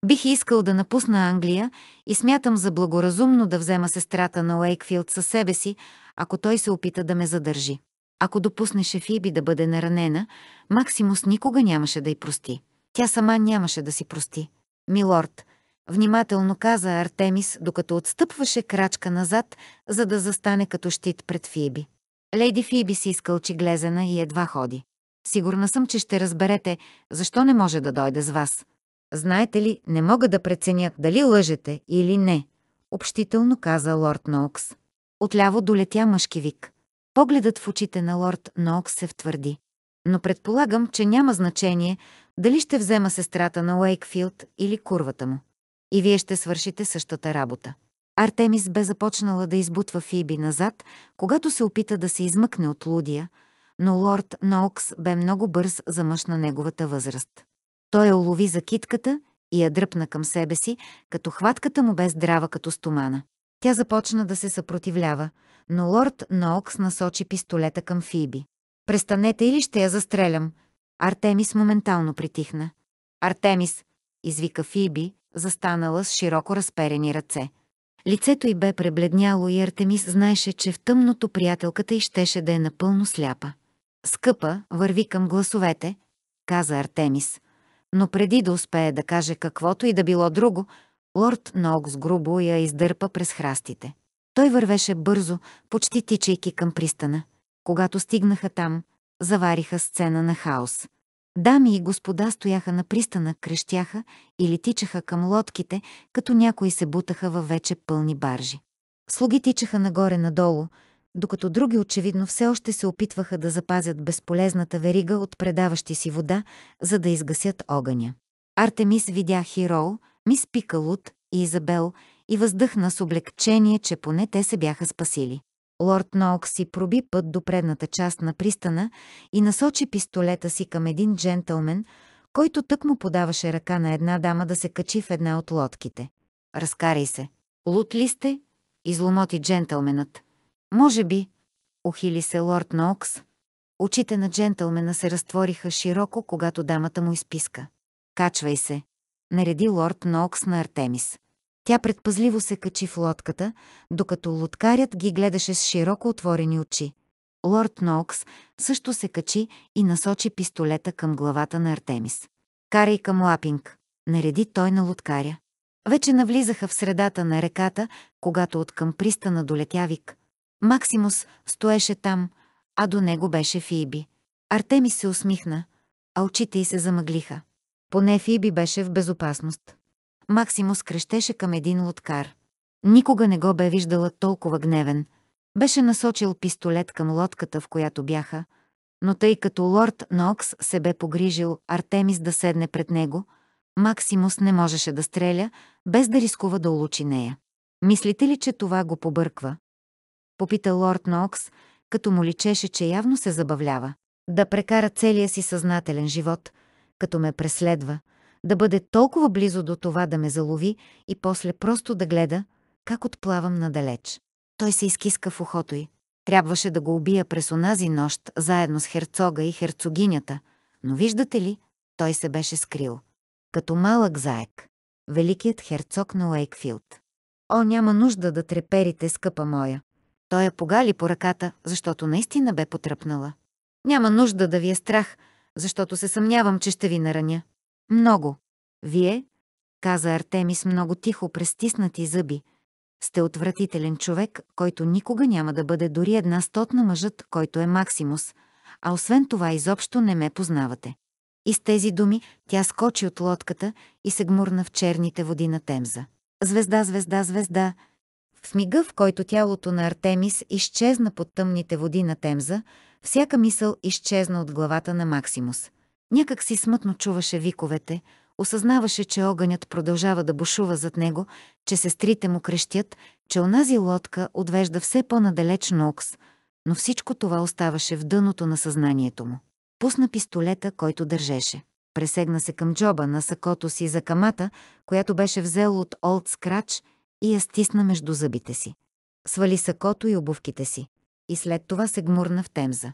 Бих искал да напусна Англия и смятам за благоразумно да взема сестрата на Уейкфилд със себе си, ако той се опита да ме задържи. Ако допуснеше Фиби да бъде наранена, Максимус никога нямаше да й прости. Тя сама нямаше да си прости. Милорд, внимателно каза Артемис, докато отстъпваше крачка назад, за да застане като щит пред Фиби. Лейди Фиби си изкълчи глезена и едва ходи. Сигурна съм, че ще разберете, защо не може да дойде с вас. Знаете ли, не мога да преценя дали лъжете или не, общително каза лорд Ноукс. Отляво долетя мъжки вик. Погледът в очите на лорд Ноукс се втвърди. Но предполагам, че няма значение дали ще взема сестрата на Уейкфилд или курвата му. И вие ще свършите същата работа. Артемис бе започнала да избутва Фиби назад, когато се опита да се измъкне от лудия, но лорд Ноукс бе много бърз за мъж на неговата възраст. Той я улови за китката и я дръпна към себе си, като хватката му бе здрава като стомана. Тя започна да се съпротивлява, но лорд Ноукс насочи пистолета към Фиби. «Престанете или ще я застрелям!» Артемис моментално притихна. «Артемис!» извика Фиби, застанала с широко разперени ръце. Лицето й бе пребледняло и Артемис знаеше, че в тъмното приятелката й щеше да е напълно сляпа. Скъпа, върви към гласовете, каза Артемис. Но преди да успее да каже каквото и да било друго, лорд Нокс грубо я издърпа през храстите. Той вървеше бързо, почти тичайки към пристана. Когато стигнаха там, завариха сцена на хаос. Дами и господа стояха на пристана, крещяха или тичаха към лодките, като някои се бутаха във вече пълни баржи. Слуги тичаха нагоре-надолу, докато други очевидно все още се опитваха да запазят безполезната верига от предаващи си вода, за да изгасят огъня. Артемис видя Хироу, мис Пикалут и Изабел и въздъхна с облегчение, че поне те се бяха спасили. Лорд Ноук си проби път до предната част на пристана и насочи пистолета си към един джентълмен, който тък му подаваше ръка на една дама да се качи в една от лодките. Разкарай се. Лут ли сте? Изломоти джентълменът. Може би. Ухили се лорд Ноукс. Очите на джентълмена се разтвориха широко, когато дамата му изписка. Качвай се. Нареди лорд Ноукс на Артемис. Тя предпазливо се качи в лодката, докато лодкарят ги гледаше с широко отворени очи. Лорд Ноукс също се качи и насочи пистолета към главата на Артемис. Карай към Лапинг, нареди той на лодкаря. Вече навлизаха в средата на реката, когато от към пристана долетя вик. Максимус стоеше там, а до него беше Фиби. Артемис се усмихна, а очите й се замъглиха. Поне Фиби беше в безопасност. Максимус крещеше към един лодкар. Никога не го бе виждала толкова гневен. Беше насочил пистолет към лодката, в която бяха, но тъй като лорд Нокс се бе погрижил Артемис да седне пред него, Максимус не можеше да стреля, без да рискува да улучи нея. Мислите ли, че това го побърква? Попита лорд Нокс, като му личеше, че явно се забавлява. Да прекара целия си съзнателен живот, като ме преследва, да бъде толкова близо до това да ме залови и после просто да гледа, как отплавам надалеч. Той се изкиска в ухото й. Трябваше да го убия през онази нощ, заедно с херцога и херцогинята, но виждате ли, той се беше скрил. Като малък заек. Великият херцог на Уейкфилд. О, няма нужда да треперите, скъпа моя. Той я погали по ръката, защото наистина бе потръпнала. Няма нужда да ви е страх, защото се съмнявам, че ще ви нараня. Много. Вие, каза Артемис много тихо през стиснати зъби, сте отвратителен човек, който никога няма да бъде дори една стотна мъжът, който е Максимус, а освен това изобщо не ме познавате. И с тези думи тя скочи от лодката и се гмурна в черните води на Темза. Звезда, звезда, звезда. В мига, в който тялото на Артемис изчезна под тъмните води на Темза, всяка мисъл изчезна от главата на Максимус. Някак си смътно чуваше виковете, осъзнаваше, че огънят продължава да бушува зад него, че сестрите му крещят, че онази лодка отвежда все по-надалеч Нокс, но всичко това оставаше в дъното на съзнанието му. Пусна пистолета, който държеше. Пресегна се към джоба на сакото си за камата, която беше взел от Олд Скрач и я стисна между зъбите си. Свали сакото и обувките си. И след това се гмурна в темза.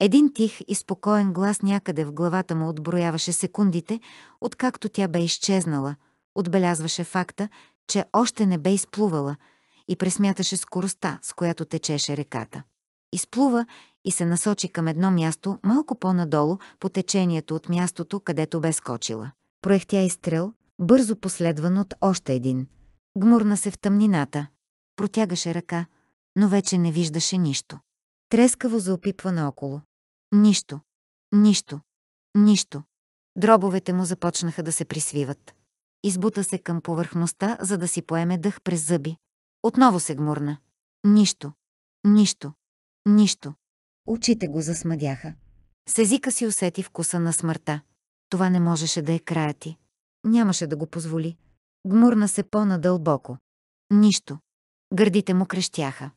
Един тих и спокоен глас някъде в главата му отброяваше секундите, откакто тя бе изчезнала, отбелязваше факта, че още не бе изплувала и пресмяташе скоростта, с която течеше реката. Изплува и се насочи към едно място малко по-надолу по течението от мястото, където бе скочила. Проехтя изстрел, бързо последван от още един. Гмурна се в тъмнината. Протягаше ръка, но вече не виждаше нищо. Трескаво заопипва наоколо. Нищо. Нищо. Нищо. Дробовете му започнаха да се присвиват. Избута се към повърхността, за да си поеме дъх през зъби. Отново се гмурна. Нищо. Нищо. Нищо. Очите го засмъдяха. С езика си усети вкуса на смъртта. Това не можеше да е края ти. Нямаше да го позволи. Гмурна се по-надълбоко. Нищо. Гърдите му крещяха.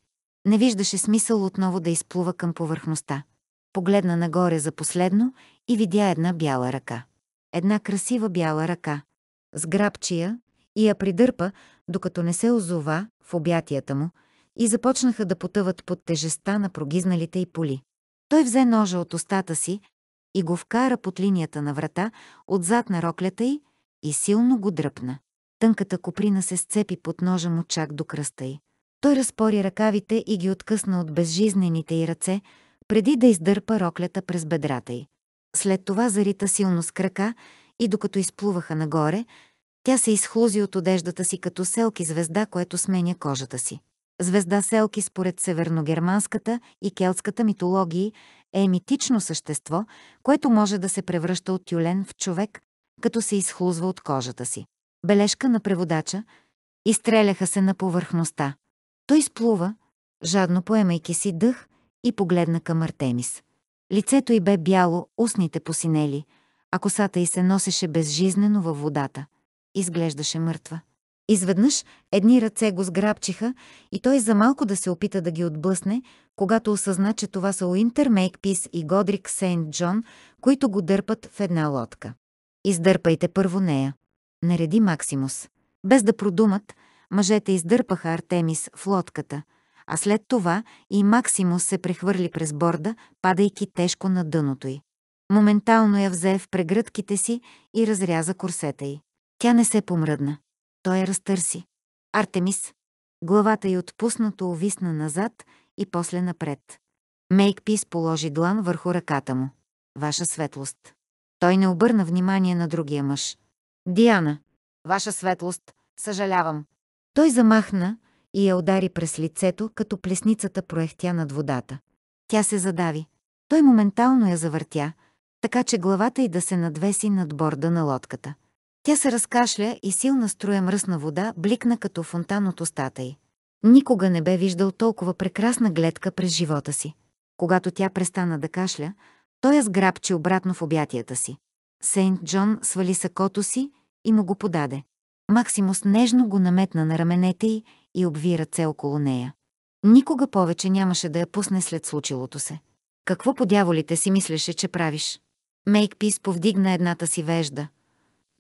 Не виждаше смисъл отново да изплува към повърхността. Погледна нагоре за последно и видя една бяла ръка. Една красива бяла ръка. Сграбчия и я придърпа, докато не се озова в обятията му и започнаха да потъват под тежеста на прогизналите и поли. Той взе ножа от устата си и го вкара под линията на врата, отзад на роклята й и силно го дръпна. Тънката коприна се сцепи под ножа му чак до кръста й. Той разпори ръкавите и ги откъсна от безжизнените й ръце, преди да издърпа роклята през бедрата й. След това зарита силно с крака и докато изплуваха нагоре, тя се изхлузи от одеждата си като селки звезда, което сменя кожата си. Звезда селки според северногерманската и келтската митологии е митично същество, което може да се превръща от тюлен в човек, като се изхлузва от кожата си. Бележка на преводача изстреляха се на повърхността. Той сплува, жадно поемайки си дъх и погледна към Артемис. Лицето й бе бяло, устните посинели, а косата й се носеше безжизнено във водата. Изглеждаше мъртва. Изведнъж едни ръце го сграбчиха и той за малко да се опита да ги отблъсне, когато осъзна, че това са Уинтер Мейкпис и Годрик Сейнт Джон, които го дърпат в една лодка. Издърпайте първо нея, нареди Максимус. Без да продумат, мъжете издърпаха Артемис в лодката, а след това и Максимус се прехвърли през борда, падайки тежко на дъното й. Моментално я взе в прегръдките си и разряза курсета й. Тя не се помръдна. Той я разтърси. Артемис. Главата й отпуснато увисна назад и после напред. Мейкпис положи длан върху ръката му. Ваша светлост. Той не обърна внимание на другия мъж. Диана. Ваша светлост. Съжалявам. Той замахна и я удари през лицето, като плесницата проехтя над водата. Тя се задави. Той моментално я завъртя, така че главата й да се надвеси над борда на лодката. Тя се разкашля и силна струя мръсна вода бликна като фонтан от устата й. Никога не бе виждал толкова прекрасна гледка през живота си. Когато тя престана да кашля, той я сграбчи обратно в обятията си. Сейнт Джон свали сакото си и му го подаде. Максимус нежно го наметна на раменете й и обви ръце около нея. Никога повече нямаше да я пусне след случилото се. Какво по дяволите си мислеше, че правиш? Мейкпис повдигна едната си вежда —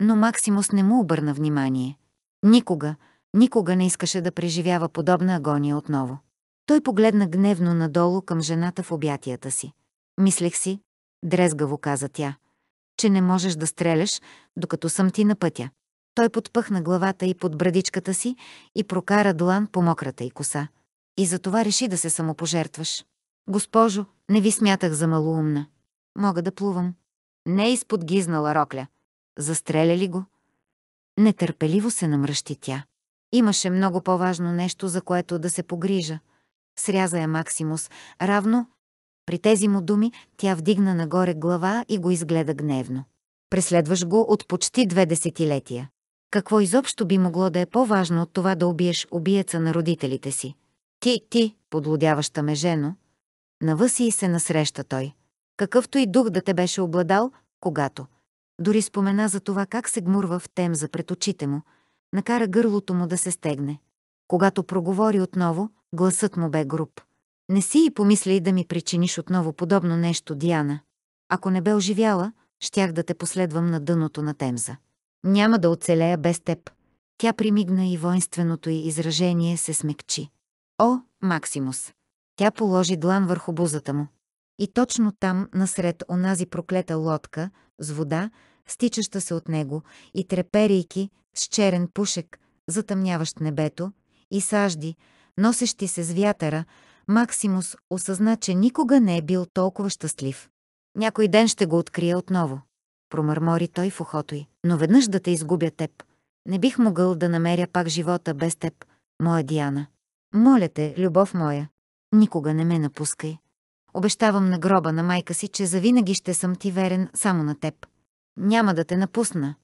но Максимус не му обърна внимание. Никога, никога не искаше да преживява подобна агония отново. Той погледна гневно надолу към жената в обятията си. Мислех си, дрезгаво каза тя, че не можеш да стреляш, докато съм ти на пътя. Той подпъхна главата и под брадичката си и прокара длан по мократа й коса. И затова реши да се самопожертваш. Госпожо, не ви смятах за малоумна. Мога да плувам. Не изпод гизнала рокля. Застреля ли го? Нетърпеливо се намръщи тя. Имаше много по-важно нещо, за което да се погрижа. Сряза я Максимус. Равно при тези му думи тя вдигна нагоре глава и го изгледа гневно. Преследваш го от почти две десетилетия. Какво изобщо би могло да е по-важно от това да убиеш убиеца на родителите си? Ти, ти, подлодяваща ме жено. Навъси и се насреща той. Какъвто и дух да те беше обладал, когато дори спомена за това как се гмурва в темза пред очите му, накара гърлото му да се стегне. Когато проговори отново, гласът му бе груб. Не си и помисли да ми причиниш отново подобно нещо, Диана. Ако не бе оживяла, щях да те последвам на дъното на темза. Няма да оцелея без теб. Тя примигна и воинственото й изражение се смекчи. О, Максимус! Тя положи длан върху бузата му. И точно там, насред онази проклета лодка, с вода, стичаща се от него, и треперейки с черен пушек, затъмняващ небето, и сажди, носещи се с вятъра, Максимус осъзна, че никога не е бил толкова щастлив. Някой ден ще го открия отново. Промърмори той в ухото й. Но веднъж да те изгубя теб. Не бих могъл да намеря пак живота без теб, моя Диана. Моля те, любов моя, никога не ме напускай. Обещавам на гроба на майка си, че завинаги ще съм ти верен само на теб. Няма да те напусна,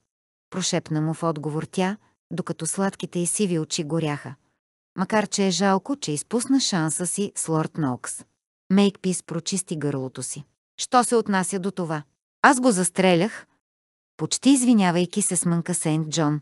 прошепна му в отговор тя, докато сладките и сиви очи горяха. Макар, че е жалко, че изпусна шанса си с лорд Нокс. Мейкпис прочисти гърлото си. Що се отнася до това? Аз го застрелях. Почти извинявайки се смънка Сейнт Джон.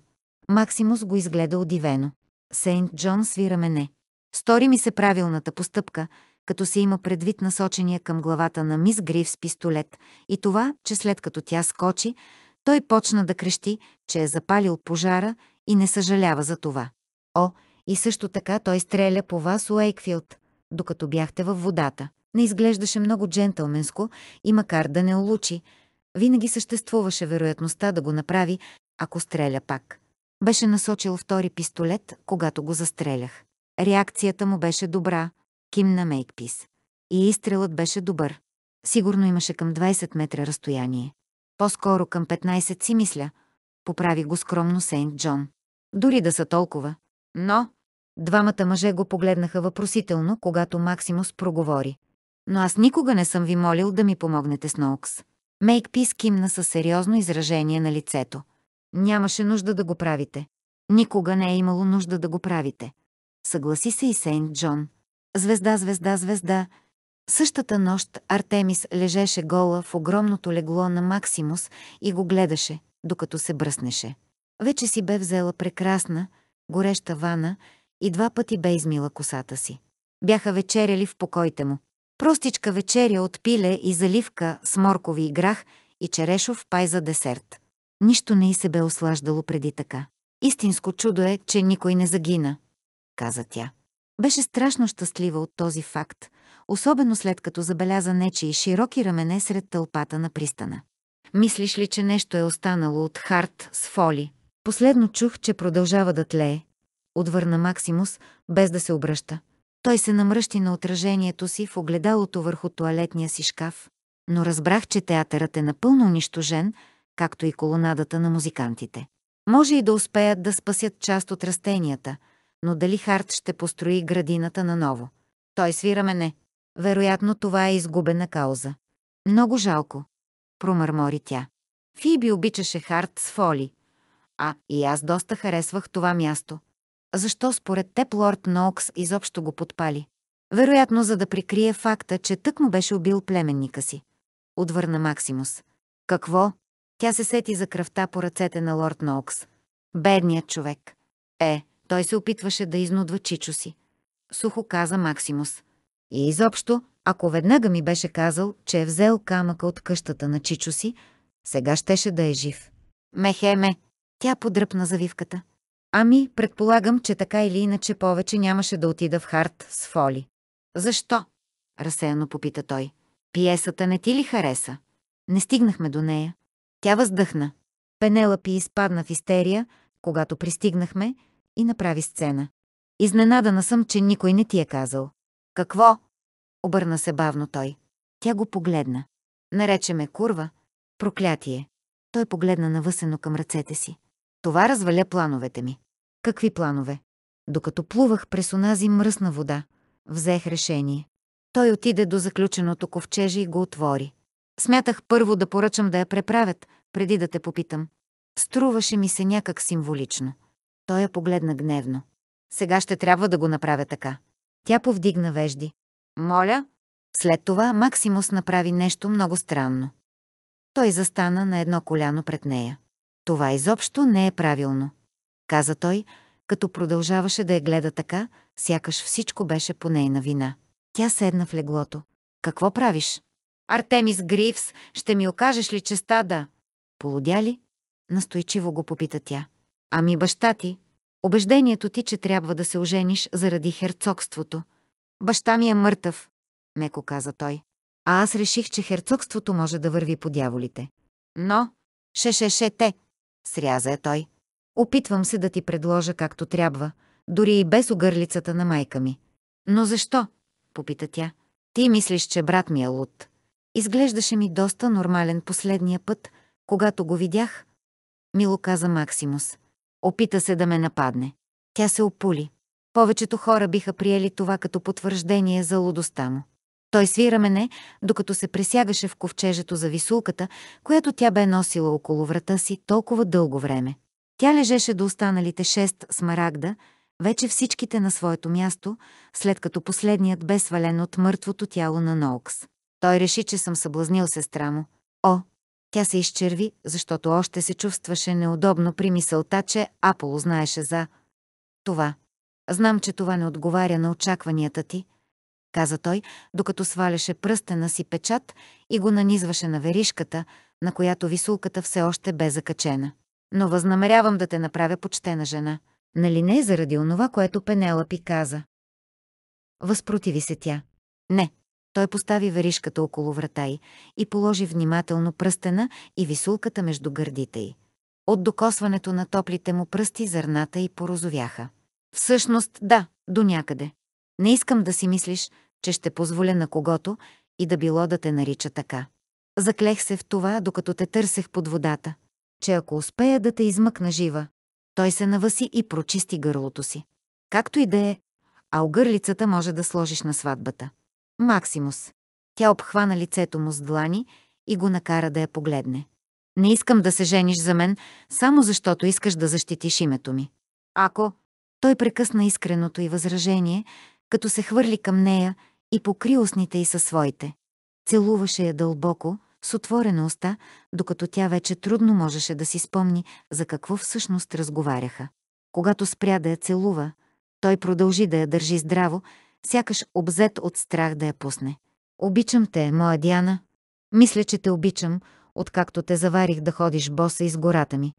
Максимус го изгледа удивено. Сейнт Джон свира мене. Стори ми се правилната постъпка, като се има предвид насочения към главата на мис Грив с пистолет и това, че след като тя скочи, той почна да крещи, че е запалил пожара и не съжалява за това. О, и също така той стреля по вас, Уейкфилд, докато бяхте във водата. Не изглеждаше много джентълменско и макар да не улучи, винаги съществуваше вероятността да го направи, ако стреля пак. Беше насочил втори пистолет, когато го застрелях. Реакцията му беше добра, кимна Мейкпис. И изстрелът беше добър. Сигурно имаше към 20 метра разстояние. По-скоро към 15 си мисля. Поправи го скромно Сейнт Джон. Дори да са толкова. Но... Двамата мъже го погледнаха въпросително, когато Максимус проговори. Но аз никога не съм ви молил да ми помогнете с Ноукс. Мейкпис кимна със сериозно изражение на лицето. Нямаше нужда да го правите. Никога не е имало нужда да го правите. Съгласи се и Сейнт Джон. Звезда, звезда, звезда. Същата нощ Артемис лежеше гола в огромното легло на Максимус и го гледаше, докато се бръснеше. Вече си бе взела прекрасна, гореща вана и два пъти бе измила косата си. Бяха вечеряли в покоите му. Простичка вечеря от пиле и заливка с моркови и грах и черешов пай за десерт. Нищо не й се бе ослаждало преди така. Истинско чудо е, че никой не загина, каза тя. Беше страшно щастлива от този факт, особено след като забеляза нечи и широки рамене сред тълпата на пристана. Мислиш ли, че нещо е останало от Харт с Фоли? Последно чух, че продължава да тлее. Отвърна Максимус, без да се обръща. Той се намръщи на отражението си в огледалото върху туалетния си шкаф, но разбрах, че театърът е напълно унищожен, както и колонадата на музикантите. Може и да успеят да спасят част от растенията, но дали Харт ще построи градината наново? Той свира мене. Вероятно това е изгубена кауза. Много жалко, промърмори тя. Фиби обичаше Харт с Фоли. А, и аз доста харесвах това място. Защо според теб лорд Ноукс изобщо го подпали? Вероятно, за да прикрие факта, че тък му беше убил племенника си. Отвърна Максимус. Какво? Тя се сети за кръвта по ръцете на лорд Ноукс. Бедният човек. Е, той се опитваше да изнудва Чичо си. Сухо каза Максимус. И изобщо, ако веднага ми беше казал, че е взел камъка от къщата на Чичо си, сега щеше да е жив. Мехеме, тя подръпна завивката. Ами, предполагам, че така или иначе повече нямаше да отида в Харт с Фоли. Защо? Разсеяно попита той. Пиесата не ти ли хареса? Не стигнахме до нея. Тя въздъхна. Пенелъпи изпадна в истерия, когато пристигнахме и направи сцена. Изненадана съм, че никой не ти е казал. Какво? Обърна се бавно той. Тя го погледна. Нарече ме курва. Проклятие. Той погледна навъсено към ръцете си. Това разваля плановете ми. Какви планове? Докато плувах през онази мръсна вода, взех решение. Той отиде до заключеното ковчеже и го отвори. Смятах първо да поръчам да я преправят, преди да те попитам. Струваше ми се някак символично. Той я погледна гневно. Сега ще трябва да го направя така. Тя повдигна вежди. Моля? След това Максимус направи нещо много странно. Той застана на едно коляно пред нея. Това изобщо не е правилно, каза той, като продължаваше да я гледа така, сякаш всичко беше по нейна вина. Тя седна в леглото. Какво правиш? Артемис Гривс, ще ми окажеш ли честа да... Полудя ли? Настойчиво го попита тя. Ами баща ти? Обеждението ти, че трябва да се ожениш заради херцогството. Баща ми е мъртъв, меко каза той. А аз реших, че херцогството може да върви по дяволите. Но, ше-ше-ше те, сряза е той. Опитвам се да ти предложа както трябва, дори и без огърлицата на майка ми. Но защо? попита тя. Ти мислиш, че брат ми е луд. Изглеждаше ми доста нормален последния път, когато го видях. Мило каза Максимус. Опита се да ме нападне. Тя се опули. Повечето хора биха приели това като потвърждение за лудостта му. Той свира мене, докато се пресягаше в ковчежето за висулката, която тя бе носила около врата си толкова дълго време. Тя лежеше до останалите шест смарагда, вече всичките на своето място, след като последният бе свален от мъртвото тяло на Ноукс. Той реши, че съм съблазнил сестра му. О, тя се изчерви, защото още се чувстваше неудобно при мисълта, че Аполо знаеше за това. Знам, че това не отговаря на очакванията ти, каза той, докато сваляше пръстена си печат и го нанизваше на веришката, на която висулката все още бе закачена. Но възнамерявам да те направя почтена жена. Нали не заради онова, което Пенелапи каза? Възпротиви се тя. Не. Той постави веришката около врата й и положи внимателно пръстена и висулката между гърдите й. От докосването на топлите му пръсти зърната и порозовяха. Всъщност, да, до някъде. Не искам да си мислиш, че ще позволя на когото и да било да те нарича така. Заклех се в това, докато те търсех под водата, че ако успея да те измъкна жива, той се наваси и прочисти гърлото си. Както и да е, а огърлицата може да сложиш на сватбата. Максимус. Тя обхвана лицето му с длани и го накара да я погледне. Не искам да се жениш за мен, само защото искаш да защитиш името ми. Ако... Той прекъсна искреното и възражение, като се хвърли към нея и покри устните й със своите. Целуваше я дълбоко, с отворена уста, докато тя вече трудно можеше да си спомни за какво всъщност разговаряха. Когато спря да я целува, той продължи да я държи здраво, сякаш обзет от страх да я пусне. Обичам те, моя Диана. Мисля, че те обичам, откакто те заварих да ходиш боса из гората ми.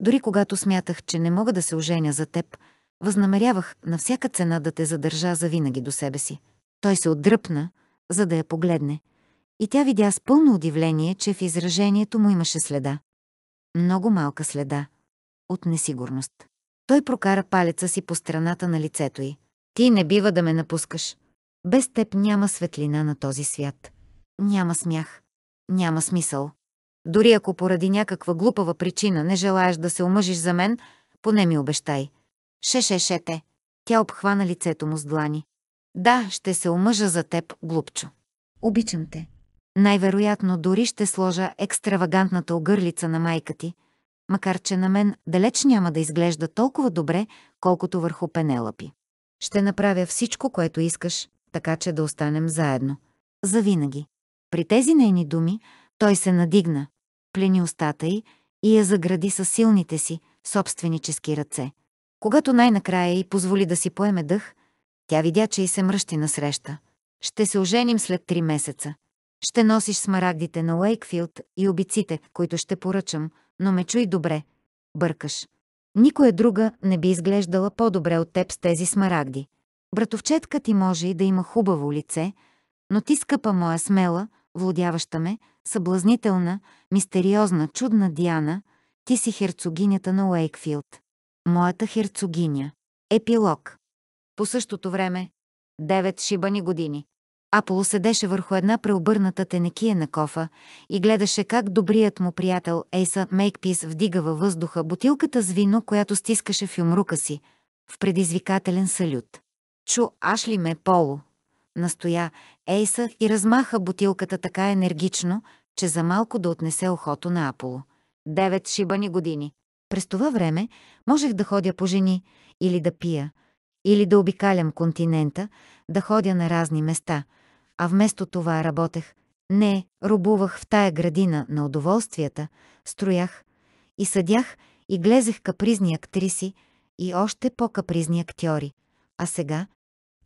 Дори когато смятах, че не мога да се оженя за теб, възнамерявах на всяка цена да те задържа завинаги до себе си. Той се отдръпна, за да я погледне, и тя видя с пълно удивление, че в изражението му имаше следа. Много малка следа. От несигурност. Той прокара палеца си по страната на лицето й. Ти не бива да ме напускаш. Без теб няма светлина на този свят. Няма смях. Няма смисъл. Дори ако поради някаква глупава причина не желаеш да се омъжиш за мен, поне ми обещай. Ше-ше-ше-те. Тя обхвана лицето му с длани. Да, ще се омъжа за теб, глупчо. Обичам те. Най-вероятно дори ще сложа екстравагантната огърлица на майка ти, макар че на мен далеч няма да изглежда толкова добре, колкото върху Пенелъпи. Ще направя всичко, което искаш, така че да останем заедно. Завинаги. При тези нейни думи той се надигна, плени устата й и я загради със силните си, собственически ръце. Когато най-накрая й позволи да си поеме дъх, тя видя, че й се мръщи насреща. Ще се оженим след три месеца. Ще носиш смарагдите на Уейкфилд и обиците, които ще поръчам, но ме чуй добре. Бъркаш. Никоя друга не би изглеждала по-добре от теб с тези смарагди. Братовчетка ти може и да има хубаво лице, но ти, скъпа моя смела, владяваща ме, съблазнителна, мистериозна, чудна Диана, ти си херцогинята на Уейкфилд. Моята херцогиня. Епилог. По същото време, девет шибани години. Аполо седеше върху една преобърната тенекия на кофа и гледаше как добрият му приятел Ейса Мейкпис вдига във въздуха бутилката с вино, която стискаше в юмрука си, в предизвикателен салют. Чу, аш ли ме, Поло? Настоя Ейса и размаха бутилката така енергично, че за малко да отнесе охото на Аполо. Девет шибани години. През това време можех да ходя по жени или да пия, или да обикалям континента, да ходя на разни места, а вместо това работех. Не, рубувах в тая градина на удоволствията, строях и съдях и глезех капризни актриси и още по-капризни актьори. А сега?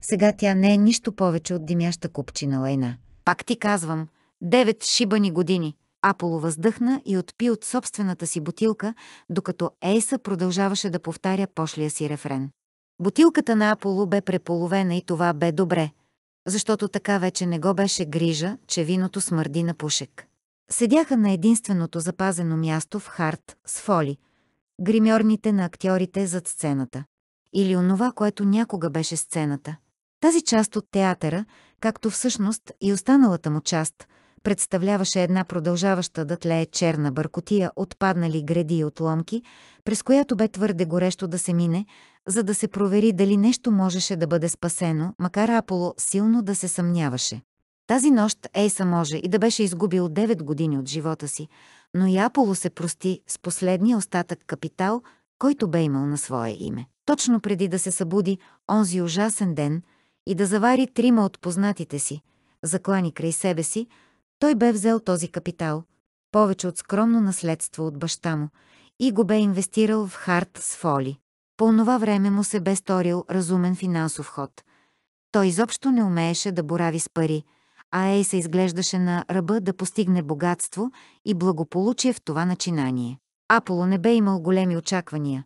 Сега тя не е нищо повече от димяща купчина лайна. Пак ти казвам, девет шибани години. Аполо въздъхна и отпи от собствената си бутилка, докато Ейса продължаваше да повтаря пошлия си рефрен. Бутилката на Аполо бе преполовена и това бе добре, защото така вече не го беше грижа, че виното смърди на пушек. Седяха на единственото запазено място в Харт с фоли, гримьорните на актьорите зад сцената. Или онова, което някога беше сцената. Тази част от театъра, както всъщност и останалата му част, представляваше една продължаваща да тлее черна бъркотия от паднали гради и отломки, през която бе твърде горещо да се мине, за да се провери дали нещо можеше да бъде спасено, макар Аполо силно да се съмняваше. Тази нощ Ейса може и да беше изгубил 9 години от живота си, но и Аполо се прости с последния остатък капитал, който бе имал на свое име. Точно преди да се събуди онзи ужасен ден и да завари трима от познатите си, заклани край себе си, той бе взел този капитал, повече от скромно наследство от баща му, и го бе инвестирал в харт с фоли. По онова време му се бе сторил разумен финансов ход. Той изобщо не умееше да борави с пари, а Ей се изглеждаше на ръба да постигне богатство и благополучие в това начинание. Аполо не бе имал големи очаквания.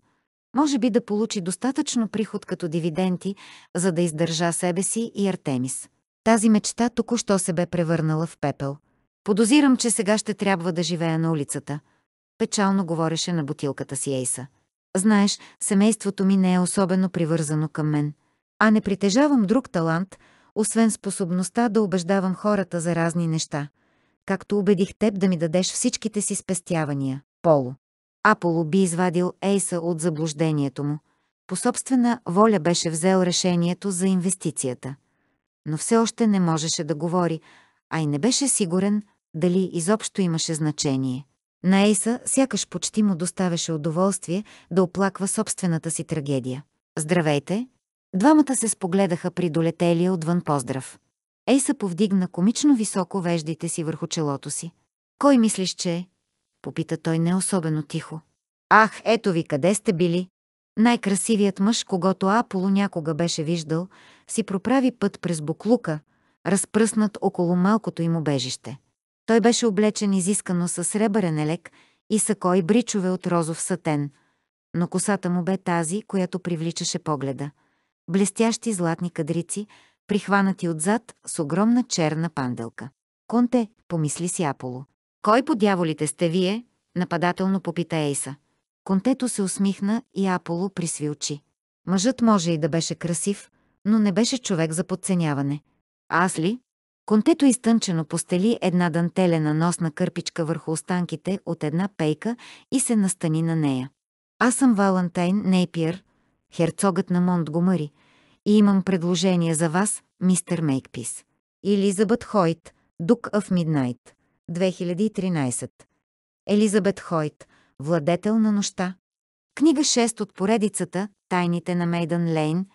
Може би да получи достатъчно приход като дивиденти, за да издържа себе си и Артемис. Тази мечта току-що се бе превърнала в пепел. Подозирам, че сега ще трябва да живея на улицата. Печално говореше на бутилката си Ейса. Знаеш, семейството ми не е особено привързано към мен. А не притежавам друг талант, освен способността да убеждавам хората за разни неща. Както убедих теб да ми дадеш всичките си спестявания, Поло. Аполо би извадил Ейса от заблуждението му. По собствена воля беше взел решението за инвестицията. Но все още не можеше да говори, а и не беше сигурен дали изобщо имаше значение. На Ейса сякаш почти му доставяше удоволствие да оплаква собствената си трагедия. Здравейте! Двамата се спогледаха при долетелия отвън поздрав. Ейса повдигна комично високо веждите си върху челото си. Кой мислиш, че е? Попита той не особено тихо. Ах, ето ви, къде сте били? Най-красивият мъж, когато Аполо някога беше виждал, си проправи път през буклука, разпръснат около малкото им обежище. Той беше облечен изискано със сребърен елек и сако и бричове от розов сатен, но косата му бе тази, която привличаше погледа. Блестящи златни кадрици, прихванати отзад с огромна черна панделка. Конте, помисли си Аполо. Кой по дяволите сте вие? Нападателно попита Ейса. Контето се усмихна и Аполо присви очи. Мъжът може и да беше красив, но не беше човек за подценяване. Аз ли? Контето изтънчено постели една дантелена носна кърпичка върху останките от една пейка и се настани на нея. Аз съм Валентайн Нейпиер, херцогът на Монтгомъри, и имам предложение за вас, мистер Мейкпис. Елизабет Хойт, Дук of Midnight, 2013. Елизабет Хойт, Владетел на нощта. Книга 6 от поредицата Тайните на Мейдън Лейн,